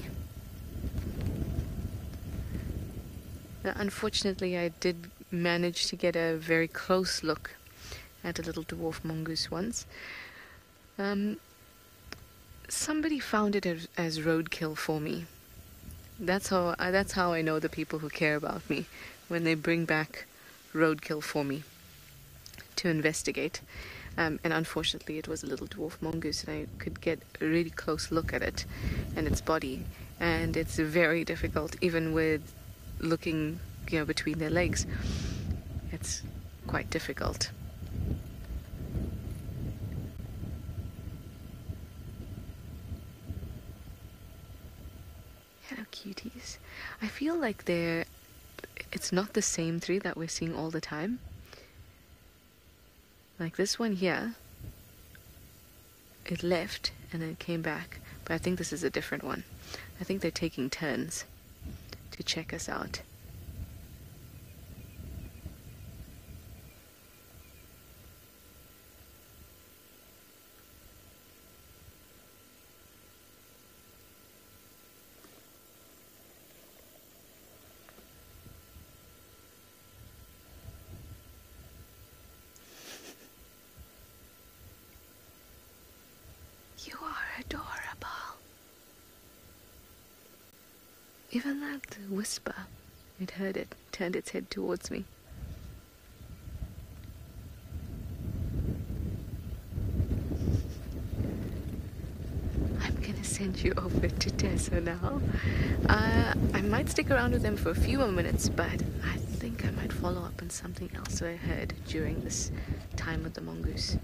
Now, unfortunately, I did manage to get a very close look at a little dwarf mongoose once. Um, somebody found it as, as roadkill for me. That's how uh, that's how I know the people who care about me when they bring back roadkill for me to investigate. Um, and unfortunately, it was a little dwarf mongoose, and I could get a really close look at it and its body. And it's very difficult, even with looking, you know, between their legs. It's quite difficult. Hello, cuties. I feel like they're. It's not the same three that we're seeing all the time. Like this one here, it left and then it came back, but I think this is a different one. I think they're taking turns to check us out. You are adorable. Even whisper, it heard it, turned its head towards me. I'm gonna send you over to Tessa now. Uh, I might stick around with them for a few more minutes, but I think I might follow up on something else I heard during this time with the mongoose.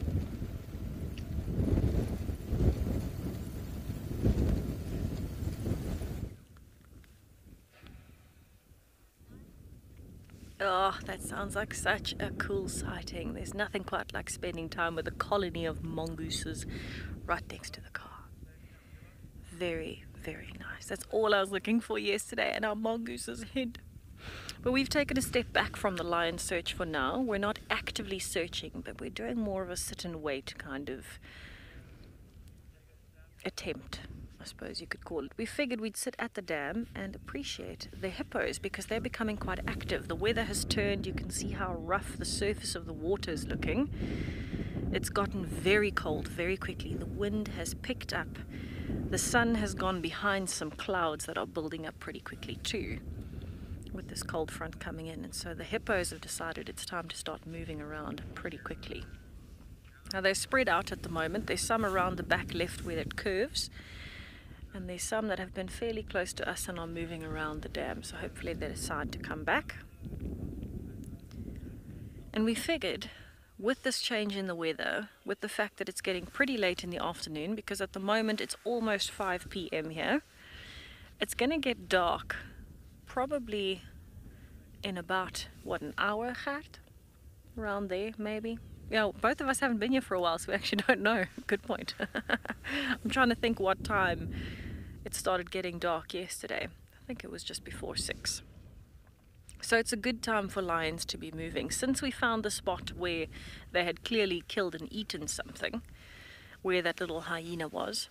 Oh, that sounds like such a cool sighting. There's nothing quite like spending time with a colony of mongooses right next to the car. Very, very nice. That's all I was looking for yesterday, and our mongooses hid. But we've taken a step back from the lion search for now. We're not actively searching, but we're doing more of a sit and wait kind of attempt, suppose you could call it. We figured we'd sit at the dam and appreciate the hippos because they're becoming quite active. The weather has turned, you can see how rough the surface of the water is looking. It's gotten very cold very quickly. The wind has picked up. The sun has gone behind some clouds that are building up pretty quickly too with this cold front coming in and so the hippos have decided it's time to start moving around pretty quickly. Now they're spread out at the moment. There's some around the back left where it curves and there's some that have been fairly close to us and are moving around the dam so hopefully they decide to come back. And we figured with this change in the weather, with the fact that it's getting pretty late in the afternoon because at the moment it's almost 5 p.m. here, it's going to get dark probably in about what an hour hat around there maybe yeah both of us haven't been here for a while so we actually don't know. Good point. I'm trying to think what time it started getting dark yesterday. I think it was just before six. So it's a good time for lions to be moving. Since we found the spot where they had clearly killed and eaten something where that little hyena was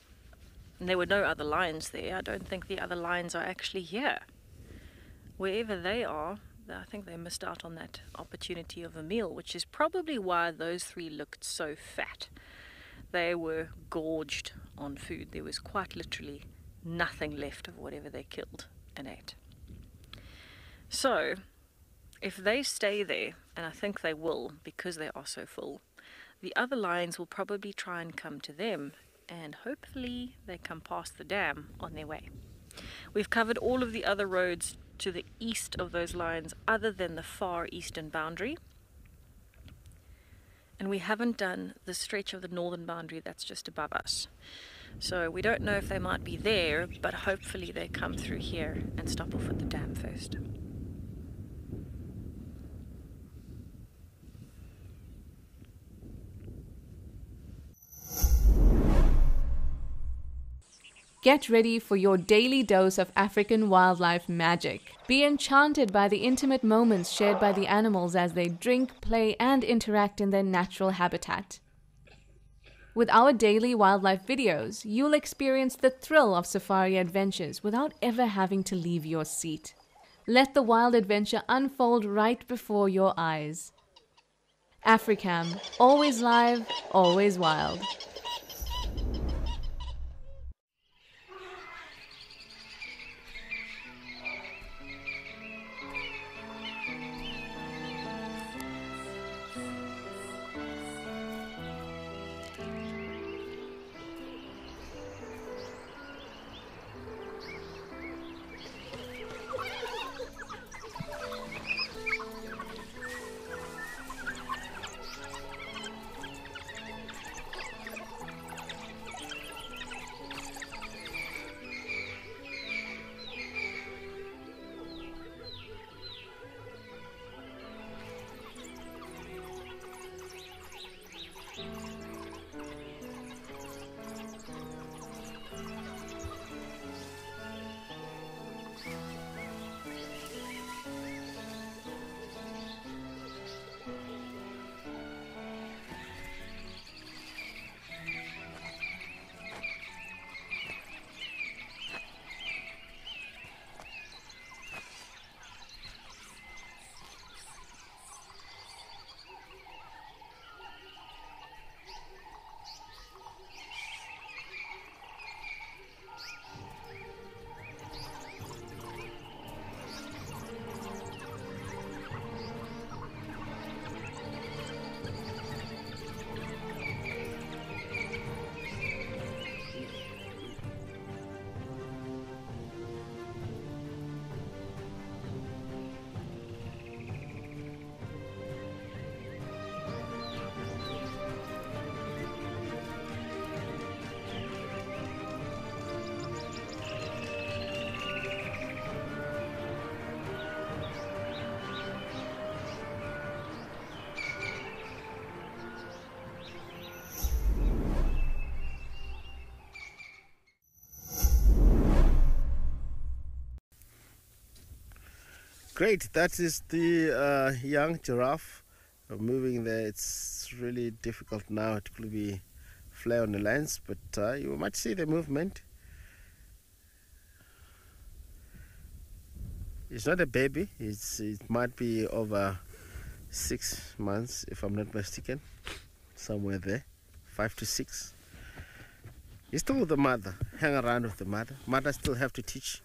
and there were no other lions there i don't think the other lions are actually here. Wherever they are, I think they missed out on that opportunity of a meal, which is probably why those three looked so fat. They were gorged on food. There was quite literally nothing left of whatever they killed and ate. So, if they stay there, and I think they will because they are so full, the other lions will probably try and come to them, and hopefully they come past the dam on their way. We've covered all of the other roads to the east of those lines other than the far eastern boundary. And we haven't done the stretch of the northern boundary that's just above us. So we don't know if they might be there, but hopefully they come through here and stop off at the dam first. Get ready for your daily dose of African wildlife magic. Be enchanted by the intimate moments shared by the animals as they drink, play, and interact in their natural habitat. With our daily wildlife videos, you'll experience the thrill of safari adventures without ever having to leave your seat. Let the wild adventure unfold right before your eyes. Africam, always live, always wild. Great, that is the uh, young giraffe moving there. It's really difficult now. It could be flare on the lens, but uh, you might see the movement. It's not a baby. It's it might be over six months, if I'm not mistaken, somewhere there, five to six. He's still with the mother. Hang around with the mother. Mother still have to teach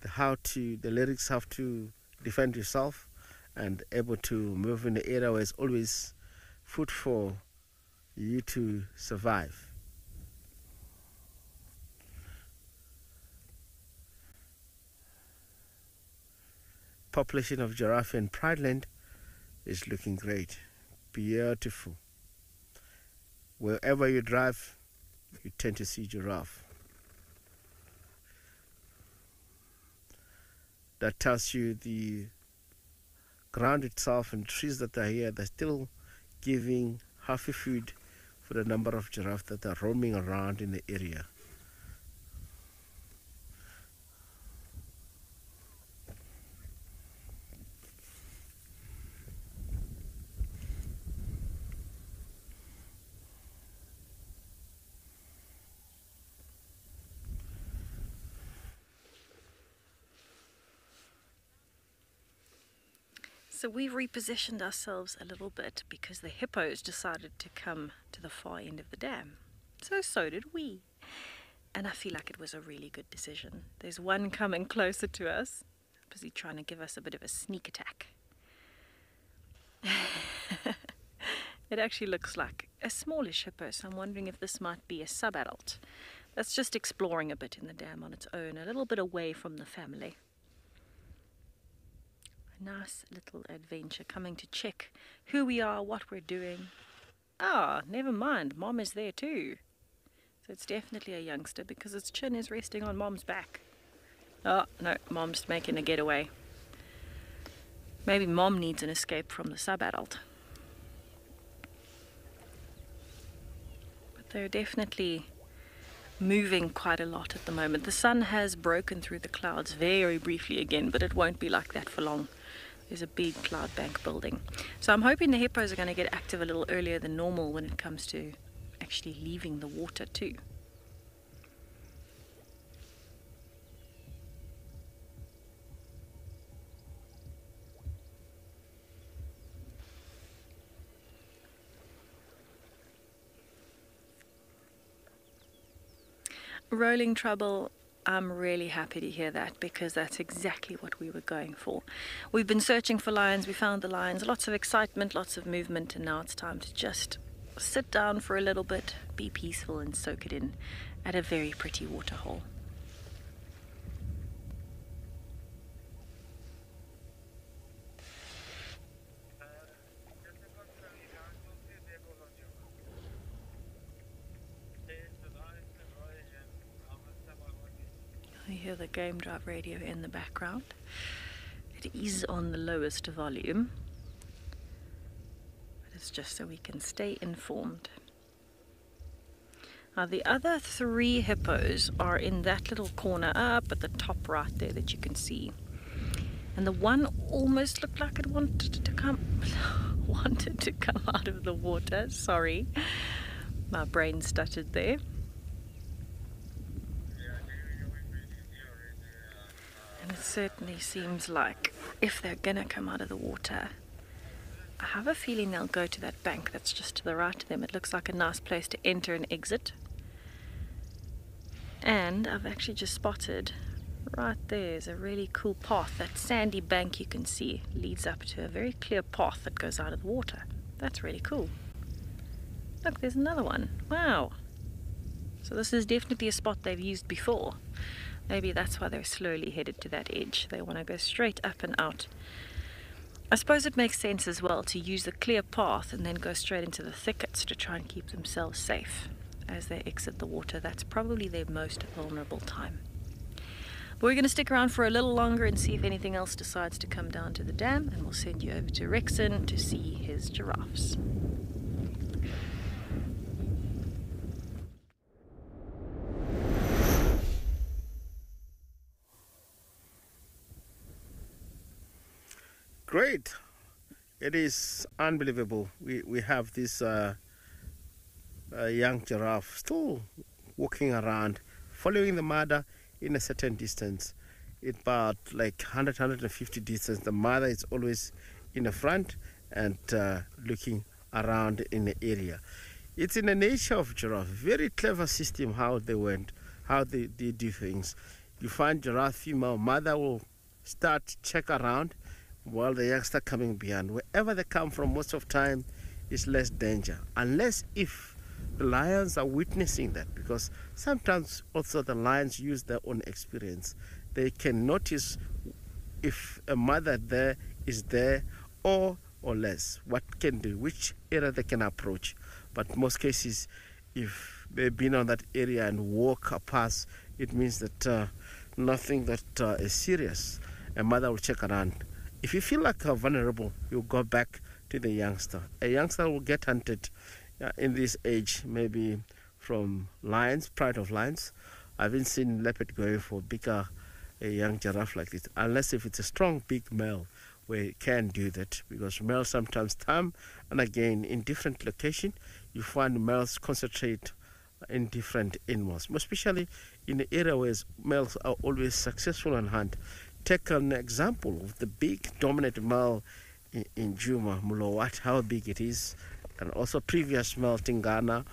the how to the lyrics have to defend yourself and able to move in the area where it's always food for you to survive. Population of giraffe in Pridelands is looking great, beautiful. Wherever you drive, you tend to see giraffe. That tells you the ground itself and trees that are here, they're still giving healthy food for the number of giraffes that are roaming around in the area. So we've repositioned ourselves a little bit because the hippos decided to come to the far end of the dam. So so did we. And I feel like it was a really good decision. There's one coming closer to us, busy trying to give us a bit of a sneak attack. it actually looks like a smallish hippo, so I'm wondering if this might be a sub-adult. That's just exploring a bit in the dam on its own, a little bit away from the family. Nice little adventure coming to check who we are, what we're doing. Ah, never mind, mom is there too. So it's definitely a youngster because its chin is resting on mom's back. Oh, no, mom's making a getaway. Maybe mom needs an escape from the sub-adult. But they're definitely moving quite a lot at the moment. The sun has broken through the clouds very briefly again, but it won't be like that for long. There's a big cloud bank building. So I'm hoping the hippos are going to get active a little earlier than normal when it comes to actually leaving the water too. Rolling trouble I'm really happy to hear that because that's exactly what we were going for. We've been searching for lions, we found the lions, lots of excitement, lots of movement, and now it's time to just sit down for a little bit, be peaceful, and soak it in at a very pretty waterhole. You hear the game drive radio in the background. It is on the lowest volume. But it's just so we can stay informed. Now the other three hippos are in that little corner up at the top right there that you can see. And the one almost looked like it wanted to come wanted to come out of the water. Sorry. My brain stuttered there. And it certainly seems like if they're gonna come out of the water, I have a feeling they'll go to that bank that's just to the right of them. It looks like a nice place to enter and exit. And I've actually just spotted right there's a really cool path. That sandy bank you can see leads up to a very clear path that goes out of the water. That's really cool. Look, there's another one. Wow. So this is definitely a spot they've used before. Maybe that's why they're slowly headed to that edge. They want to go straight up and out. I suppose it makes sense as well to use the clear path and then go straight into the thickets to try and keep themselves safe as they exit the water. That's probably their most vulnerable time. But we're going to stick around for a little longer and see if anything else decides to come down to the dam, and we'll send you over to Rexon to see his giraffes. Great. It is unbelievable. We, we have this uh, uh, young giraffe still walking around, following the mother in a certain distance. It's about like 100, 150 distance. The mother is always in the front and uh, looking around in the area. It's in the nature of giraffe. Very clever system how they went, how they, they do things. You find giraffe female mother will start check around while the youngster coming behind. Wherever they come from, most of time is less danger, unless if the lions are witnessing that, because sometimes also the lions use their own experience. They can notice if a mother there is there or or less, what can do, which area they can approach. But most cases, if they've been on that area and walk past, it means that uh, nothing that uh, is serious. A mother will check around if you feel like uh, vulnerable, you go back to the youngster. A youngster will get hunted in this age, maybe from lions, pride of lions. I haven't seen leopard going for bigger a young giraffe like this, unless if it's a strong big male where it can do that because males sometimes time and again in different location you find males concentrate in different animals, especially in the area where males are always successful on hunt take an example of the big dominant male in, in Djuma, Mulowat, how big it is, and also previous male Tingana,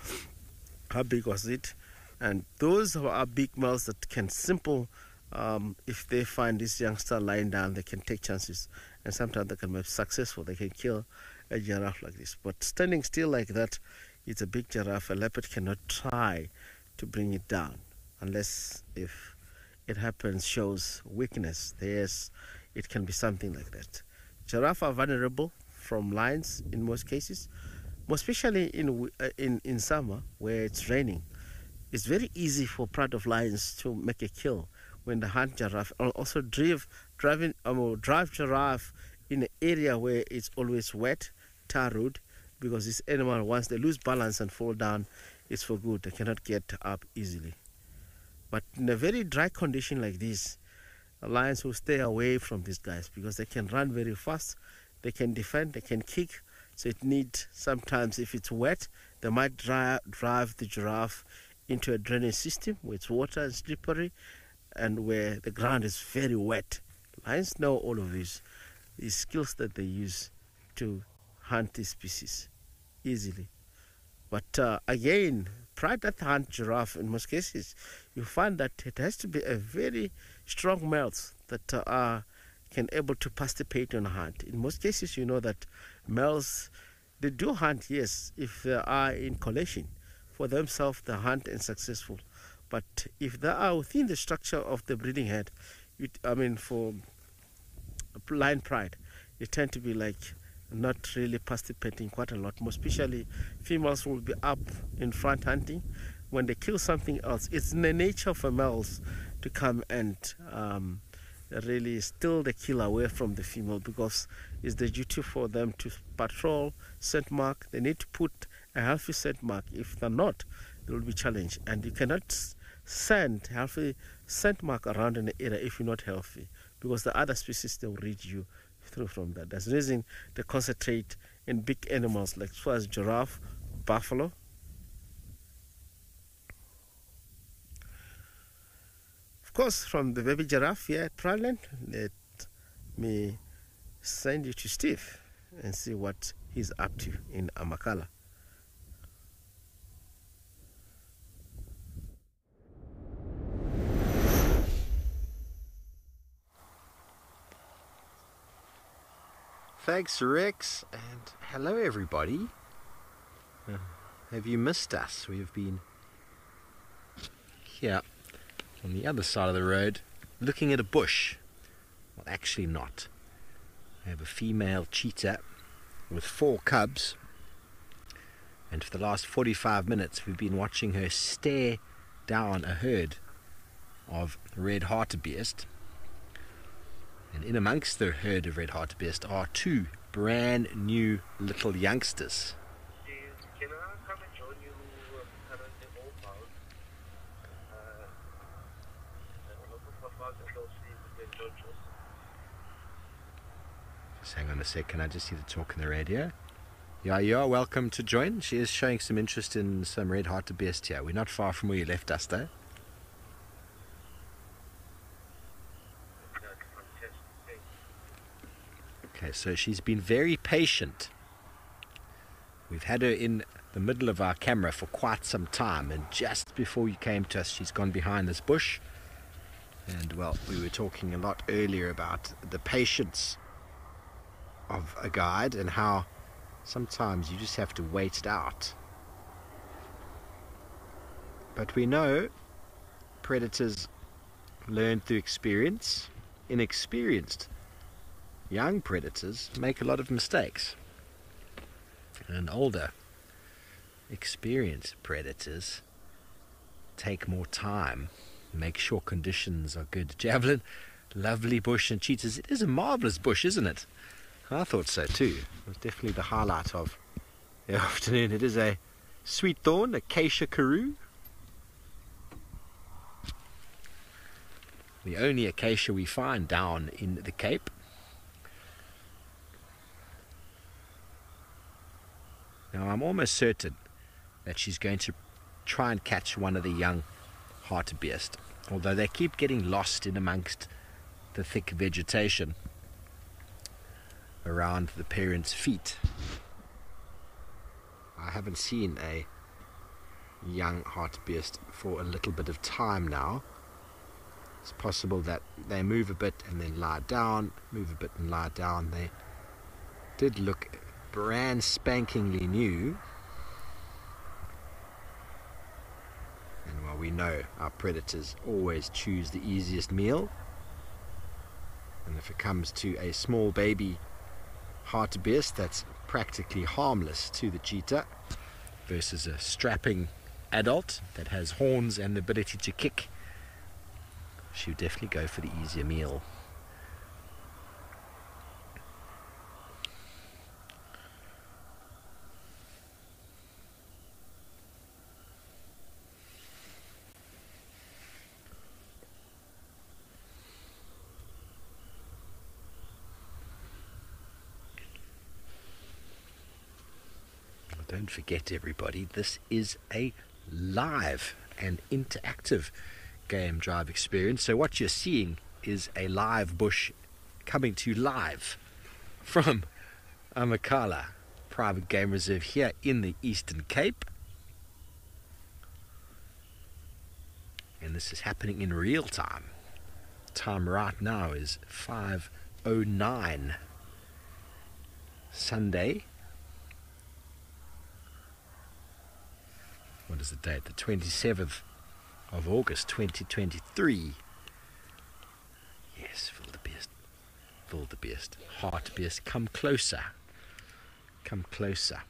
how big was it? And those are big males that can simple, um, if they find this youngster lying down, they can take chances. And sometimes they can be successful. They can kill a giraffe like this. But standing still like that, it's a big giraffe. A leopard cannot try to bring it down unless if it happens shows weakness. Yes, it can be something like that. Giraffe are vulnerable from lions in most cases, most especially in uh, in in summer where it's raining it's very easy for pride of lions to make a kill when they hunt giraffe or also drive driving um, drive giraffe in an area where it's always wet tar road because this animal once they lose balance and fall down it's for good they cannot get up easily but in a very dry condition like this lions will stay away from these guys because they can run very fast they can defend they can kick so it needs sometimes if it's wet they might dry, drive the giraffe into a drainage system where it's water and slippery and where the ground is very wet. Lions know all of these, these skills that they use to hunt these species easily. But uh, again, prior to hunt giraffe, in most cases, you find that it has to be a very strong males that uh, are can able to participate in a hunt. In most cases, you know that males they do hunt, yes, if they are in collation for themselves the hunt and successful. But if they are within the structure of the breeding head, it, I mean, for lion pride, they tend to be like not really participating quite a lot. More especially, females will be up in front hunting. When they kill something else, it's in the nature for males to come and um, really steal the kill away from the female because it's the duty for them to patrol, scent mark. They need to put a healthy scent mark. If they're not, they will be challenged. And you cannot send healthy scent mark around an area if you're not healthy, because the other species they will read you through from that. That's the reason they concentrate in big animals like as as giraffe, buffalo. Of course, from the baby giraffe here at Pridelands, let me send you to Steve and see what he's up to in Amakhala. Thanks, Rex, and hello, everybody. Have you missed us? We have been here on the other side of the road looking at a bush. Well, actually, not. I have a female cheetah with four cubs, and for the last 45 minutes, we've been watching her stare down a herd of red hartebeest and in amongst the herd of red hartebeest are two brand new little youngsters. Hang on a sec, can I just see the talk in the radio? Yeah, you're welcome to join. She is showing some interest in some red hartebeest here. We're not far from where you left us though. Okay, so she's been very patient. We've had her in the middle of our camera for quite some time, and just before you came to us, she's gone behind this bush. And well, we were talking a lot earlier about the patience of a guide and how sometimes you just have to wait it out. But we know predators learn through experience. Inexperienced young predators make a lot of mistakes. And older, experienced predators take more time, make sure conditions are good. Javelin, lovely bush and cheetahs. It is a marvellous bush, isn't it? I thought so too. It was definitely the highlight of the afternoon. It is a sweet thorn, acacia karoo. The only acacia we find down in the Cape. Now I'm almost certain that she's going to try and catch one of the young hartebeest, although they keep getting lost in amongst the thick vegetation around the parents' feet. I haven't seen a young hartebeest for a little bit of time now. It's possible that they move a bit and then lie down, move a bit and lie down. They did look brand spankingly new. And while we know our predators always choose the easiest meal, and if it comes to a small baby hartebeest that's practically harmless to the cheetah versus a strapping adult that has horns and the ability to kick, she would definitely go for the easier meal. Don't forget, everybody, this is a live and interactive game drive experience. So, what you're seeing is a live bush coming to you live from Amakhala Private Game Reserve here in the Eastern Cape. And this is happening in real time. Time right now is 5:09 Sunday, what is the date? The 27th of August 2023. Yes, wildebeest. Wildebeest. Hartebeest. Come closer. Come closer.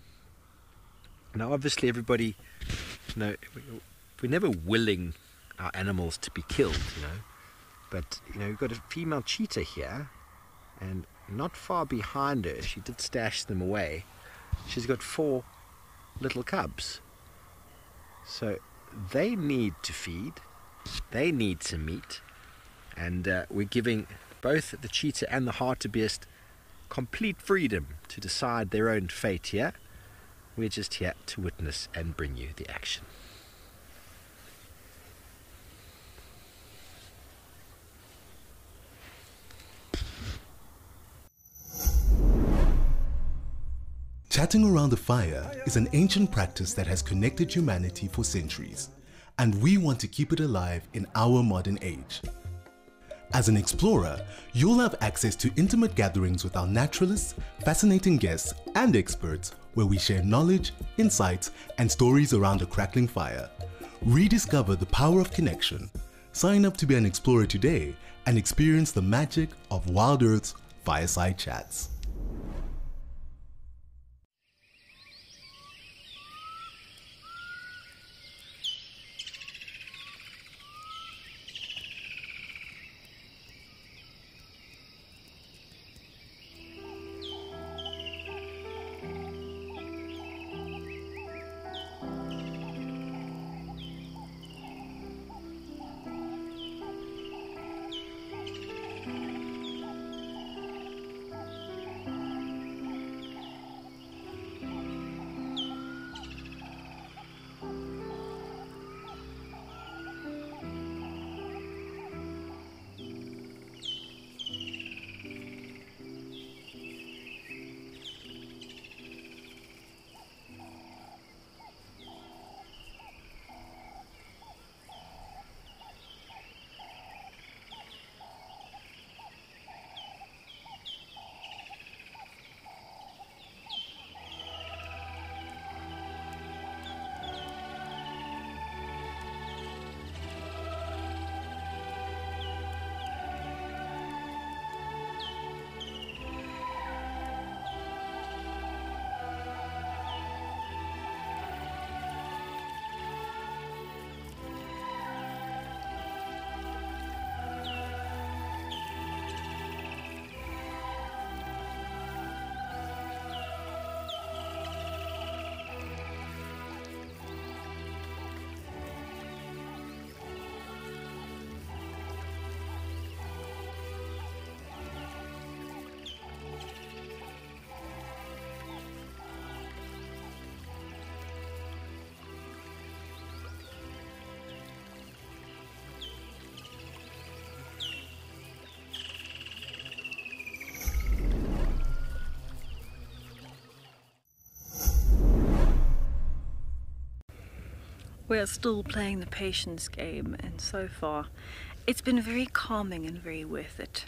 Now, obviously, everybody, you know, we're never willing our animals to be killed, you know. But, you know, we've got a female cheetah here, and not far behind her, she did stash them away. She's got four little cubs. So they need to feed, they need to meet, and uh, we're giving both the cheetah and the hartebeest complete freedom to decide their own fate here. We're just here to witness and bring you the action. Chatting around the fire is an ancient practice that has connected humanity for centuries, and we want to keep it alive in our modern age. As an explorer, you'll have access to intimate gatherings with our naturalists, fascinating guests, and experts where we share knowledge, insights, and stories around a crackling fire. Rediscover the power of connection. Sign up to be an explorer today and experience the magic of WildEarth's fireside chats. We are still playing the patience game, and so far, it's been very calming and very worth it.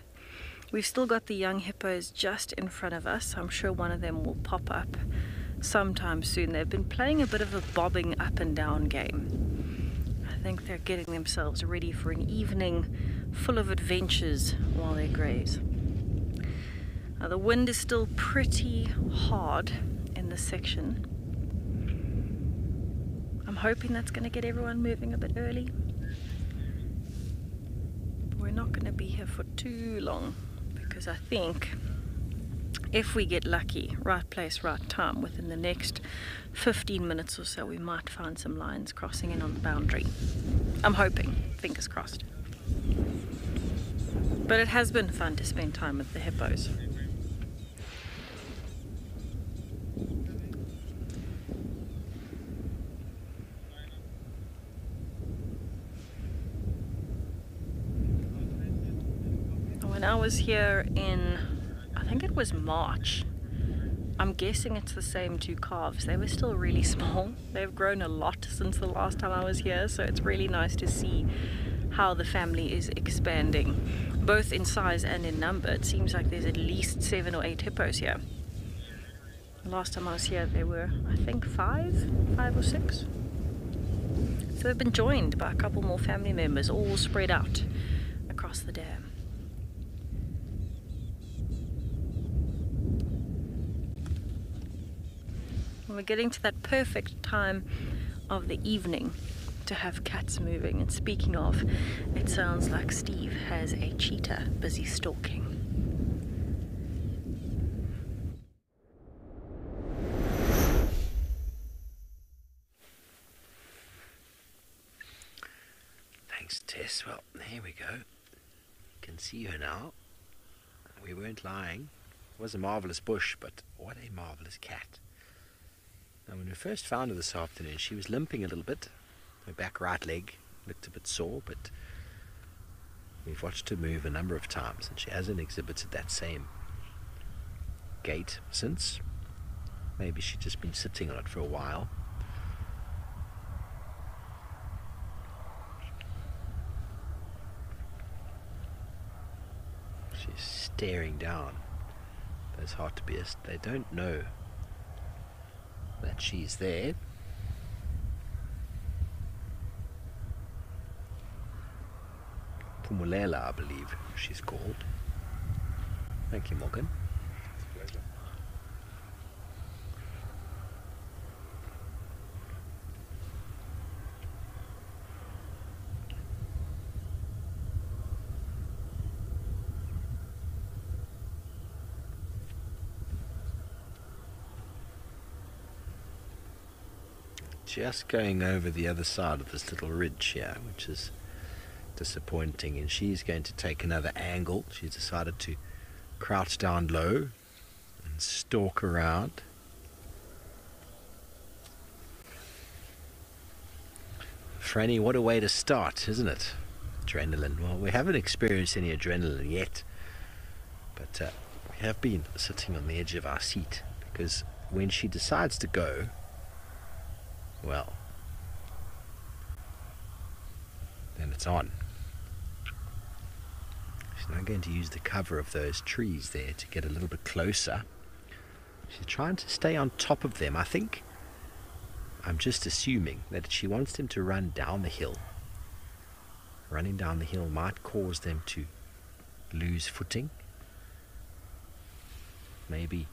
We've still got the young hippos just in front of us. I'm sure one of them will pop up sometime soon. They've been playing a bit of a bobbing up and down game. I think they're getting themselves ready for an evening full of adventures while they graze. Now, the wind is still pretty hard in this section. Hoping that's going to get everyone moving a bit early. But we're not going to be here for too long because I think if we get lucky, right place, right time, within the next 15 minutes or so, we might find some lions crossing in on the boundary. I'm hoping, fingers crossed. But it has been fun to spend time with the hippos. When I was here in, I think it was March, I'm guessing it's the same two calves. They were still really small. They've grown a lot since the last time I was here, so it's really nice to see how the family is expanding, both in size and in number. It seems like there's at least seven or eight hippos here. The last time I was here, there were, I think, five, five or six. So they've been joined by a couple more family members, all spread out across the dam. We're getting to that perfect time of the evening to have cats moving. And speaking of, it sounds like Steve has a cheetah busy stalking. Thanks, Tess. Well, here we go. Can see her now. We weren't lying. It was a marvellous bush, but what a marvellous cat. Now, when we first found her this afternoon, she was limping a little bit. Her back right leg looked a bit sore, but we've watched her move a number of times, and she hasn't exhibited that same gait since. Maybe she's just been sitting on it for a while. She's staring down. Those hartebeest, they don't know that she's there. Pumulela, I believe she's called. Thank you, Morgan. Just going over the other side of this little ridge here, which is disappointing. And she's going to take another angle. She's decided to crouch down low and stalk around. Franny, what a way to start, isn't it? Adrenaline. Well, we haven't experienced any adrenaline yet, but uh, we have been sitting on the edge of our seat because when she decides to go, well, then it's on. She's now going to use the cover of those trees there to get a little bit closer. She's trying to stay on top of them. I think I'm just assuming that she wants them to run down the hill. Running down the hill might cause them to lose footing. Maybe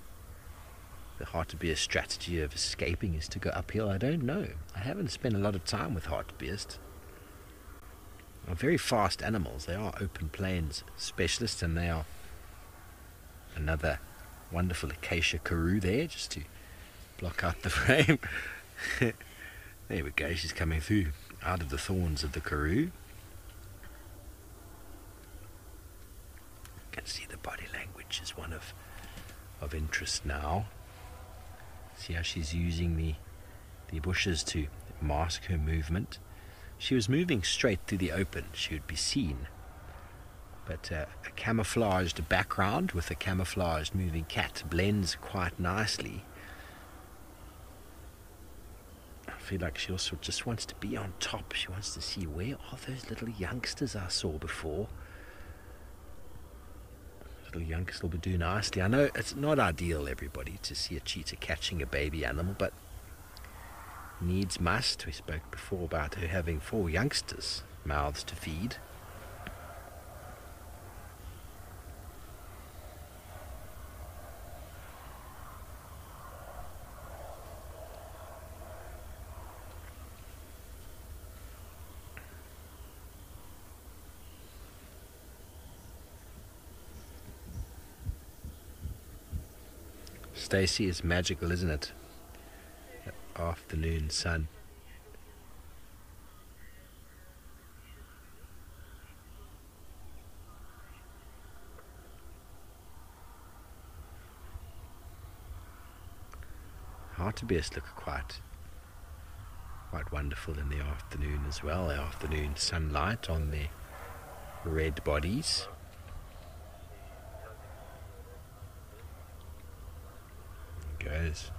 the hartebeest strategy of escaping is to go uphill. I don't know. I haven't spent a lot of time with hartebeest. Are very fast animals. They are open plains specialists, and they are another wonderful acacia karoo there, just to block out the frame. there we go. She's coming through out of the thorns of the karoo. You can see the body language is one of of interest now. See how she's using the the bushes to mask her movement. She was moving straight through the open. She would be seen. But uh, a camouflaged background with a camouflaged moving cat blends quite nicely. I feel like she also just wants to be on top. She wants to see where are those little youngsters I saw before. Little youngsters will be doing nicely. I know it's not ideal, everybody, to see a cheetah catching a baby animal, but needs must. We spoke before about her having four youngsters, mouths to feed. Stacy is magical, isn't it? Afternoon sun. Hartebeest look quite quite wonderful in the afternoon as well. The afternoon sunlight on their red bodies. Goes.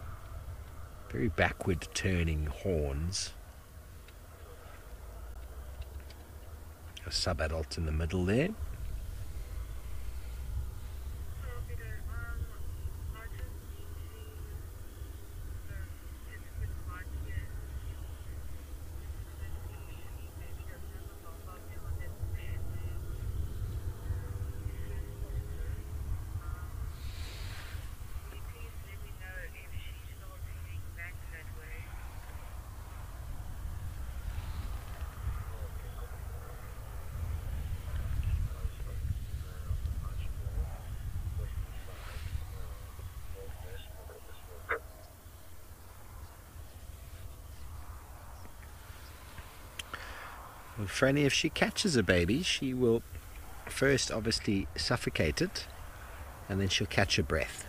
Very backward turning horns. A sub-adult in the middle there. Well, Franny, if she catches a baby, she will first obviously suffocate it and then she'll catch her breath.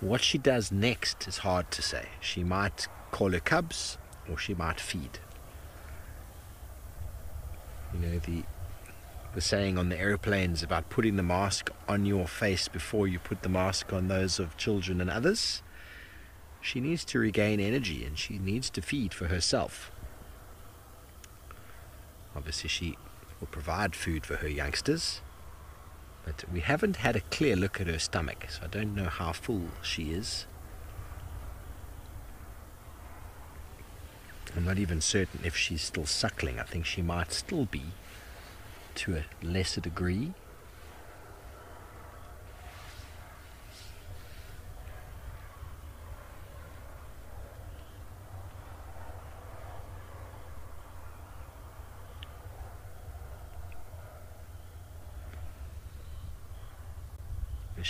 What she does next is hard to say. She might call her cubs or she might feed. You know, the the saying on the airplanes about putting the mask on your face before you put the mask on those of children and others. She needs to regain energy and she needs to feed for herself. Obviously, she will provide food for her youngsters, but we haven't had a clear look at her stomach, so I don't know how full she is. I'm not even certain if she's still suckling. I think she might still be to a lesser degree.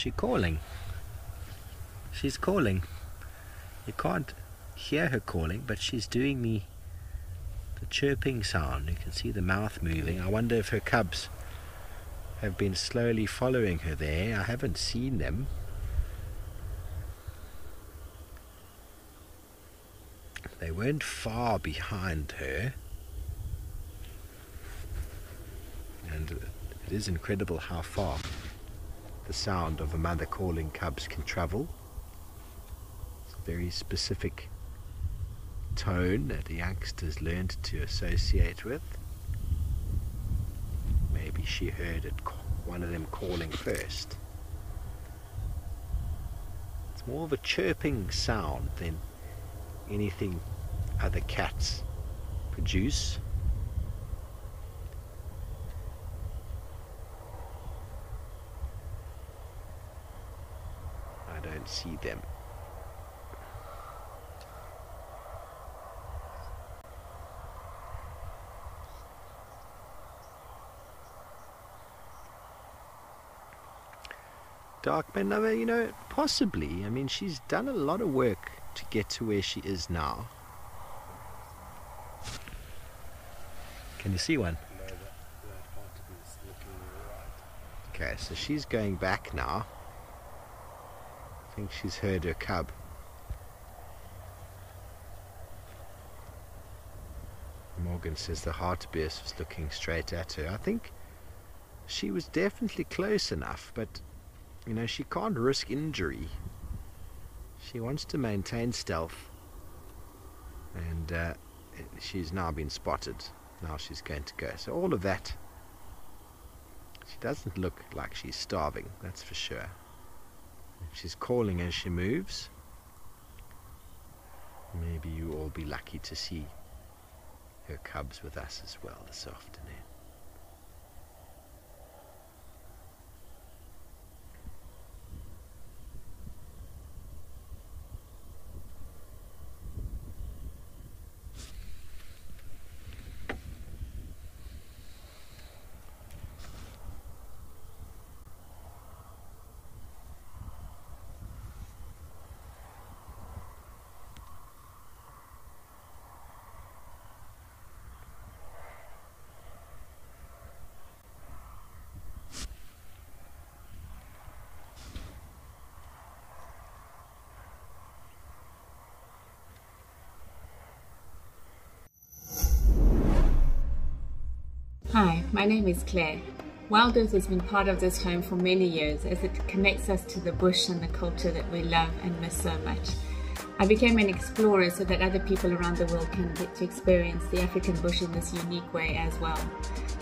She calling? She's calling. You can't hear her calling, but she's doing the the chirping sound. You can see the mouth moving. I wonder if her cubs have been slowly following her there. I haven't seen them. They weren't far behind her. And it is incredible how far the sound of a mother calling cubs can travel. It's a very specific tone that the youngsters learned to associate with. Maybe she heard it, one of them calling first. It's more of a chirping sound than anything other cats produce. Don't see them. Darkman, I mean, you know, possibly. I mean, she's done a lot of work to get to where she is now. Can you see one? Okay, so she's going back now. I think she's heard her cab. Morgan says the hartebeest was looking straight at her. I think she was definitely close enough, but you know, she can't risk injury. She wants to maintain stealth. and uh, she's now been spotted. Now she's going to go. So all of that, she doesn't look like she's starving, that's for sure. She's calling as she moves. Maybe you all be lucky to see her cubs with us as well this afternoon. Hi, my name is Claire. WildEarth has been part of this home for many years as it connects us to the bush and the culture that we love and miss so much. I became an explorer so that other people around the world can get to experience the African bush in this unique way as well.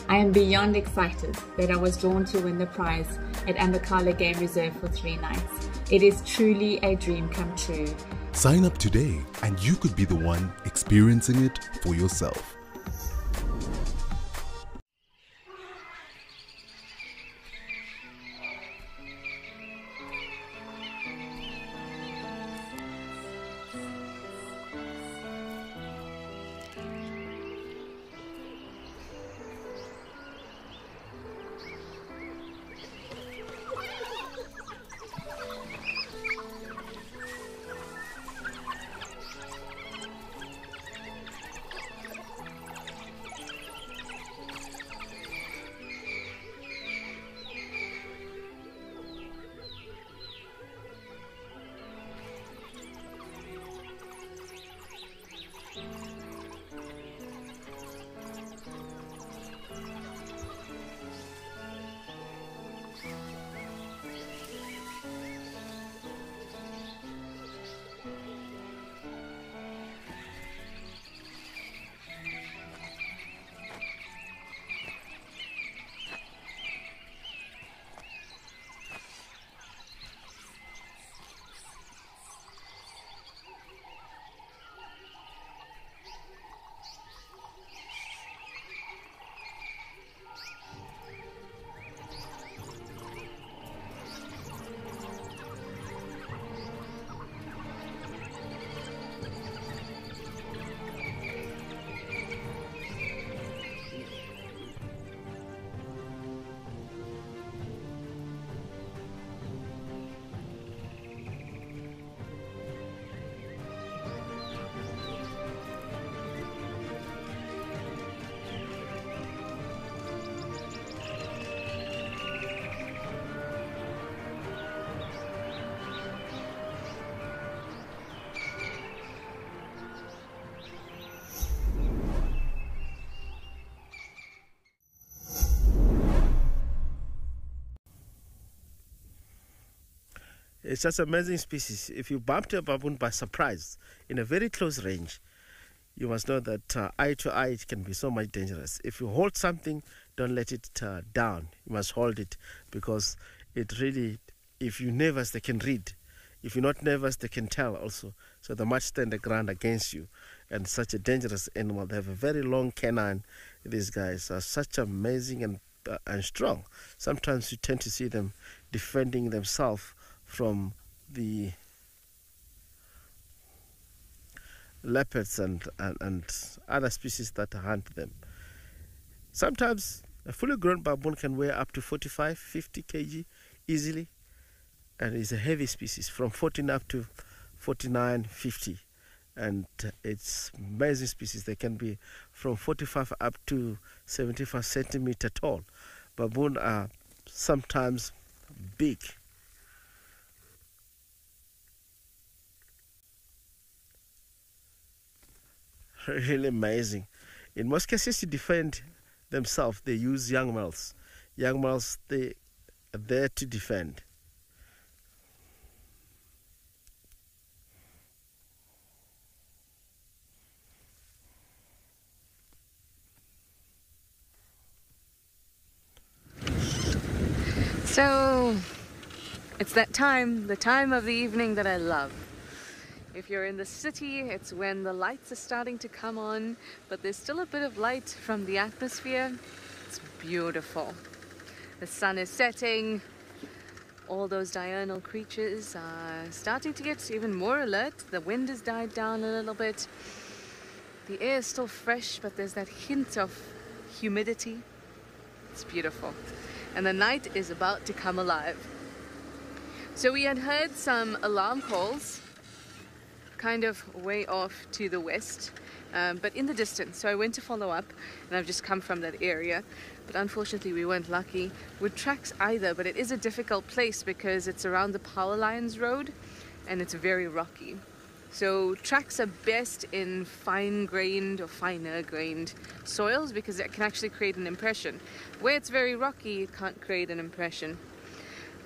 I am beyond excited that I was drawn to win the prize at Amakhala Game Reserve for three nights. It is truly a dream come true. Sign up today and you could be the one experiencing it for yourself. It's just amazing species. If you bump a baboon by surprise in a very close range, you must know that uh, eye to eye it can be so much dangerous. If you hold something, don't let it uh, down. You must hold it because it really, if you're nervous, they can read. If you're not nervous, they can tell also. So they might stand the ground against you. And such a dangerous animal. They have a very long canine. These guys are such amazing and uh, and strong. Sometimes you tend to see them defending themselves from the leopards and, and, and other species that hunt them. Sometimes a fully grown baboon can weigh up to 45, 50 kg easily and is a heavy species from 14 up to 49, 50 and it's amazing species. They can be from 45 up to 75 centimeter tall. Baboon are sometimes big really amazing. In most cases, to defend themselves, they use young males. Young males, they are there to defend. So, it's that time, the time of the evening that I love. If you're in the city, it's when the lights are starting to come on, but there's still a bit of light from the atmosphere. It's beautiful. The sun is setting. All those diurnal creatures are starting to get even more alert. The wind has died down a little bit. The air is still fresh, but there's that hint of humidity. It's beautiful. And the night is about to come alive. So we had heard some alarm calls kind of way off to the west, um, but in the distance. So I went to follow up, and I've just come from that area. But unfortunately, we weren't lucky with tracks either. But it is a difficult place because it's around the power lines road, and it's very rocky. So tracks are best in fine-grained or finer-grained soils because it can actually create an impression. Where it's very rocky, it can't create an impression.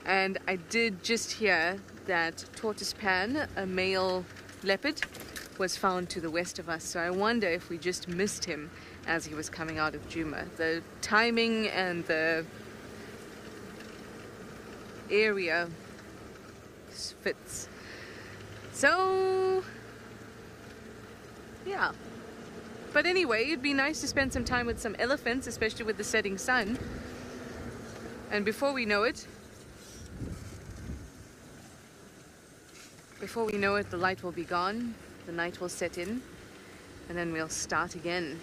And I did just hear that tortoise pan, a male leopard, was found to the west of us. So I wonder if we just missed him as he was coming out of Djuma. The timing and the area fits. So, yeah. But anyway, it'd be nice to spend some time with some elephants, especially with the setting sun. And before we know it, Before we know it, the light will be gone, the night will set in, and then we'll start again.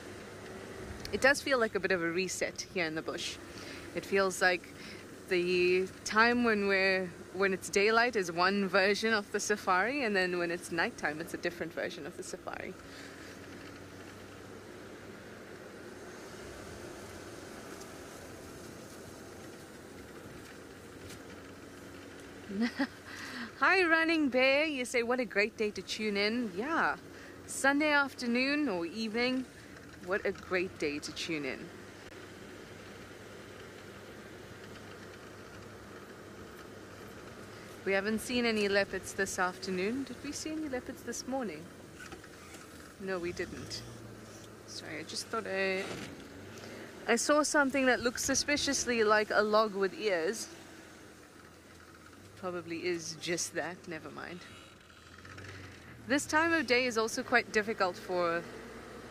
It does feel like a bit of a reset here in the bush. It feels like the time when we're when it's daylight is one version of the safari, and then when it's nighttime, it's a different version of the safari. Hi, Running Bear. You say, what a great day to tune in. Yeah, Sunday afternoon or evening, what a great day to tune in. We haven't seen any leopards this afternoon. Did we see any leopards this morning? No, we didn't. Sorry, I just thought I... I saw something that looked suspiciously like a log with ears probably is just that, never mind. This time of day is also quite difficult for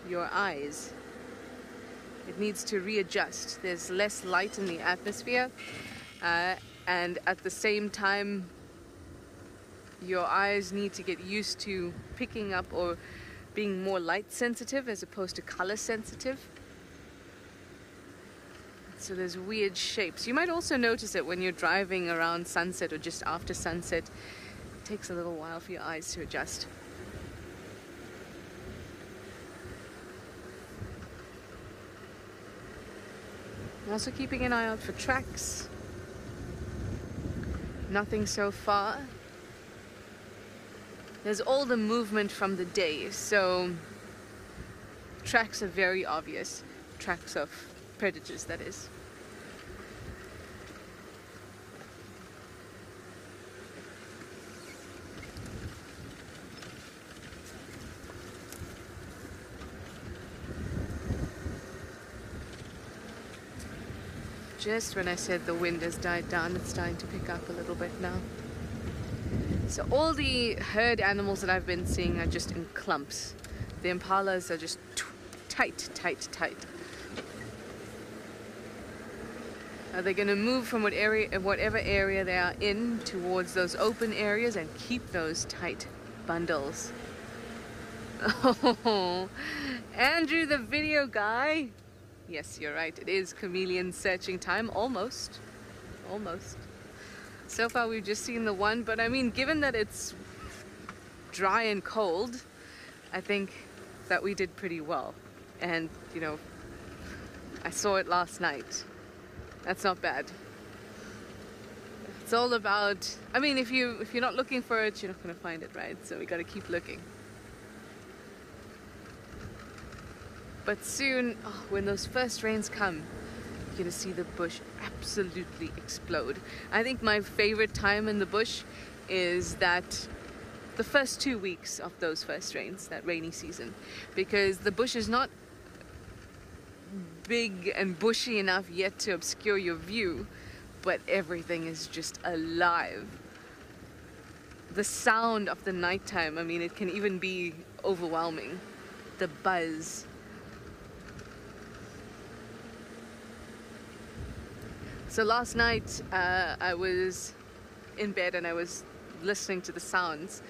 your eyes. It needs to readjust. There's less light in the atmosphere, uh, and at the same time, your eyes need to get used to picking up or being more light sensitive as opposed to color sensitive. So there's weird shapes. You might also notice it when you're driving around sunset or just after sunset. It takes a little while for your eyes to adjust. Also keeping an eye out for tracks. Nothing so far. There's all the movement from the day, so tracks are very obvious. Tracks of predators, that is. Just when I said the wind has died down, it's starting to pick up a little bit now. So all the herd animals that I've been seeing are just in clumps. The impalas are just tight, tight, tight. Are they going to move from what area, whatever area they are in towards those open areas and keep those tight bundles? Oh, Andrew the video guy. Yes, you're right. It is chameleon searching time. Almost. Almost. So far we've just seen the one, but I mean, given that it's dry and cold, I think that we did pretty well. And, you know, I saw it last night. That's not bad. It's all about, I mean, if, you, if you're not looking for it, you're not going to find it, right? So we got to keep looking. But soon, oh, when those first rains come, you're gonna see the bush absolutely explode. I think my favorite time in the bush is that the first two weeks of those first rains, that rainy season, because the bush is not big and bushy enough yet to obscure your view, but everything is just alive. the sound of the nighttime, I mean, it can even be overwhelming. The buzz. So last night uh, I was in bed and I was listening to the sounds.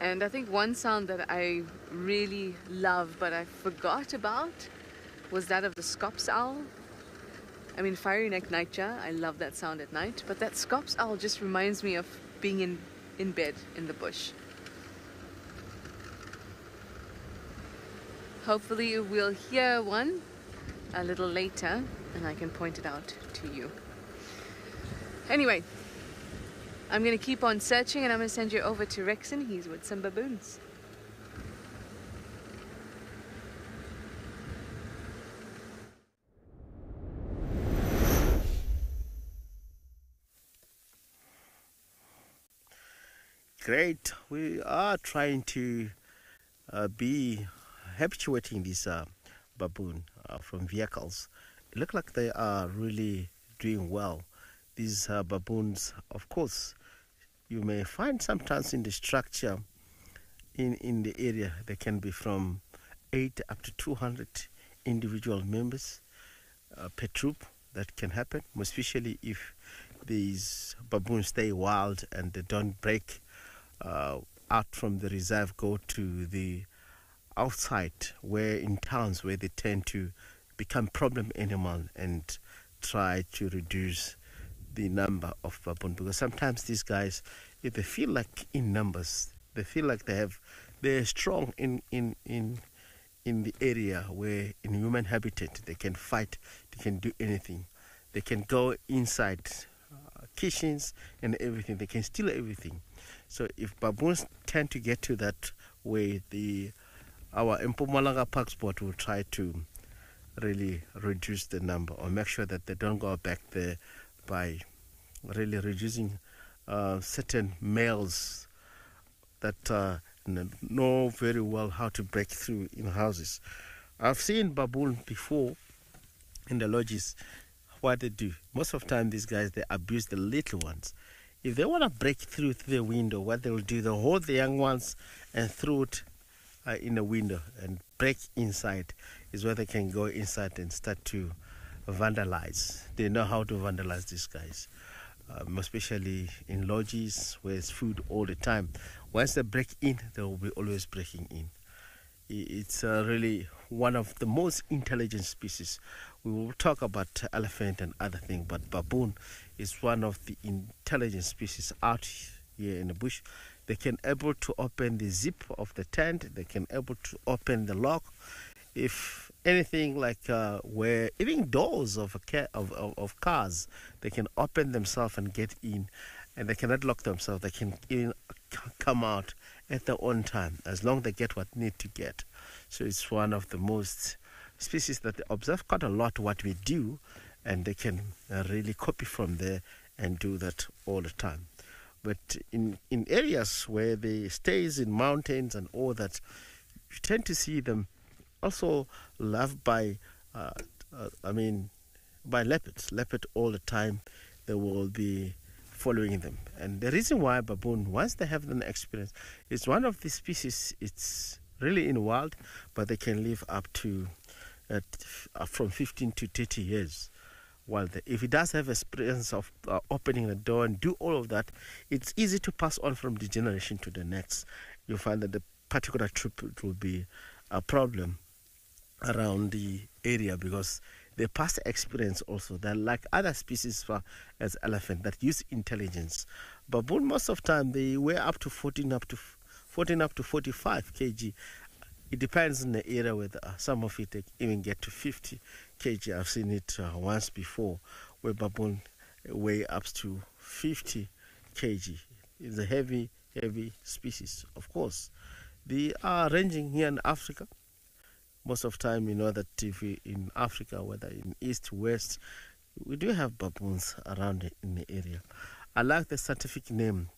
And I think one sound that I really love but I forgot about was that of the Scops owl. I mean, fiery neck nightjar, I love that sound at night, but that Scops owl just reminds me of being in, in bed in the bush. Hopefully, we'll hear one a little later and I can point it out to you. Anyway, I'm going to keep on searching and I'm going to send you over to Rexon. He's with some baboons. Great. We are trying to uh, be habituating this uh, baboon uh, from vehicles. It looks like they are really doing well. These uh, baboons, of course, you may find sometimes in the structure in, in the area, they can be from 8 up to 200 individual members uh, per troop. That can happen, especially if these baboons stay wild and they don't break uh, out from the reserve, go to the outside, where in towns where they tend to become problem animal and try to reduce the number of baboon. Because sometimes these guys if they feel like in numbers they feel like they have they're strong in in in in the area where in human habitat they can fight they can do anything. They can go inside uh, kitchens and everything. They can steal everything. So if baboons tend to get to that way the our Mpumalanga Parks Board will try to really reduce the number or make sure that they don't go back there by really reducing uh, certain males that uh, know very well how to break through in houses. I've seen baboon before in the lodges. What they do most of the time, these guys they abuse the little ones. If they want to break through the window, what they'll do, they'll hold the young ones and throw it uh, in the window and break inside is where they can go inside and start to vandalize. They know how to vandalize these guys, um, especially in lodges where it's food all the time. Once they break in, they will be always breaking in. It's uh, really one of the most intelligent species. We will talk about elephant and other things, but baboon is one of the intelligent species out here in the bush. They can able to open the zip of the tent. They can able to open the lock. If anything like uh, where even doors of, ca- of, of, of cars, they can open themselves and get in, and they cannot lock themselves. They can even come out at their own time as long as they get what need to get. So it's one of the most species that observe quite a lot what we do, and they can uh, really copy from there and do that all the time. But in, in areas where they stays in mountains and all that, you tend to see them also loved by, uh, uh, I mean, by leopards. Leopard all the time, they will be following them. And the reason why baboon, once they have an experience, it's one of the species. It's really in wild, but they can live up to uh, from 15 to 30 years well, if he does have experience of uh, opening the door and do all of that, it's easy to pass on from the generation to the next. You find that the particular trip will be a problem around the area because they pass experience also. They're like other species for, as elephant that use intelligence. Baboon most of the time they weigh up to 14 up to 14 up to 45 kg. It depends on the area where some of it even get to 50 kg. I've seen it uh, once before where baboon weigh up to 50 kg. It's a heavy, heavy species, of course. They are ranging here in Africa. Most of time, you know that if we, in Africa, whether in east, west, we do have baboons around in the area. I like the scientific name,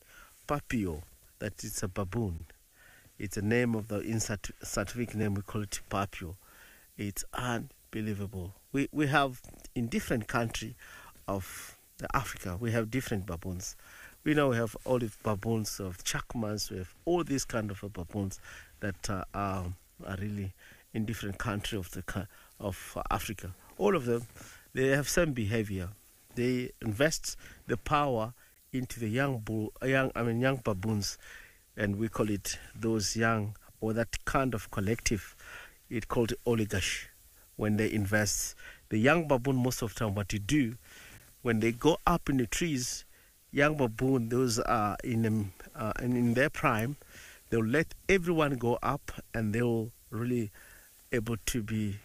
Papio, that it's a baboon. It's a name of the in scientific name, we call it Papio. It's an believable. We we have in different country of Africa, we have different baboons. we know we have olive baboons, of chacmas, we have all these kind of baboons that uh, are, are really in different countries of the of Africa. All of them, they have same behavior. They invest the power into the young bull, young I mean young baboons, and we call it those young or that kind of collective. It called oligarchy. When they invest, the young baboon most of the time, what you do when they go up in the trees, young baboon, those are in uh, in their prime, they'll let everyone go up, and they'll really able to be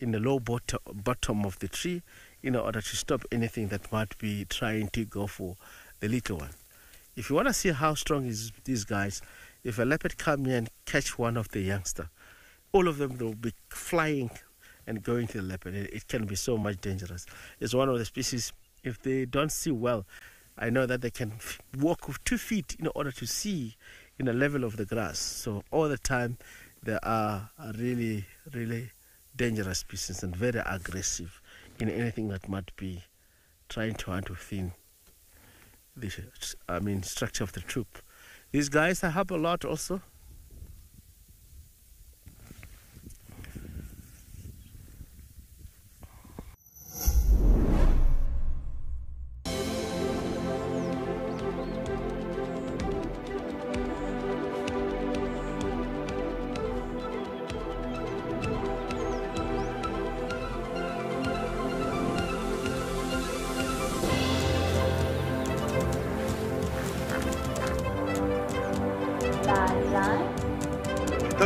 in the low bottom, bottom of the tree in order to stop anything that might be trying to go for the little one. If you want to see how strong is these guys, if a leopard come here and catch one of the youngster, all of them will be flying and going to the leopard. It, it can be so much dangerous. It's one of the species. If they don't see well, I know that they can walk with two feet in order to see in the level of the grass. So all the time, they are really, really dangerous species and very aggressive in anything that might be trying to hunt within the I mean structure of the troop. These guys I help a lot also.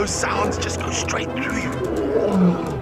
Those sounds just go straight through you.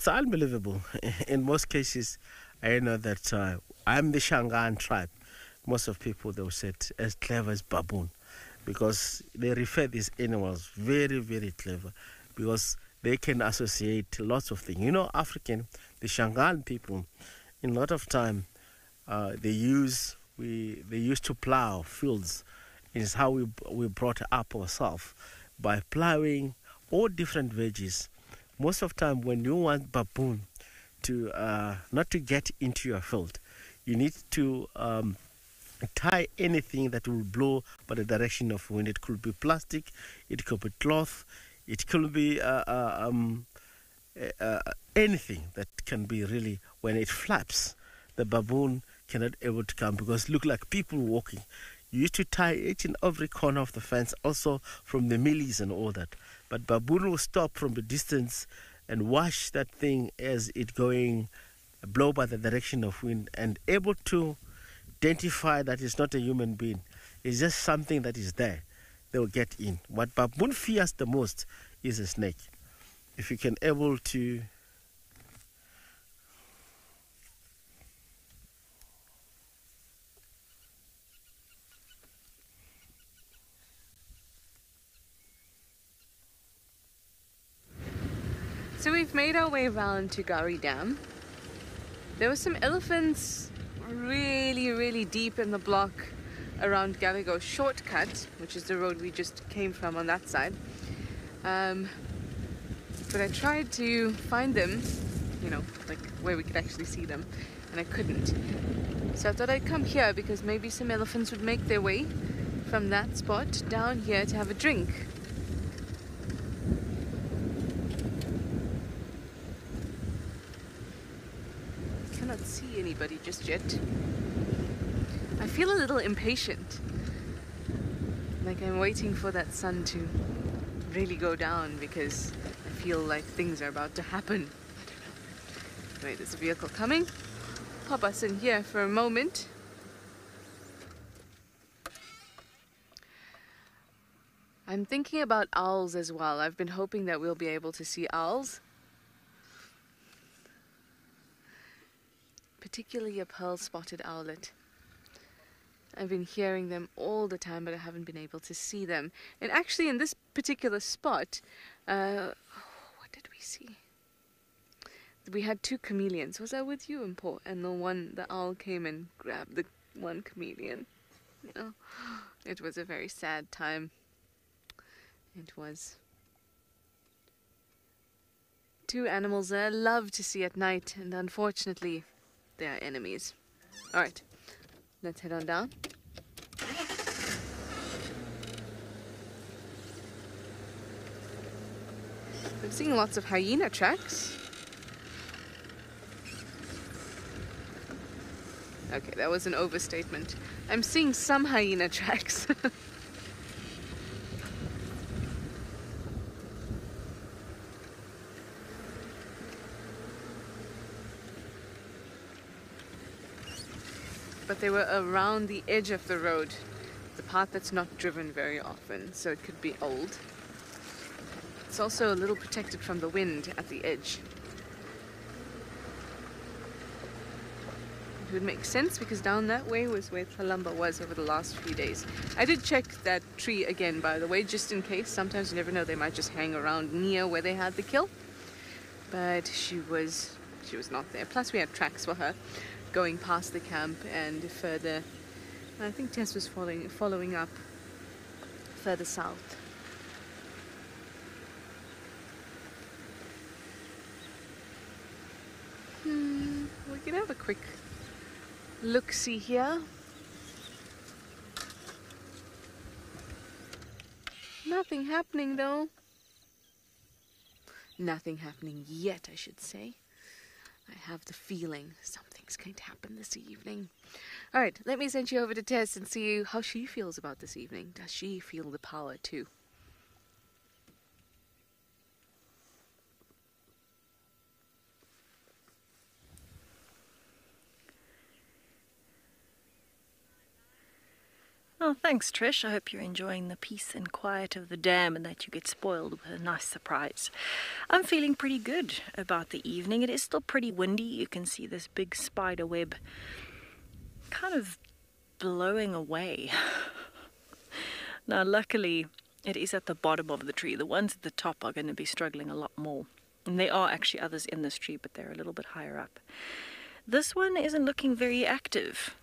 It's unbelievable. In most cases, I know that uh, I'm the Shangaan tribe. Most of people they will say as clever as baboon, because they refer these animals very very clever, because they can associate lots of things. You know, African, the Shangaan people, in a lot of time, uh, they use we they used to plow fields. Is how we we brought up ourselves by plowing all different veggies most of time when you want baboon to uh, not to get into your field, you need to um, tie anything that will blow by the direction of wind. It could be plastic, it could be cloth, it could be uh, uh, um, uh, uh, anything that can be really when it flaps, the baboon cannot able to come because look like people walking You used to tie each and every corner of the fence, also from the mealies and all that. But baboon will stop from the distance and watch that thing as it going blow by the direction of wind and able to identify that it's not a human being. It's just something that is there. They'll get in. What baboon fears the most is a snake. If you can able to So we've made our way around to Gari Dam. There were some elephants really, really deep in the block around Garigo shortcut, which is the road we just came from on that side. Um, but I tried to find them, you know, like where we could actually see them, and I couldn't. So I thought I'd come here because maybe some elephants would make their way from that spot down here to have a drink. cannot see anybody just yet. I feel a little impatient. Like I'm waiting for that sun to really go down because I feel like things are about to happen. Wait, there's a vehicle coming. Pop us in here for a moment. I'm thinking about owls as well. I've been hoping that we'll be able to see owls. Particularly a pearl spotted owlet. I've been hearing them all the time, but I haven't been able to see them. And actually, in this particular spot, uh, what did we see? We had two chameleons. Was I with you, Impo? And the one, the owl came and grabbed the one chameleon. You it was a very sad time. It was. Two animals I love to see at night, and unfortunately, they are enemies. Alright, let's head on down. I'm seeing lots of hyena tracks. Okay, that was an overstatement. I'm seeing some hyena tracks. they were around the edge of the road, the part that's not driven very often, so it could be old. It's also a little protected from the wind at the edge. It would make sense because down that way was where Tlalamba was over the last few days. I did check that tree again, by the way, just in case. Sometimes you never know, they might just hang around near where they had the kill. But she was she was not there. Plus we had tracks for her going past the camp and further. I think Tess was following following up further south. Hmm, we can have a quick look see here. Nothing happening though. Nothing happening yet, I should say. I have the feeling something's going to happen this evening. All right, let me send you over to Tess and see how she feels about this evening. Does she feel the power too? Oh, thanks, Trish. I hope you're enjoying the peace and quiet of the dam and that you get spoiled with a nice surprise. I'm feeling pretty good about the evening. It is still pretty windy. You can see this big spider web kind of blowing away. now, luckily, it is at the bottom of the tree. The ones at the top are going to be struggling a lot more. And there are actually others in this tree, but they're a little bit higher up. This one isn't looking very active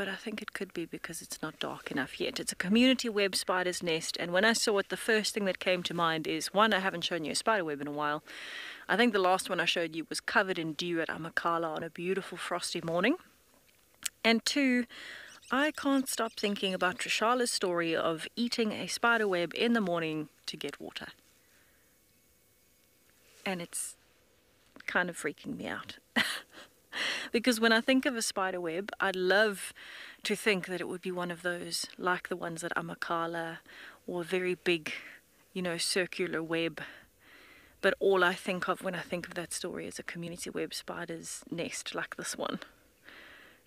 but I think it could be because it's not dark enough yet. It's a community web spider's nest, and when I saw it, the first thing that came to mind is one, I haven't shown you a spider web in a while. I think the last one I showed you was covered in dew at Amakhala on a beautiful frosty morning. And two, I can't stop thinking about Trishala's story of eating a spider web in the morning to get water. And it's kind of freaking me out. because when I think of a spider web, I'd love to think that it would be one of those like the ones at Amakhala, or a very big, you know, circular web. But all I think of when I think of that story is a community web spider's nest like this one.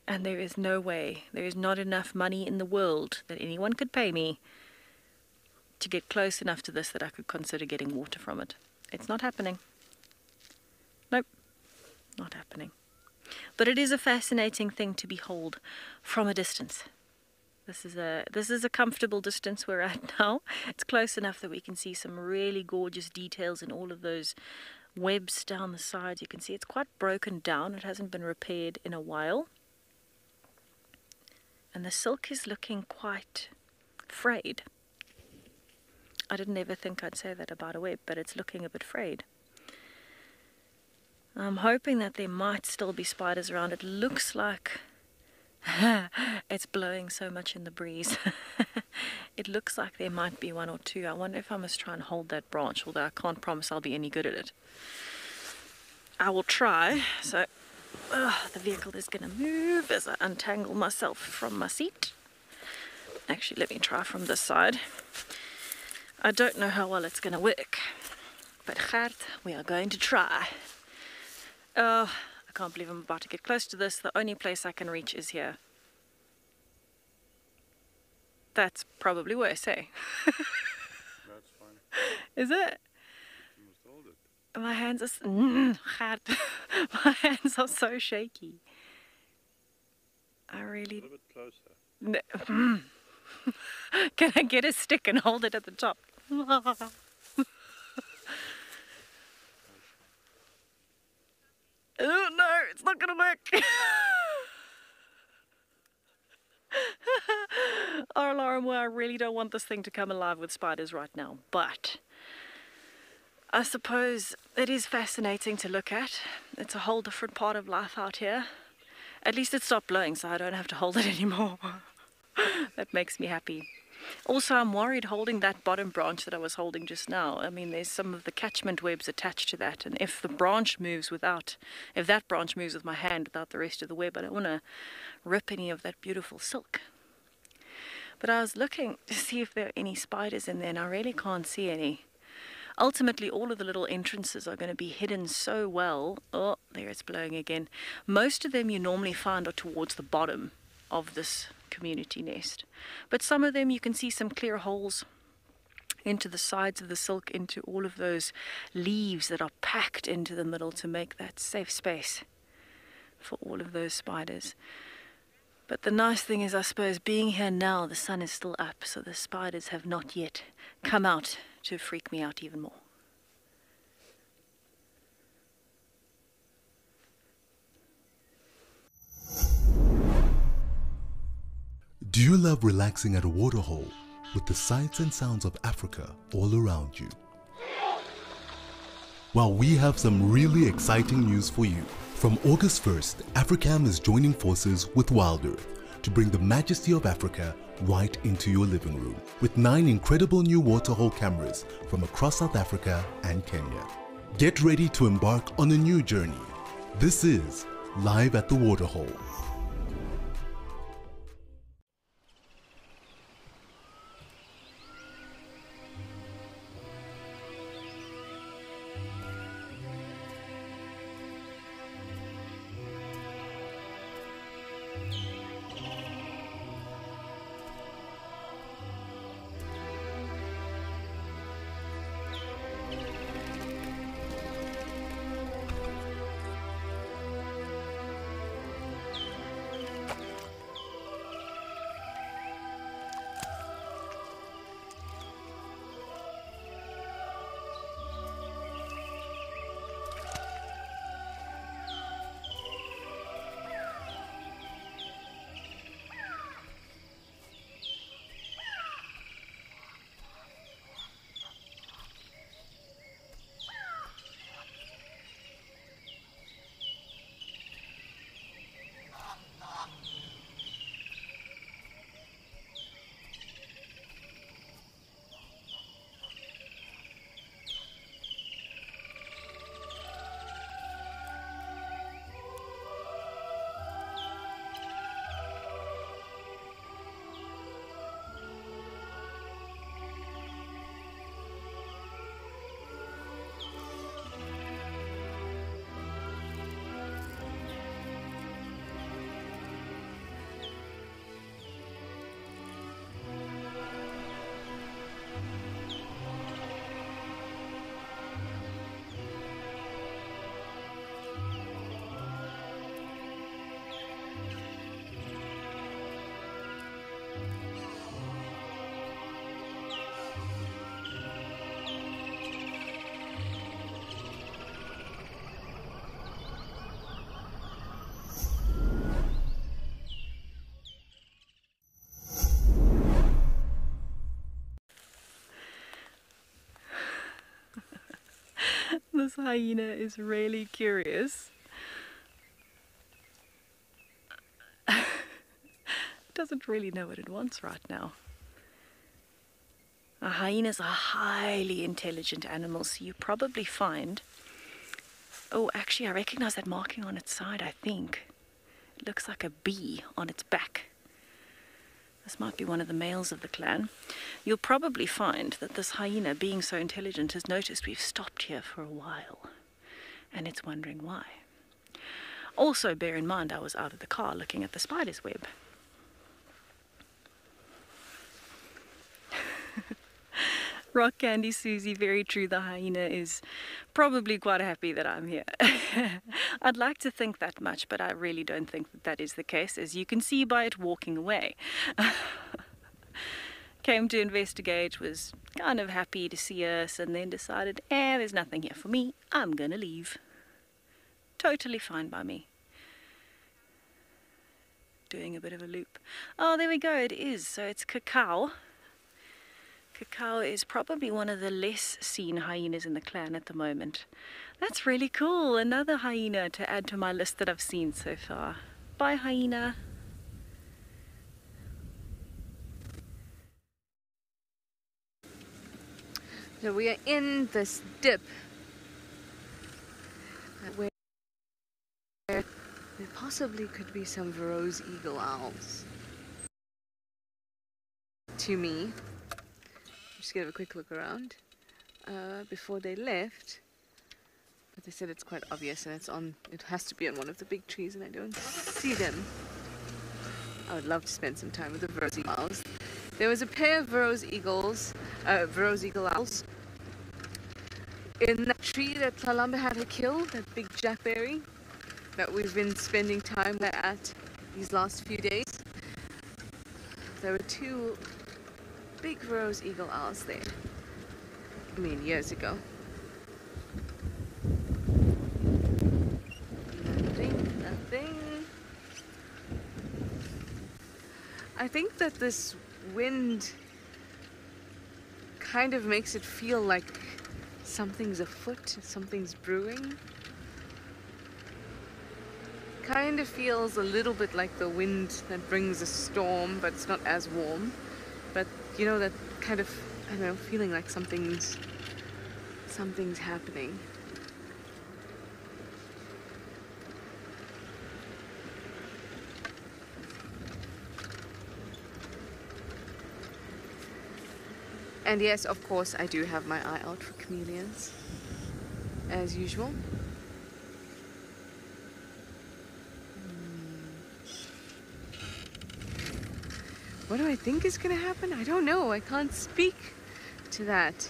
And there is no way, there is not enough money in the world that anyone could pay me to get close enough to this that I could consider getting water from it. It's not happening. Nope, not happening. But it is a fascinating thing to behold from a distance. This is a this is a comfortable distance we're at now. It's close enough that we can see some really gorgeous details in all of those webs down the sides. You can see it's quite broken down. It hasn't been repaired in a while. And the silk is looking quite frayed. I didn't ever think I'd say that about a web, but it's looking a bit frayed. I'm hoping that there might still be spiders around. It looks like it's blowing so much in the breeze. it looks like there might be one or two. I wonder if I must try and hold that branch, although I can't promise I'll be any good at it. I will try. So the vehicle is going to move as I untangle myself from my seat. Actually, let me try from this side. I don't know how well it's going to work, but Gert, we are going to try. Oh, I can't believe I'm about to get close to this. The only place I can reach is here. That's probably worse, eh? That's fine. Is it? You must hold it. My hands are... My hands are so shaky. I really... A little bit closer. No. Can I get a stick and hold it at the top? Oh no, it's not gonna work. oh, alarm! well, I really don't want this thing to come alive with spiders right now, but I suppose it is fascinating to look at. It's a whole different part of life out here. At least it stopped blowing, so I don't have to hold it anymore. that makes me happy. Also, I'm worried holding that bottom branch that I was holding just now. I mean, there's some of the catchment webs attached to that, and if the branch moves without, if that branch moves with my hand without the rest of the web, I don't want to rip any of that beautiful silk. But I was looking to see if there are any spiders in there, and I really can't see any. Ultimately, all of the little entrances are going to be hidden so well. Oh, there it's blowing again. Most of them you normally find are towards the bottom of this community nest. But some of them you can see some clear holes into the sides of the silk, into all of those leaves that are packed into the middle to make that safe space for all of those spiders. But the nice thing is, I suppose, being here now, the sun is still up, so the spiders have not yet come out to freak me out even more. Do you love relaxing at a waterhole with the sights and sounds of Africa all around you? Well, we have some really exciting news for you. From August 1st, Africam is joining forces with WildEarth to bring the majesty of Africa right into your living room with nine incredible new waterhole cameras from across South Africa and Kenya. Get ready to embark on a new journey. This is Live at the Waterhole. This hyena is really curious. Doesn't really know what it wants right now. Hyenas are highly intelligent animals, so you probably find. Oh, actually, I recognize that marking on its side, I think. It looks like a bee on its back. This might be one of the males of the clan. You'll probably find that this hyena, being so intelligent, has noticed we've stopped here for a while. And it's wondering why. Also, bear in mind I was out of the car looking at the spider's web. Rock Candy Susie, very true. The hyena is probably quite happy that I'm here. I'd like to think that much, but I really don't think that that is the case, as you can see by it walking away. Came to investigate, was kind of happy to see us, and then decided, eh, there's nothing here for me. I'm gonna leave. Totally fine by me. Doing a bit of a loop. Oh, there we go, it is. So it's cacao. Cacao is probably one of the less seen hyenas in the clan at the moment. That's really cool. Another hyena to add to my list that I've seen so far. Bye, hyena. So we are in this dip where there possibly could be some Verreaux's eagle owls. To me, just give a quick look around uh, before they left. But they said it's quite obvious and it's on, it has to be on one of the big trees and I don't see them. I would love to spend some time with the Verreaux's eagles. There was a pair of Verreaux's eagles, uh, Verreaux's eagle owls in that tree that Tlalamba had to kill, that big jackberry that we've been spending time at these last few days. There were two big Verreaux's eagle owls there. I mean, years ago. Nothing, nothing. I think that this wind kind of makes it feel like something's afoot, something's brewing. Kind of feels a little bit like the wind that brings a storm, but it's not as warm. But you know that kind of I don't know, feeling like something's something's happening. And yes, of course, I do have my eye out for chameleons, as usual. Hmm. What do I think is going to happen? I don't know. I can't speak to that.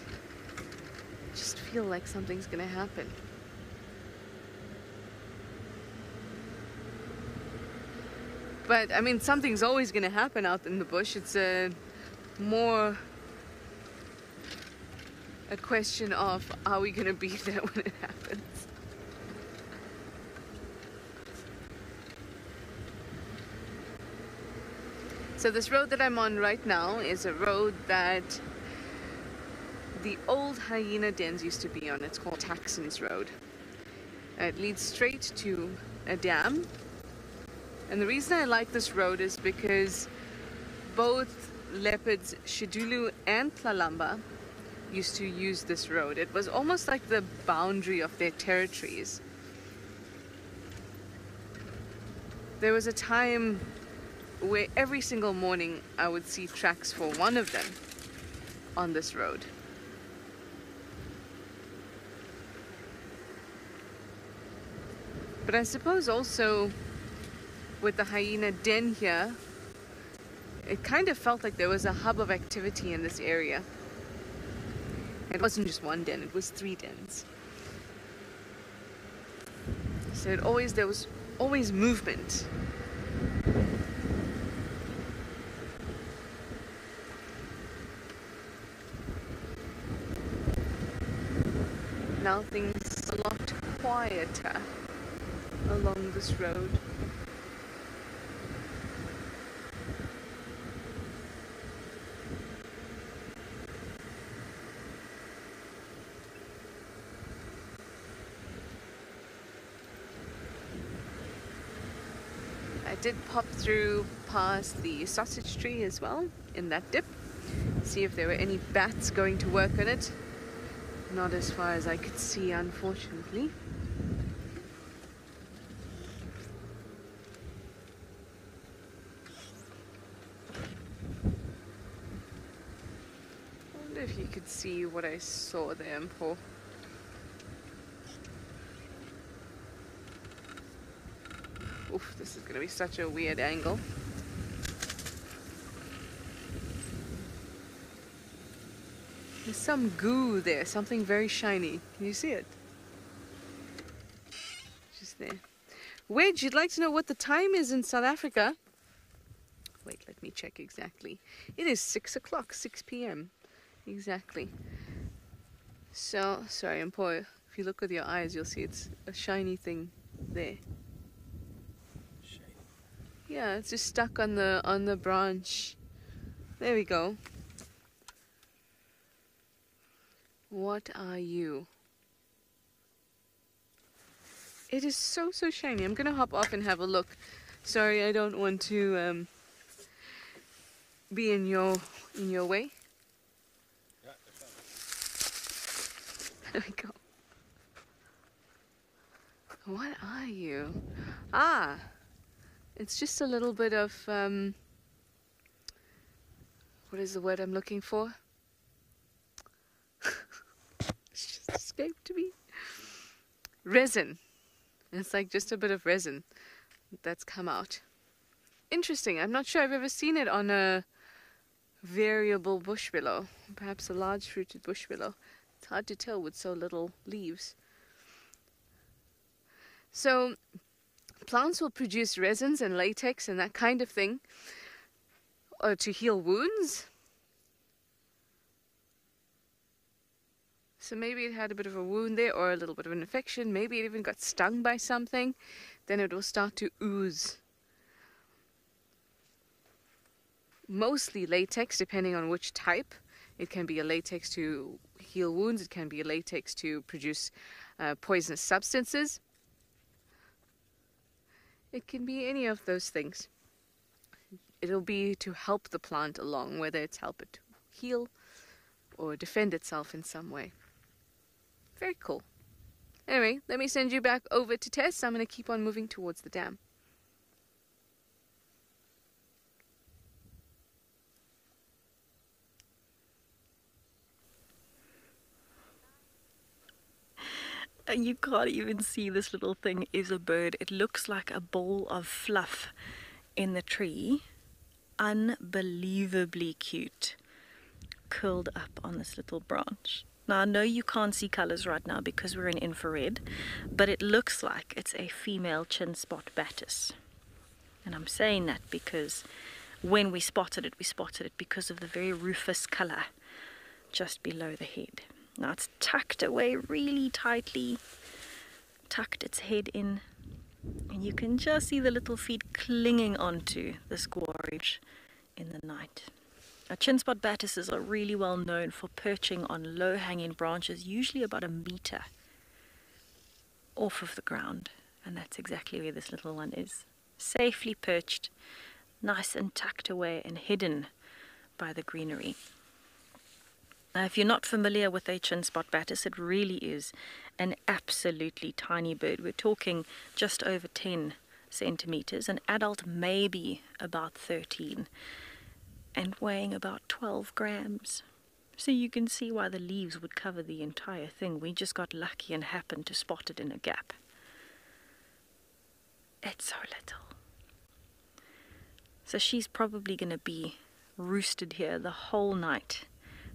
I just feel like something's going to happen. But I mean, something's always going to happen out in the bush. It's a more a question of are we going to be there when it happens? So this road that I'm on right now is a road that the old hyena dens used to be on. It's called Taxon's Road. It leads straight to a dam. And the reason I like this road is because both leopards Xidulu and Tlalamba used to use this road. It was almost like the boundary of their territories. There was a time where every single morning I would see tracks for one of them on this road. But I suppose also with the hyena den here, it kind of felt like there was a hub of activity in this area. It wasn't just one den, it was three dens. So it always there was always movement. Now things are a lot quieter along this road. Did pop through past the sausage tree as well in that dip. See if there were any bats going to work on it. Not as far as I could see, unfortunately. I wonder if you could see what I saw there, Paul. Oof, this is going to be such a weird angle. There's some goo there, something very shiny. Can you see it? Just there. Wedge, you'd like to know what the time is in South Africa? Wait, let me check exactly. It is 6 o'clock, 6 p.m. Exactly. So, sorry, Empoy, if you look with your eyes, you'll see it's a shiny thing there. Yeah, it's just stuck on the on the branch. There we go. What are you? It is so so shiny. I'm gonna hop off and have a look. Sorry, I don't want to um, be in your in your way. There we go. What are you? Ah, it's just a little bit of um, what is the word I'm looking for? it's just escaped me. Resin. It's like just a bit of resin that's come out. Interesting. I'm not sure I've ever seen it on a variable bush willow, perhaps a large fruited bush willow. It's hard to tell with so little leaves. So, plants will produce resins and latex and that kind of thing uh, to heal wounds. So maybe it had a bit of a wound there or a little bit of an infection. Maybe it even got stung by something. Then it will start to ooze. Mostly latex, depending on which type. It can be a latex to heal wounds, it can be a latex to produce uh, poisonous substances. It can be any of those things. It'll be to help the plant along, whether it's help it heal or defend itself in some way. Very cool. Anyway, let me send you back over to Tess. I'm going to keep on moving towards the dam. And you can't even see this little thing is a bird. It looks like a ball of fluff in the tree. Unbelievably cute. Curled up on this little branch. Now, I know you can't see colors right now because we're in infrared, but it looks like it's a female chin spot batis. And I'm saying that because when we spotted it, we spotted it because of the very rufous color just below the head. Now it's tucked away really tightly, tucked its head in, and you can just see the little feet clinging onto this gorge in the night. Now, chinspot batises are really well known for perching on low hanging branches, usually about a meter off of the ground, and that's exactly where this little one is. Safely perched, nice and tucked away and hidden by the greenery. Now, if you're not familiar with a chin spot batis, it really is an absolutely tiny bird. We're talking just over 10 centimeters, an adult maybe about 13, and weighing about 12 grams. So you can see why the leaves would cover the entire thing. We just got lucky and happened to spot it in a gap. It's so little. So she's probably going to be roosted here the whole night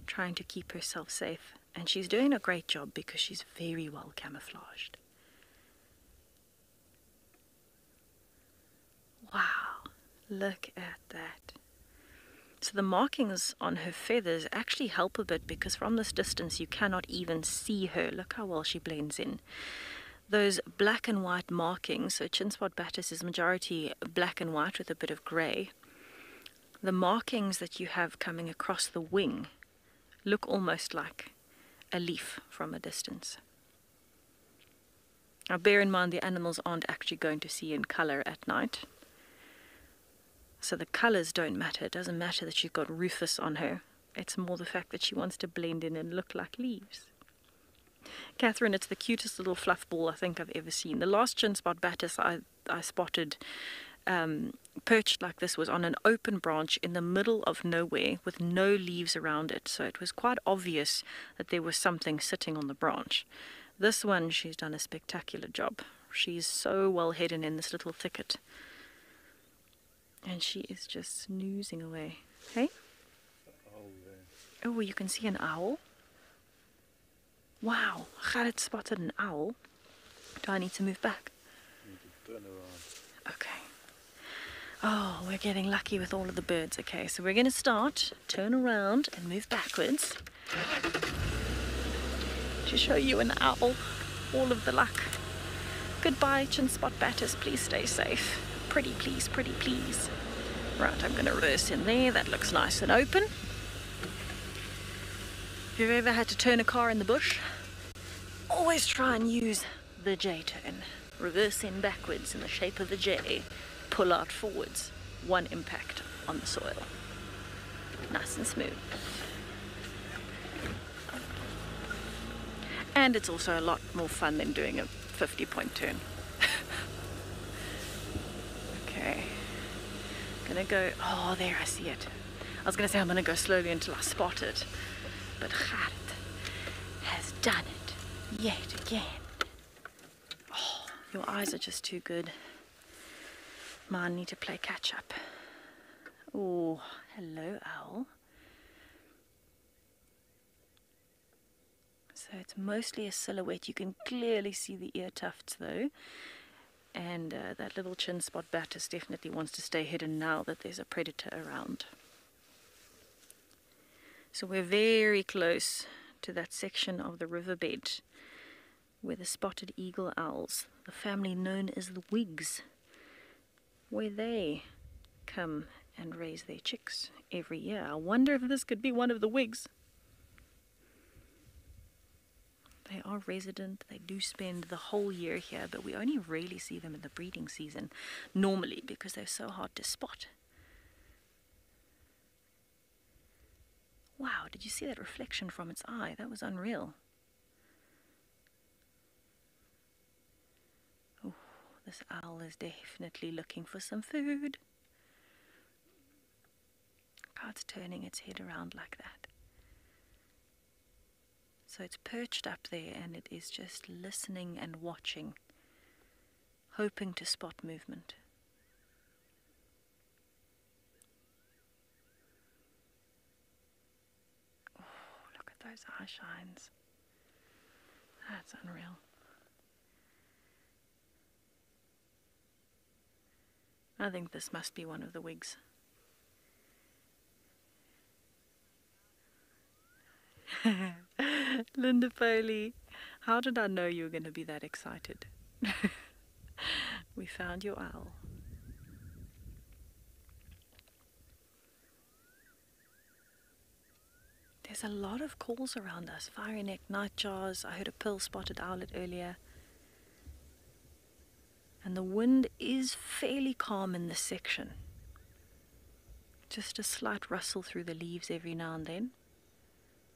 trying to keep herself safe, and she's doing a great job because she's very well camouflaged. Wow, look at that. So the markings on her feathers actually help a bit because from this distance you cannot even see her. Look how well she blends in. Those black and white markings, so chinspot batis is majority black and white with a bit of grey. The markings that you have coming across the wing look almost like a leaf from a distance. Now bear in mind the animals aren't actually going to see in color at night. So the colors don't matter. It doesn't matter that she's got rufous on her. It's more the fact that she wants to blend in and look like leaves. Catherine, it's the cutest little fluff ball I think I've ever seen. The last chin spot batis I, I spotted um, perched like this was on an open branch in the middle of nowhere with no leaves around it. So it was quite obvious that there was something sitting on the branch. This one, she's done a spectacular job. She's so well hidden in this little thicket. And she is just snoozing away. Hey? Oh, you can see an owl. Wow, Gerrit spotted an owl. Do I need to move back? Turn around. Okay. Oh, we're getting lucky with all of the birds. Okay, so we're going to start, turn around, and move backwards to show you an owl. All of the luck. Goodbye, chin spot batters. Please stay safe. Pretty please, pretty please. Right, I'm going to reverse in there. That looks nice and open. If you've ever had to turn a car in the bush, always try and use the J turn. Reverse in backwards in the shape of the J. Pull out forwards. One impact on the soil. Nice and smooth. And it's also a lot more fun than doing a 50 point turn. okay. Gonna go, oh, there I see it. I was gonna say I'm gonna go slowly until I spot it. But Gerrit has done it yet again. Oh, your eyes are just too good. Mine need to play catch up. Oh, hello, owl. So it's mostly a silhouette. You can clearly see the ear tufts though. And uh, that little chin spot batis definitely wants to stay hidden now that there's a predator around. So we're very close to that section of the riverbed where the spotted eagle owls, the family known as the Wigs, where they come and raise their chicks every year. I wonder if this could be one of the Wigs. They are resident, they do spend the whole year here, but we only really see them in the breeding season normally because they're so hard to spot. Wow, did you see that reflection from its eye? That was unreal. Oh, this owl is definitely looking for some food. It's turning its head around like that. So it's perched up there and it is just listening and watching, hoping to spot movement. Oh, look at those eye shines. That's unreal. I think this must be one of the wigs. Linda Foley, how did I know you were going to be that excited? we found your owl. There's a lot of calls around us. Fiery neck nightjars. I heard a pearl spotted owlet earlier. And the wind is fairly calm in this section. Just a slight rustle through the leaves every now and then.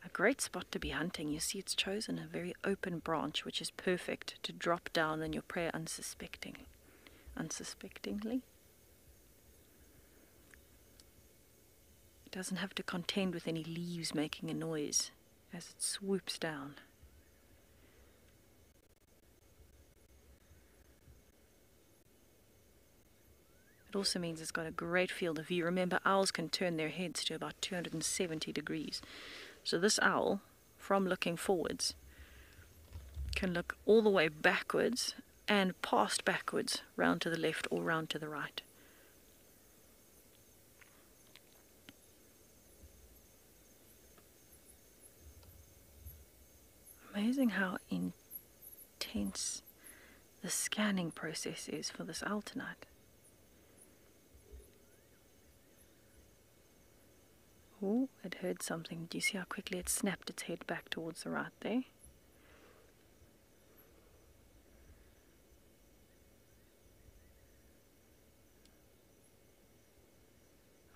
A great spot to be hunting. You see, it's chosen a very open branch, which is perfect to drop down on your prey unsuspecting, unsuspectingly. It doesn't have to contend with any leaves making a noise as it swoops down. It also means it's got a great field of view. Remember, owls can turn their heads to about 270 degrees. So this owl, from looking forwards, can look all the way backwards and past backwards, round to the left or round to the right. Amazing how intense the scanning process is for this owl tonight. Oh, it heard something. Do you see how quickly it snapped its head back towards the right there?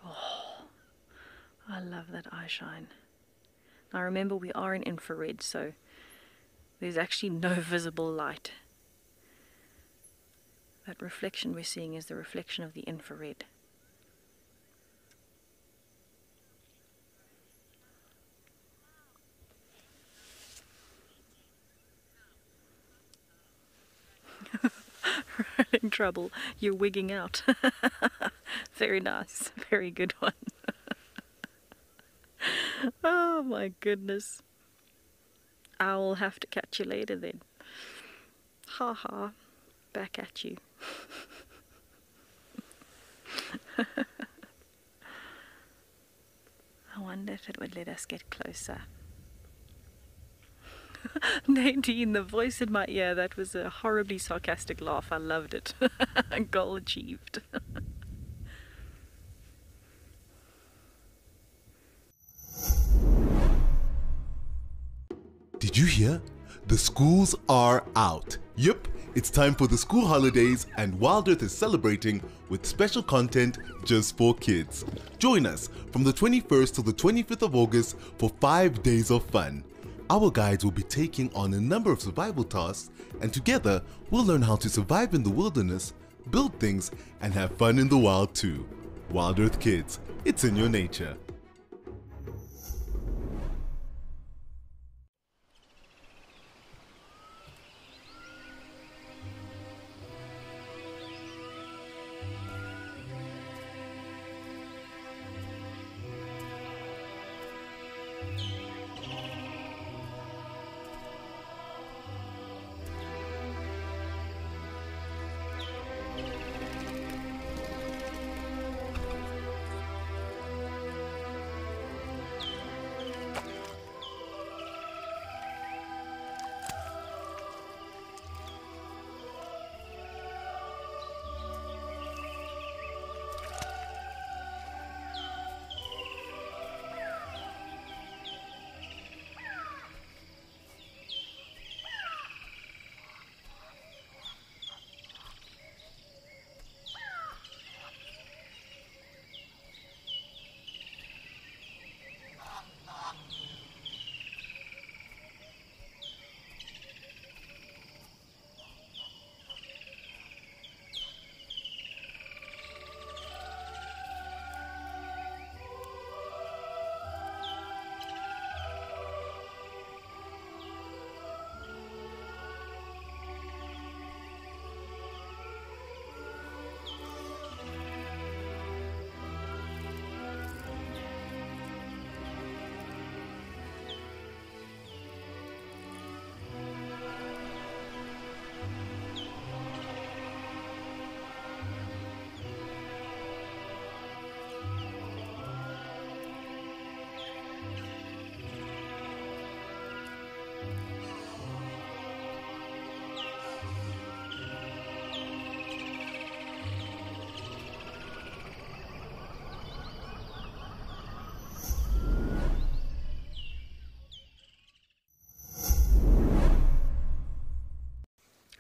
Oh, I love that eye shine. Now remember, we are in infrared, so there's actually no visible light. That reflection we're seeing is the reflection of the infrared. in trouble. You're wigging out. Very nice. Very good one. oh my goodness. I'll have to catch you later then. Ha ha. Back at you. I wonder if it would let us get closer. Nadine, the voice in my ear, that was a horribly sarcastic laugh. I loved it. Goal achieved. Did you hear? The schools are out. Yep, it's time for the school holidays, and WildEarth is celebrating with special content just for kids. Join us from the 21st to the 25th of August for five days of fun. Our guides will be taking on a number of survival tasks, and together we'll learn how to survive in the wilderness, build things, and have fun in the wild too. WildEarth Kids, it's in your nature.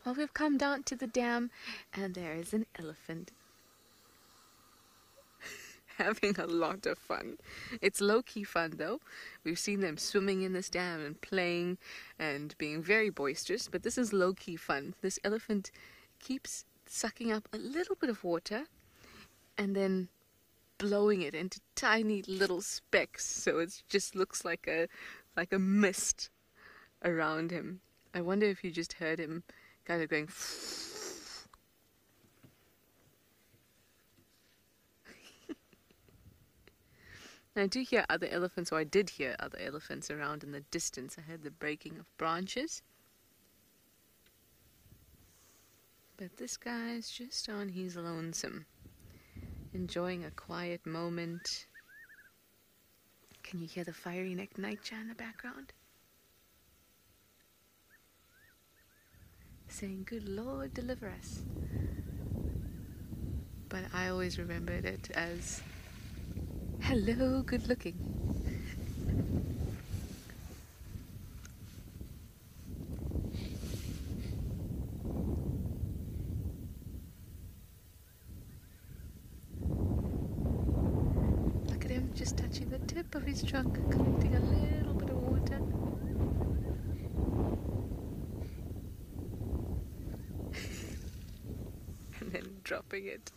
Well, we've come down to the dam, and there is an elephant. Having a lot of fun. It's low key fun though. We've seen them swimming in this dam and playing and being very boisterous, but this is low key fun. This elephant keeps sucking up a little bit of water and then blowing it into tiny little specks so it just looks like a like a mist around him. I wonder if you just heard him kind of going. I do hear other elephants, or I did hear other elephants around in the distance. I heard the breaking of branches. But this guy's just on his lonesome, enjoying a quiet moment. Can you hear the fiery neck nightjar in the background? Saying, Good Lord, deliver us. But I always remembered it as, Hello, good looking. Look at him just touching the tip tip of his trunk, collecting a little bit of water. and then dropping it.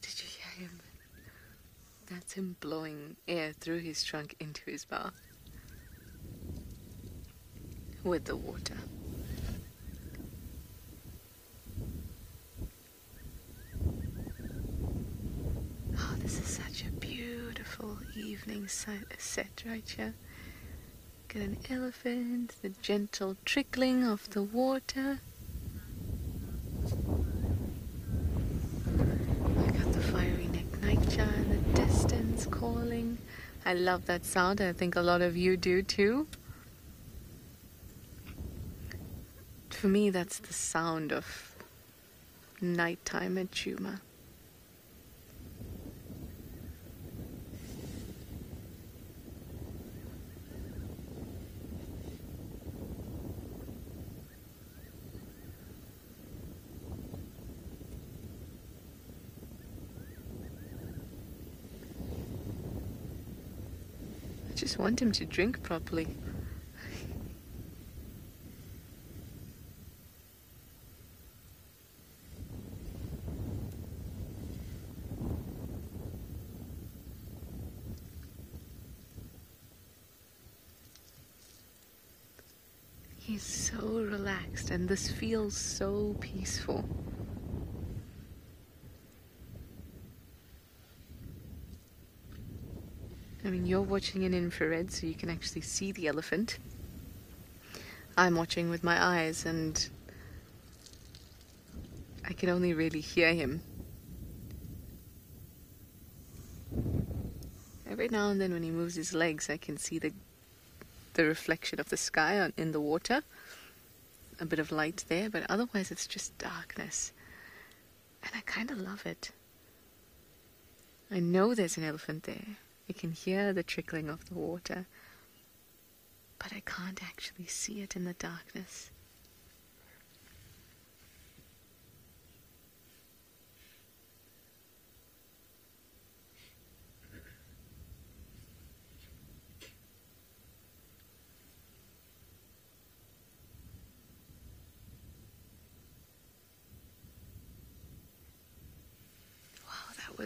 Did you hear him? That's him blowing air through his trunk into his mouth with the water. Oh, this is such a beautiful evening set right here. Get an elephant, the gentle trickling of the water. I got the fiery nightjar in the distance calling. I love that sound. I think a lot of you do too. For me, that's the sound of nighttime at Djuma. I just want him to drink properly. He's so relaxed, and this feels so peaceful. I mean, you're watching in infrared, so you can actually see the elephant. I'm watching with my eyes, and I can only really hear him. Every now and then, when he moves his legs, I can see the the reflection of the sky on, in the water. A bit of light there, but otherwise it's just darkness. And I kind of love it. I know there's an elephant there. I can hear the trickling of the water, but I can't actually see it in the darkness.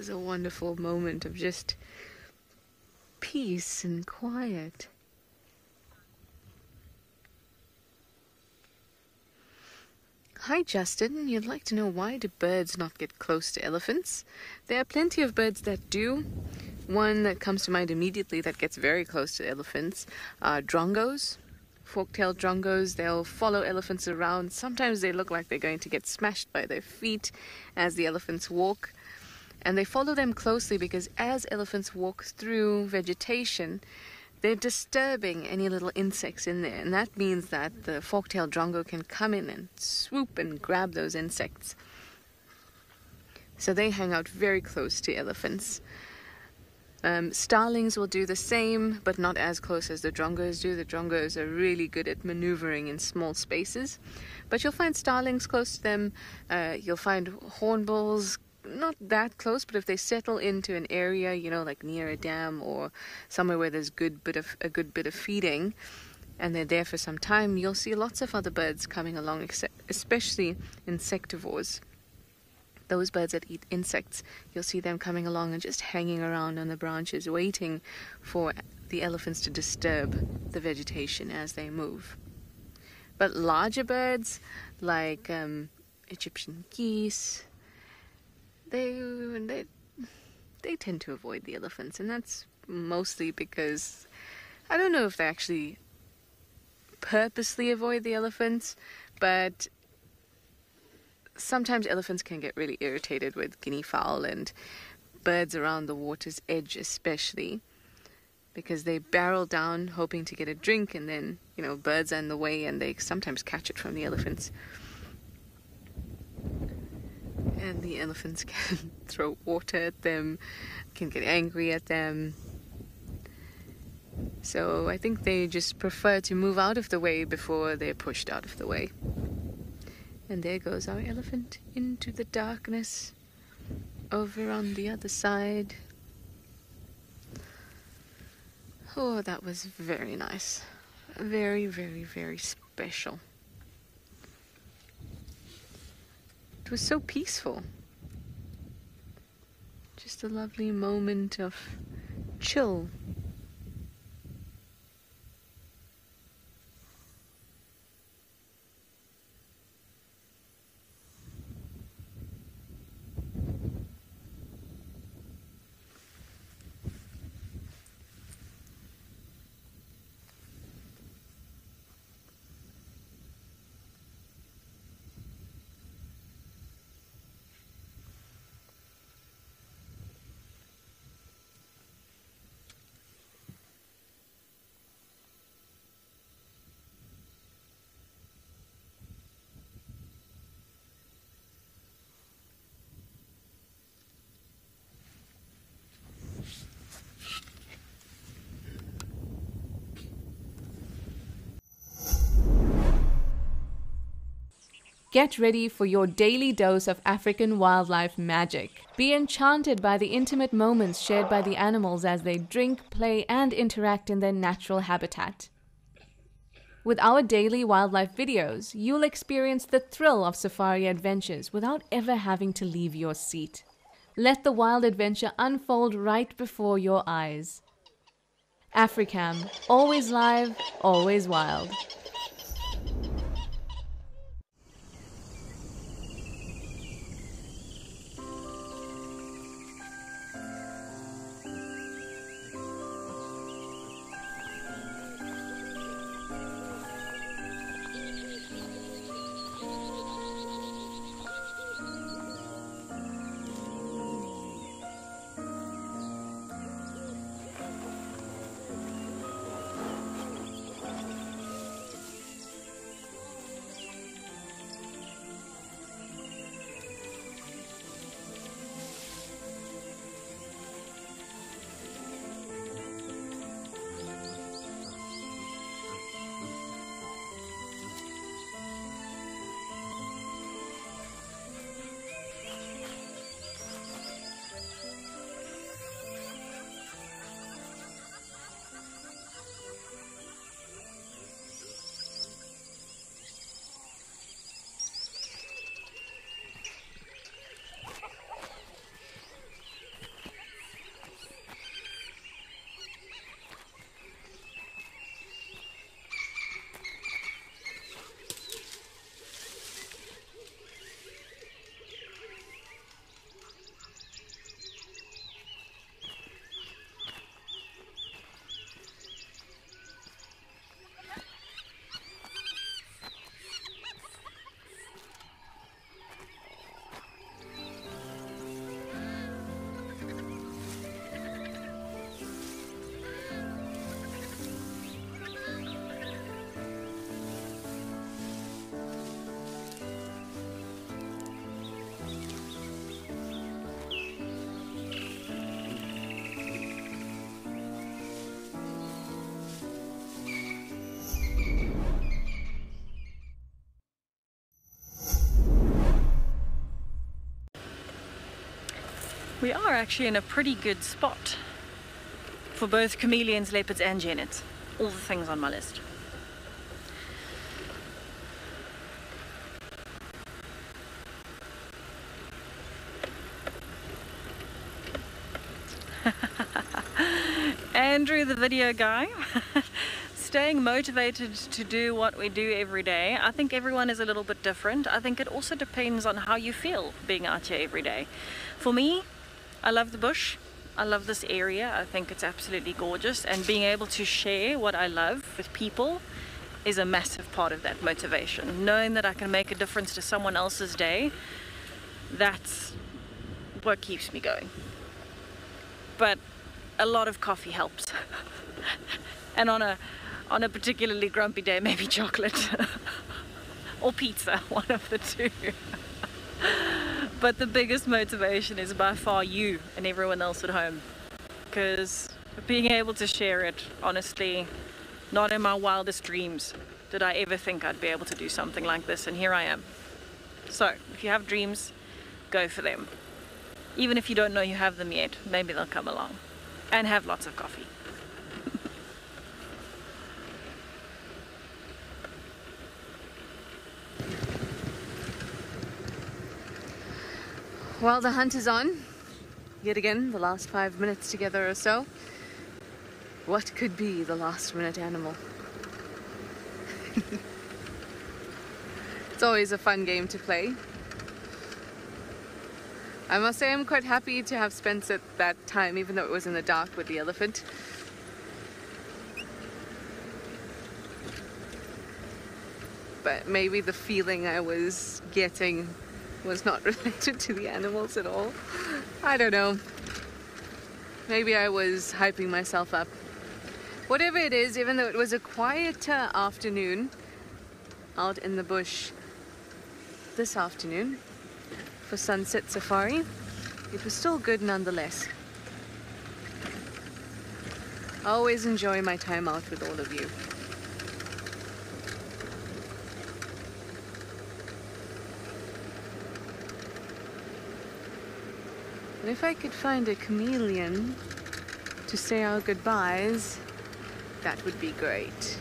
Was a wonderful moment of just peace and quiet. Hi, Justin. You'd like to know why do birds not get close to elephants? There are plenty of birds that do. One that comes to mind immediately that gets very close to elephants are drongos. Fork-tailed drongos, they'll follow elephants around. Sometimes they look like they're going to get smashed by their feet as the elephants walk. And they follow them closely because as elephants walk through vegetation, they're disturbing any little insects in there. And that means that the fork-tailed drongo can come in and swoop and grab those insects. So they hang out very close to elephants. Um, starlings will do the same, but not as close as the drongos do. The drongos are really good at maneuvering in small spaces. But you'll find starlings close to them. Uh, you'll find hornbills not that close, but if they settle into an area, you know, like near a dam or somewhere where there's good bit of a good bit of feeding, and they're there for some time, you'll see lots of other birds coming along, especially insectivores. Those birds that eat insects, you'll see them coming along and just hanging around on the branches, waiting for the elephants to disturb the vegetation as they move. But larger birds, like um, Egyptian geese, they they they tend to avoid the elephants, and that's mostly because I don't know if they actually purposely avoid the elephants, but sometimes elephants can get really irritated with guinea fowl and birds around the water's edge, especially because they barrel down hoping to get a drink, and then you know birds are in the way, and they sometimes catch it from the elephants. And the elephants can throw water at them, can get angry at them. So I think they just prefer to move out of the way before they're pushed out of the way. And there goes our elephant into the darkness over on the other side. Oh, that was very nice. Very, very, very special. It was so peaceful. Just a lovely moment of chill. Get ready for your daily dose of African wildlife magic. Be enchanted by the intimate moments shared by the animals as they drink, play, and interact in their natural habitat. With our daily wildlife videos, you'll experience the thrill of safari adventures without ever having to leave your seat. Let the wild adventure unfold right before your eyes. Africam, always live, always wild. We are actually in a pretty good spot for both chameleons, leopards and genets. All the things on my list. Andrew, the video guy, staying motivated to do what we do every day. I think everyone is a little bit different. I think it also depends on how you feel being out here every day. For me, I love the bush. I love this area. I think it's absolutely gorgeous and being able to share what I love with people is a massive part of that motivation. Knowing that I can make a difference to someone else's day, that's what keeps me going. But a lot of coffee helps. and on a on a particularly grumpy day, maybe chocolate or pizza, one of the two. But the biggest motivation is by far you and everyone else at home. Because being able to share it, honestly, not in my wildest dreams did I ever think I'd be able to do something like this, and here I am. So, if you have dreams, go for them. Even if you don't know you have them yet, maybe they'll come along. And have lots of coffee. Well, the hunt is on. Yet again, the last five minutes together or so. What could be the last minute animal? it's always a fun game to play. I must say I'm quite happy to have spent it that time, even though it was in the dark with the elephant. But maybe the feeling I was getting was not related to the animals at all. I don't know. Maybe I was hyping myself up. Whatever it is, even though it was a quieter afternoon out in the bush this afternoon for sunset safari, it was still good nonetheless. I always enjoy my time out with all of you. And if I could find a chameleon to say our goodbyes, that would be great.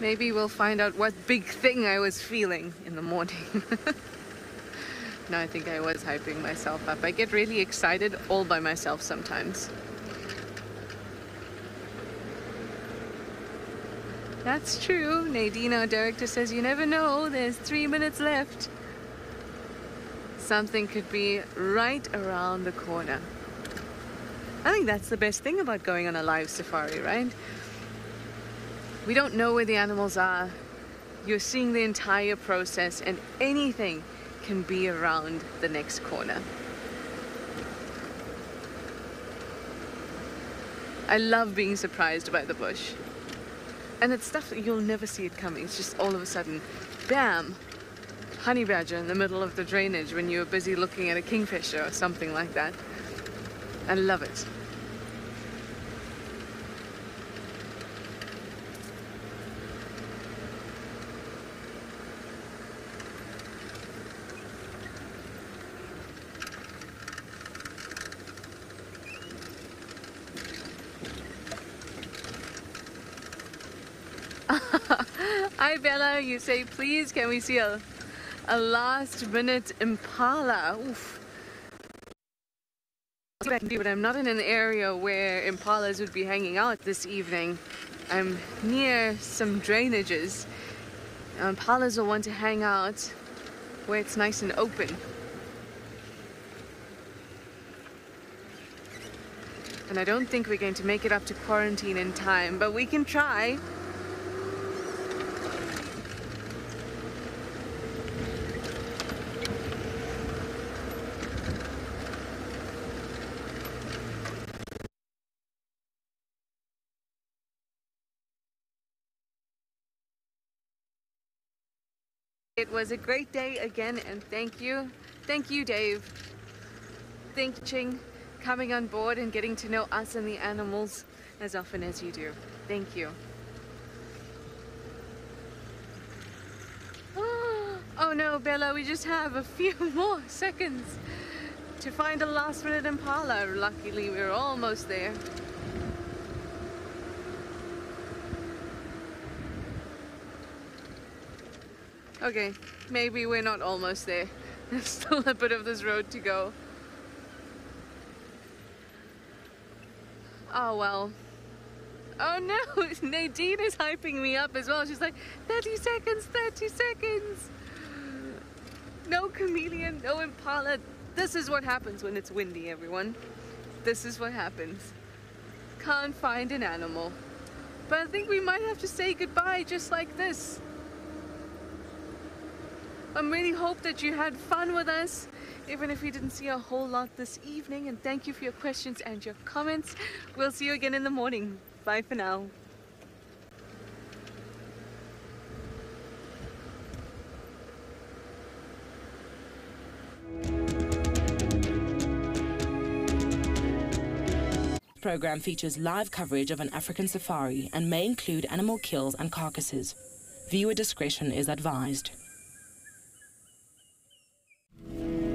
Maybe we'll find out what big thing I was feeling in the morning. no, I think I was hyping myself up. I get really excited all by myself sometimes. That's true. Nadine, our director, says you never know. There's three minutes left. Something could be right around the corner. I think that's the best thing about going on a live safari, right? We don't know where the animals are. You're seeing the entire process, and anything can be around the next corner. I love being surprised by the bush. And it's stuff that you'll never see it coming. It's just all of a sudden, bam, honey badger in the middle of the drainage when you're busy looking at a kingfisher or something like that. I love it. Bella, you say please can we see a, a last minute impala? Oof. But I'm not in an area where impalas would be hanging out this evening. I'm near some drainages. Impalas will want to hang out where it's nice and open. And I don't think we're going to make it up to quarantine in time, but we can try. It was a great day again, and thank you. Thank you, Dave. Thank you, Ching, coming on board and getting to know us and the animals as often as you do. Thank you. Oh no, Bella, we just have a few more seconds to find a last minute impala. Luckily, we're almost there. Okay, maybe we're not almost there. There's still a bit of this road to go. Oh well. Oh no, Nadine is hyping me up as well. She's like, 30 seconds, 30 seconds. No chameleon, no impala. This is what happens when it's windy, everyone. This is what happens. Can't find an animal. But I think we might have to say goodbye just like this. I really hope that you had fun with us, even if we didn't see a whole lot this evening. And thank you for your questions and your comments. We'll see you again in the morning. Bye for now. program features live coverage of an African safari and may include animal kills and carcasses. Viewer discretion is advised. Thank you.